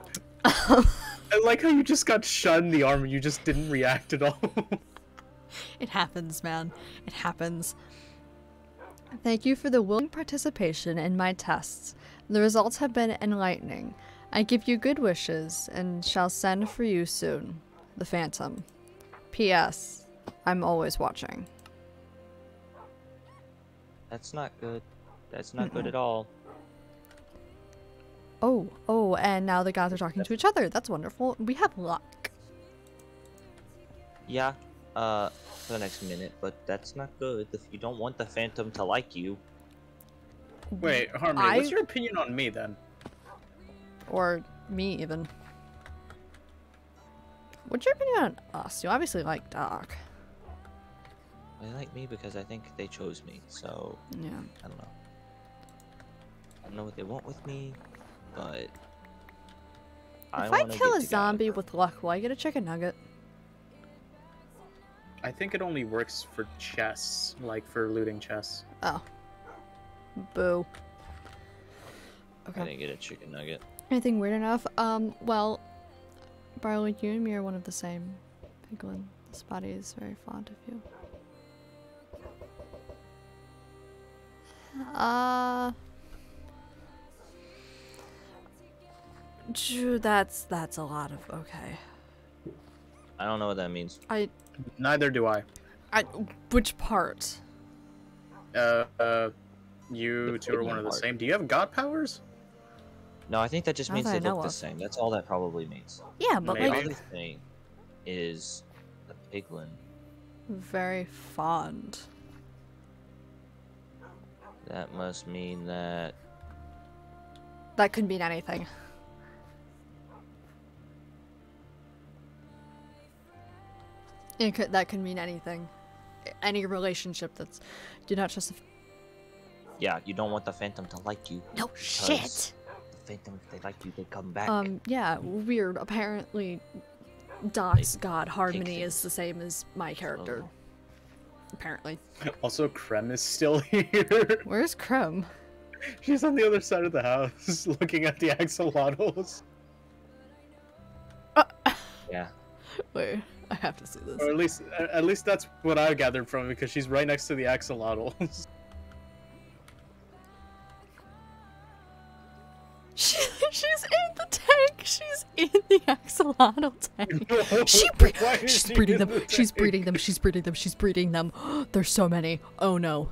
I like how you just got shot in the arm and you just didn't react at all. it happens, man. It happens. Thank you for the willing participation in my tests. The results have been enlightening. I give you good wishes and shall send for you soon. The Phantom. P.S. I'm always watching. That's not good. That's not good at all. Oh, oh, and now the gods are talking to each other. That's wonderful. We have luck. Yeah, uh, for the next minute, but that's not good. If you don't want the Phantom to like you, Wait, Harmony, what's your opinion on me then? Or me, even. What's your opinion on us? You obviously like Doc. they like me because I think they chose me. So Yeah. I don't know. I don't know what they want with me, but If I, wanna kill a to God. zombie with luck, will I get a chicken nugget? I think it only works for chests, like for looting chests. Oh. Boo. Okay. I didn't get a chicken nugget. Anything weird enough? Um, well, Barley, you and me are one of the same. Piglin. body is very fond of you. Uh. Gee, That's that's a lot of okay. I don't know what that means. I Neither do I. I which part? Uh, uh you The two are one Piglin of the part. same. Do you have god powers? No, I think that just Not means that they look the of. same. That's all that probably means. Yeah, but The Maybe. like other thing is the piglin. very fond. That must mean that That could mean anything. It could, that could mean anything. Any relationship that's do not trust. The, yeah, you don't want the phantom to like you. no shit. The phantom, if they like you, they come back. Um. Yeah. Weird. Apparently, Doc's god harmony is the same as my character. Oh. Apparently. Also, Krem is still here. Where's Krem? She's on the other side of the house, looking at the axolotls. yeah. Wait. I have to see this. Or at least, at least that's what I gathered from it, because she's right next to the axolotls. She, she's in the tank. She's in the axolotl tank. She bre- she's she breeding them. the She's tank? breeding them. She's breeding them. She's breeding them. There's so many. Oh no.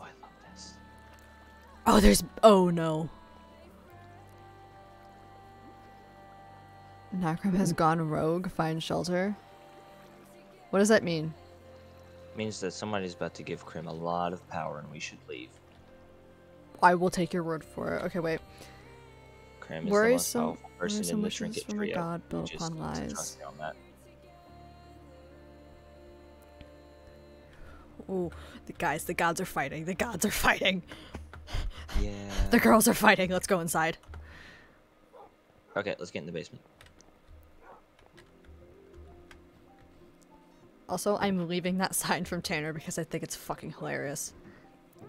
Oh, I love this. Oh, there's. Oh no. Nakram has gone rogue. Find shelter. What does that mean? It Means that somebody's about to give Krem a lot of power and we should leave. I will take your word for it. Okay, wait. Krem is Worries the most some- powerful person worrisome in the trinket from a trio. god built upon lies. trust me on that. Ooh, the guys, the gods are fighting. The gods are fighting. Yeah. The girls are fighting. Let's go inside. Okay, let's get in the basement. Also, I'm leaving that sign from Tanner because I think it's fucking hilarious.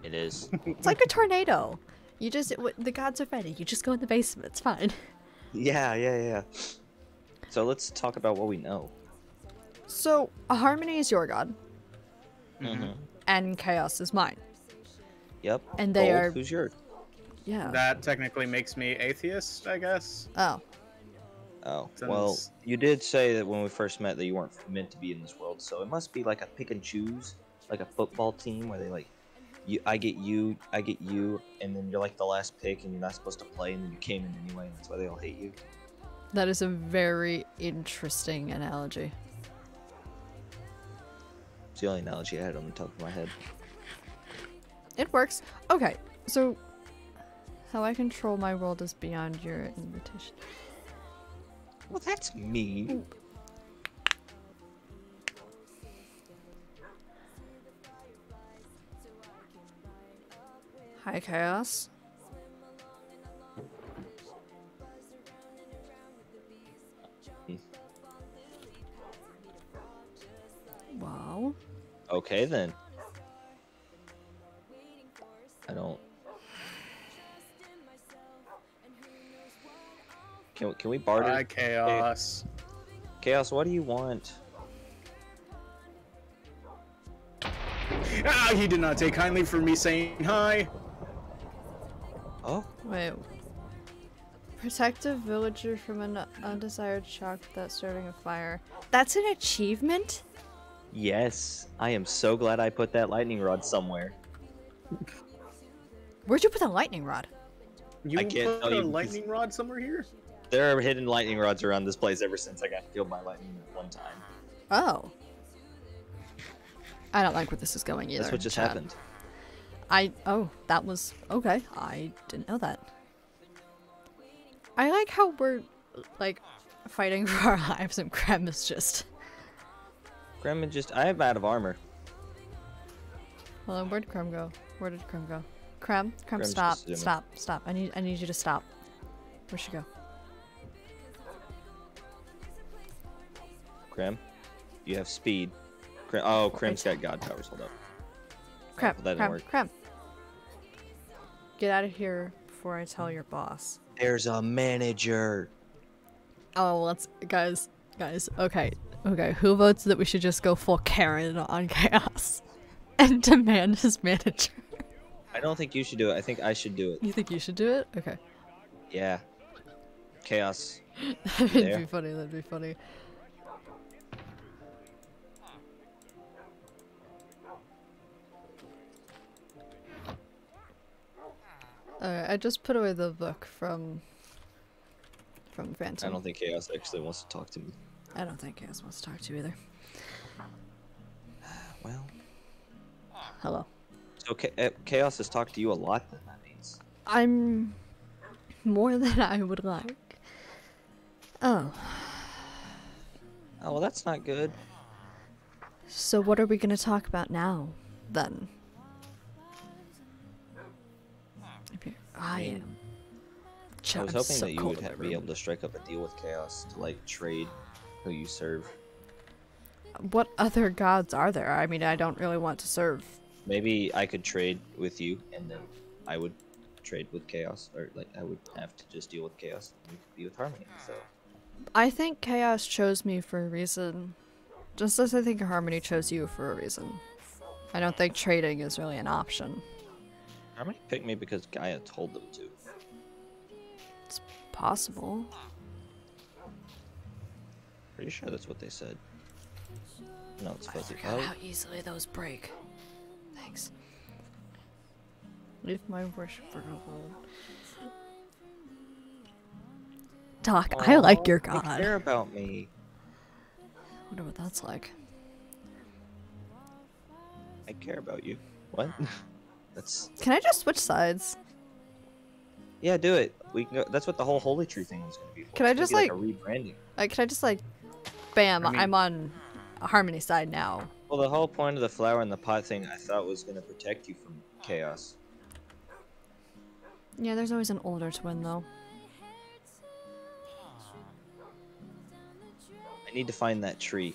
It is. It's like a tornado. You just w- the gods are fighting. You just go in the basement. It's fine. yeah, yeah, yeah. So let's talk about what we know. So harmony is your god, Mm-hmm. and chaos is mine. Yep. And they Gold, are- Who's yours? Yeah. That technically makes me atheist, I guess. oh. Oh, well, you did say that when we first met that you weren't meant to be in this world, so it must be like a pick and choose, like a football team where they like, you, I get you, I get you, and then you're like the last pick, and you're not supposed to play, and then you came in anyway, and that's why they all hate you. That is a very interesting analogy. It's the only analogy I had on the top of my head. It works. Okay, so how I control my world is beyond your invitation. Well, that's me. Hi, Chaos. Wow. Okay, then. I don't... Can we, can we barter? Hi, Chaos. Chaos, what do you want? Ah, he did not take kindly for me saying hi. Wait. Protect a villager from an undesired shock without starting a fire. That's an achievement? yes. I am so glad I put that lightning rod somewhere. Where'd you put the lightning rod? You I can't put tell a you lightning rod somewhere here? There are hidden lightning rods around this place ever since I got killed by lightning one time. Oh. I don't like where this is going either. That's what just Chad. happened. I oh, that was okay. I didn't know that. I like how we're like fighting for our lives and Krem is just Grandma just. I am out of armor. Hold on, where'd Krem go? Where did Krem go? Krem? Krem, Krem's stop. Stop. Stop. I need I need you to stop. Where'd she go? Krem, you have speed. Krem, oh, Krem's got god powers. Hold up. Krem, that didn't Krem, work. Krem. Get out of here before I tell your boss. There's a manager. Oh, let's guys, guys. Okay, okay. Who votes that we should just go full Karen on chaos and demand his manager? I don't think you should do it. I think I should do it. You think you should do it? Okay, Yeah. Chaos. that'd be funny. That'd be funny. Alright, I just put away the book from from Fantasy. I don't think Chaos actually wants to talk to me. I don't think Chaos wants to talk to you either. Well, Hello. so uh, Chaos has talked to you a lot. Then that means. I'm more than I would like. Oh, Oh well, that's not good. so what are we gonna talk about now, then? I mean, am. I was hoping so that you would be able to strike up a deal with Chaos to like trade who you serve. What other gods are there? I mean, I don't really want to serve. Maybe I could trade with you, and then I would trade with Chaos, or like I would have to just deal with Chaos, and you could be with Harmony. So I think Chaos chose me for a reason, just as I think Harmony chose you for a reason. I don't think trading is really an option. Harmony picked me because Gaia told them to. It's possible. Pretty sure that's what they said. No, it's fuzzy. I fuzzy. forgot Oh, how easily those break. Thanks. Leave my worshiper alone. Doc, I like your You god. care about me. wonder what that's like. I care about you. What? that's Can I just switch sides? yeah. Do it. We can go. That's what the whole Holy Tree thing was gonna be. For. Can I just, be a rebranding? Like, can I just like, bam, I mean- I'm on Harmony side now. Well, the whole point of the flower in the pot thing, I thought was gonna protect you from chaos. Yeah, there's always an older twin though. I need to find that tree.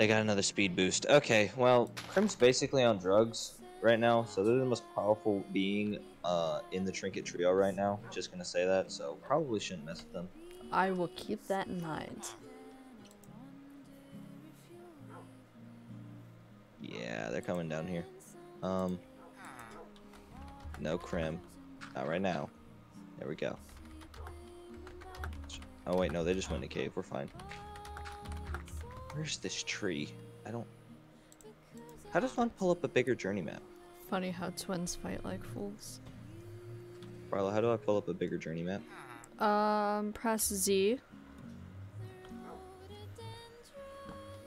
They got another speed boost. Okay, well, Krem's basically on drugs right now, so they're the most powerful being uh, in the Trinket Trio right now. Just gonna say that, so probably shouldn't mess with them. I will keep that in mind. Yeah, they're coming down here. Um, no Krem. Not right now. There we go. Oh wait, no, they just went in a cave. We're fine. Where's this tree? I don't. How does one pull up a bigger journey map? Funny how twins fight like fools. Barlow, how do I pull up a bigger journey map? Um, press Z.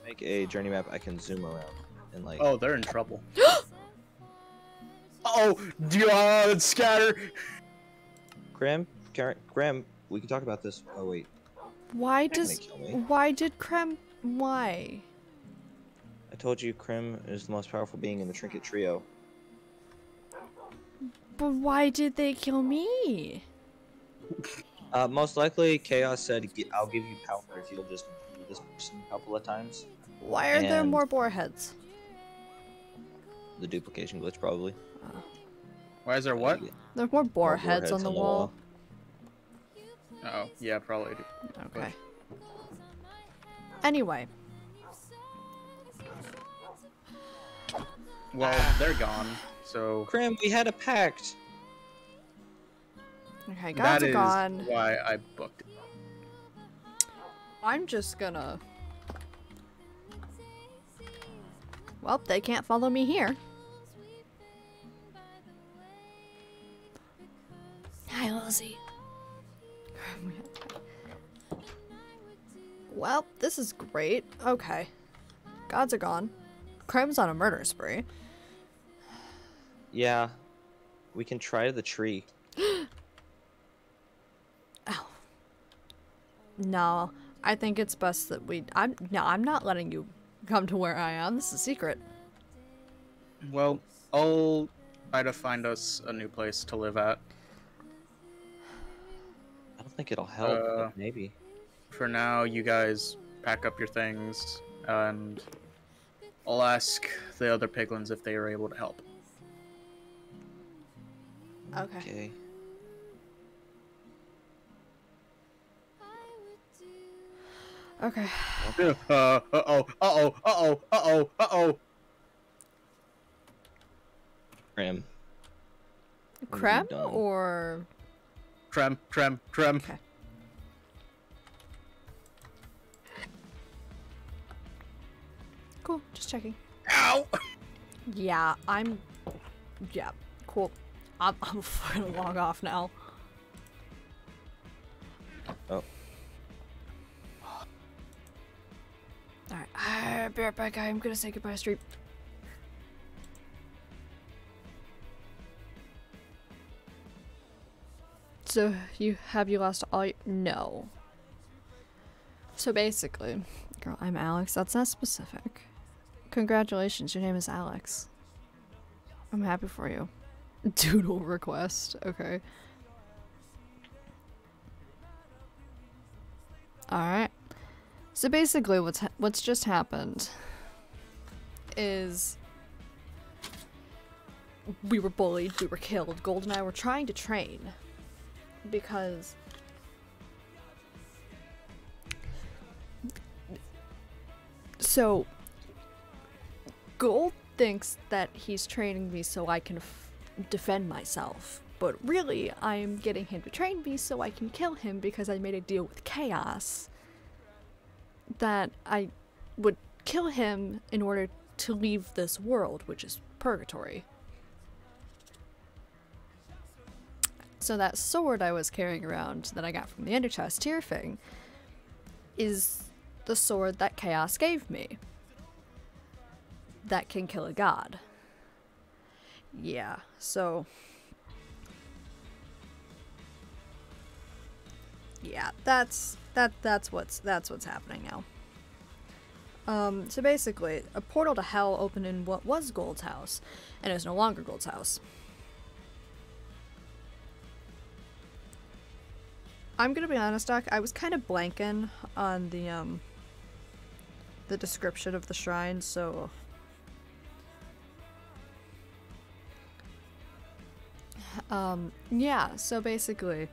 Make a journey map I can zoom around and like. Oh, they're in trouble. oh, God, scatter. Graham, Karen, Graham, we can talk about this. Oh wait, Why does gonna kill me. why did Krem why? I told you Krem is the most powerful being in the Trinket Trio. But why did they kill me? Uh, most likely, Chaos said, "I'll give you power if you'll just do this person a couple of times." Why are there more boar heads? The duplication glitch, probably. Why is there what? There's more boar More heads on the wall. Oh, yeah, probably. Okay. Anyway, Well, they're gone, so Krem, we had a pact. okay, that gods are is gone. why I booked it. I'm just gonna. Well, they can't follow me here. Hi, Lizzie. Well, this is great. Okay. Gods are gone. Crime's on a murder spree. Yeah, we can try the tree. Ow. No, I think it's best that we. I'm no, I'm not letting you come to where I am. This is a secret. Well, I'll try to find us a new place to live at. I don't think it'll help. Uh, but maybe. For now, you guys pack up your things, and I'll ask the other piglins if they are able to help. Okay. Okay. Okay. Uh oh, uh oh, uh oh, uh oh, uh oh. Krem. What have you or Trem, trem, trem. Okay. Cool? Just checking. Ow! Yeah, I'm. Yeah, cool. I'm I'm fucking log off now. Oh. Alright, I'll be right back. I'm gonna say goodbye to stream. So you have you lost all? y- No. So basically, girl, I'm Alex. That's not specific. Congratulations, your name is Alex. I'm happy for you. Doodle request. Okay. All right. So basically, what's ha- what's just happened is we were bullied, we were killed. Gold and I were trying to train because so Gold thinks that he's training me so I can defend myself. But really, I'm getting him to train me so I can kill him because I made a deal with Chaos that I would kill him in order to leave this world, which is purgatory. So that sword I was carrying around that I got from the Enderchest Tear thing is the sword that Chaos gave me. That can kill a god. Yeah, so Yeah, that's that that's what's that's what's happening now. Um, so basically, a portal to hell opened in what was Gold's house, and is no longer Gold's house. I'm gonna be honest, Doc. I was kind of blanking on the um the description of the shrine, so um yeah. So basically,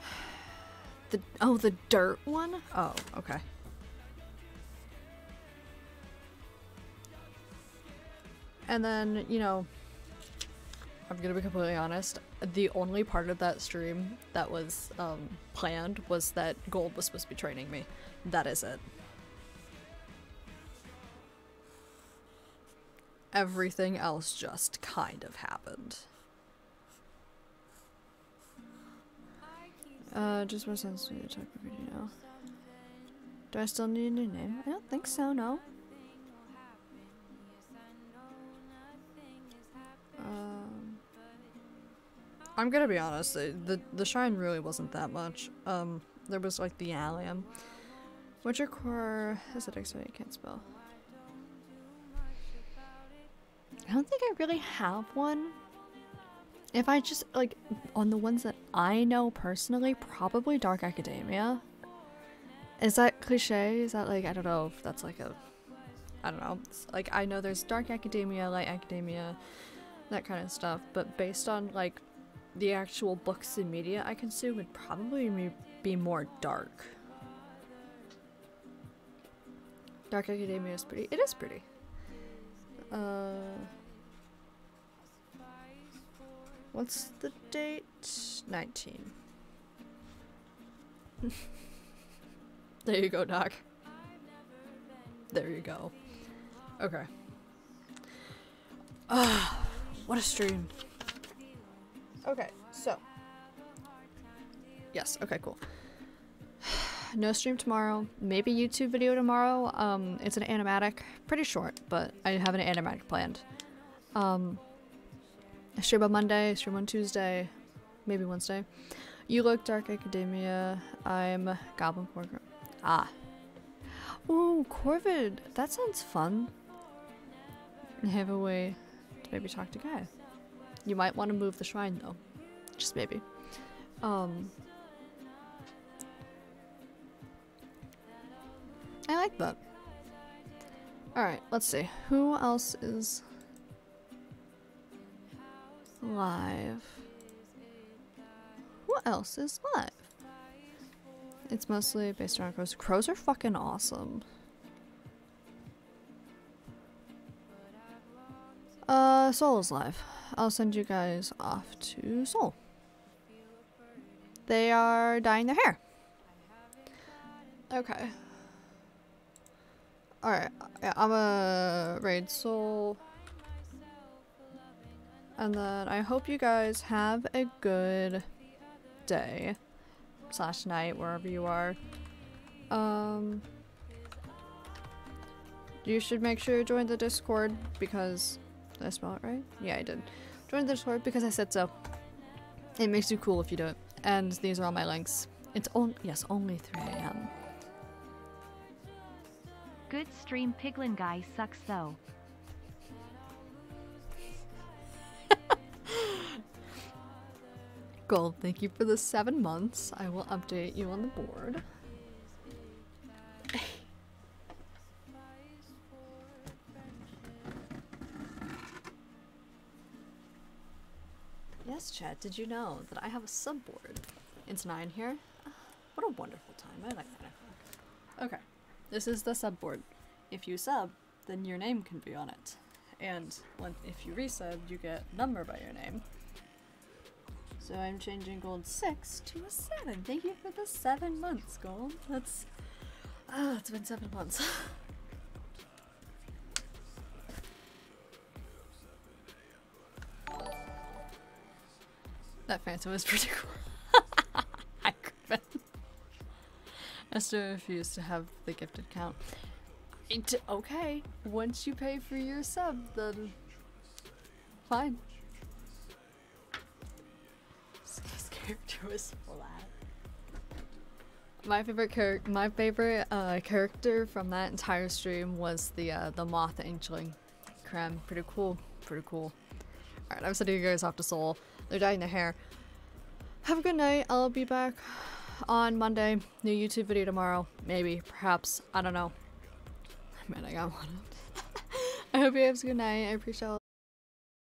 the oh the dirt one. Oh, okay. And then, you know, I'm gonna be completely honest. The only part of that stream that was um, planned was that Gold was supposed to be training me. That is it. Everything else just kind of happened. Uh, just more sense to talk about video. Do I still need a new name? I don't think so, no. Um, I'm gonna be honest. The, the the shrine really wasn't that much. Um, there was like the allium. Witcher core is it X-ray? I can't spell. I don't think I really have one. If I just like on the ones that I know personally, probably Dark Academia. Is that cliche? Is that like I don't know if that's like a I don't know. It's like I know there's Dark Academia, Light Academia, that kind of stuff, but based on like the actual books and media I consume would probably be more dark. Dark Academia is pretty. It is pretty. Uh, what's the date? 19. there you go, Doc. There you go. Okay. Ah, what a stream. Okay, so. Yes, okay, cool. no stream tomorrow. Maybe YouTube video tomorrow. Um, it's an animatic. Pretty short, but I have an animatic planned. Um, I stream on Monday, stream on Tuesday, maybe Wednesday. You look Dark Academia. I'm Goblin Corver. Ah. Ooh, Corvid. That sounds fun. Have a way to maybe talk to Guy. You might want to move the shrine though. Just maybe. Um I like that. Alright, let's see. Who else is live? What else is live? It's mostly based around crows. Crows are fucking awesome. Uh, Soul is live. I'll send you guys off to Soul. They are dyeing their hair. Okay. Alright, yeah, I'm a raid Soul. And then I hope you guys have a good day. Slash night, wherever you are. Um... You should make sure you join the Discord because did I spell it right? Yeah, I did. Join the Discord because I said so. It makes you cool if you do it. And these are all my links. It's only yes, only 3 a.m. Good stream Piglin guy sucks though. Gold, thank you for the seven months. I will update you on the board. yes, Chad, did you know that I have a subboard? It's nine here. What a wonderful time. I like that. Okay, this is the subboard. If you sub, then your name can be on it. And when, if you resub, you get number by your name. So I'm changing gold 6 to a 7. Thank you for the 7 months, gold. That's. Ah, it's been 7 months. that phantom was pretty cool. Hi, Griffin. Esther refused to have the gifted count. It, okay, once you pay for your sub, then. Fine. Character was flat. My favorite character, my favorite uh, character from that entire stream was the uh, the moth inchling. Krem, pretty cool, pretty cool. All right, I'm sending you guys off to Soul. They're dyeing their hair. Have a good night. I'll be back on Monday. New YouTube video tomorrow, maybe, perhaps. I don't know. Man, I got one. I hope you have a good night. I appreciate all.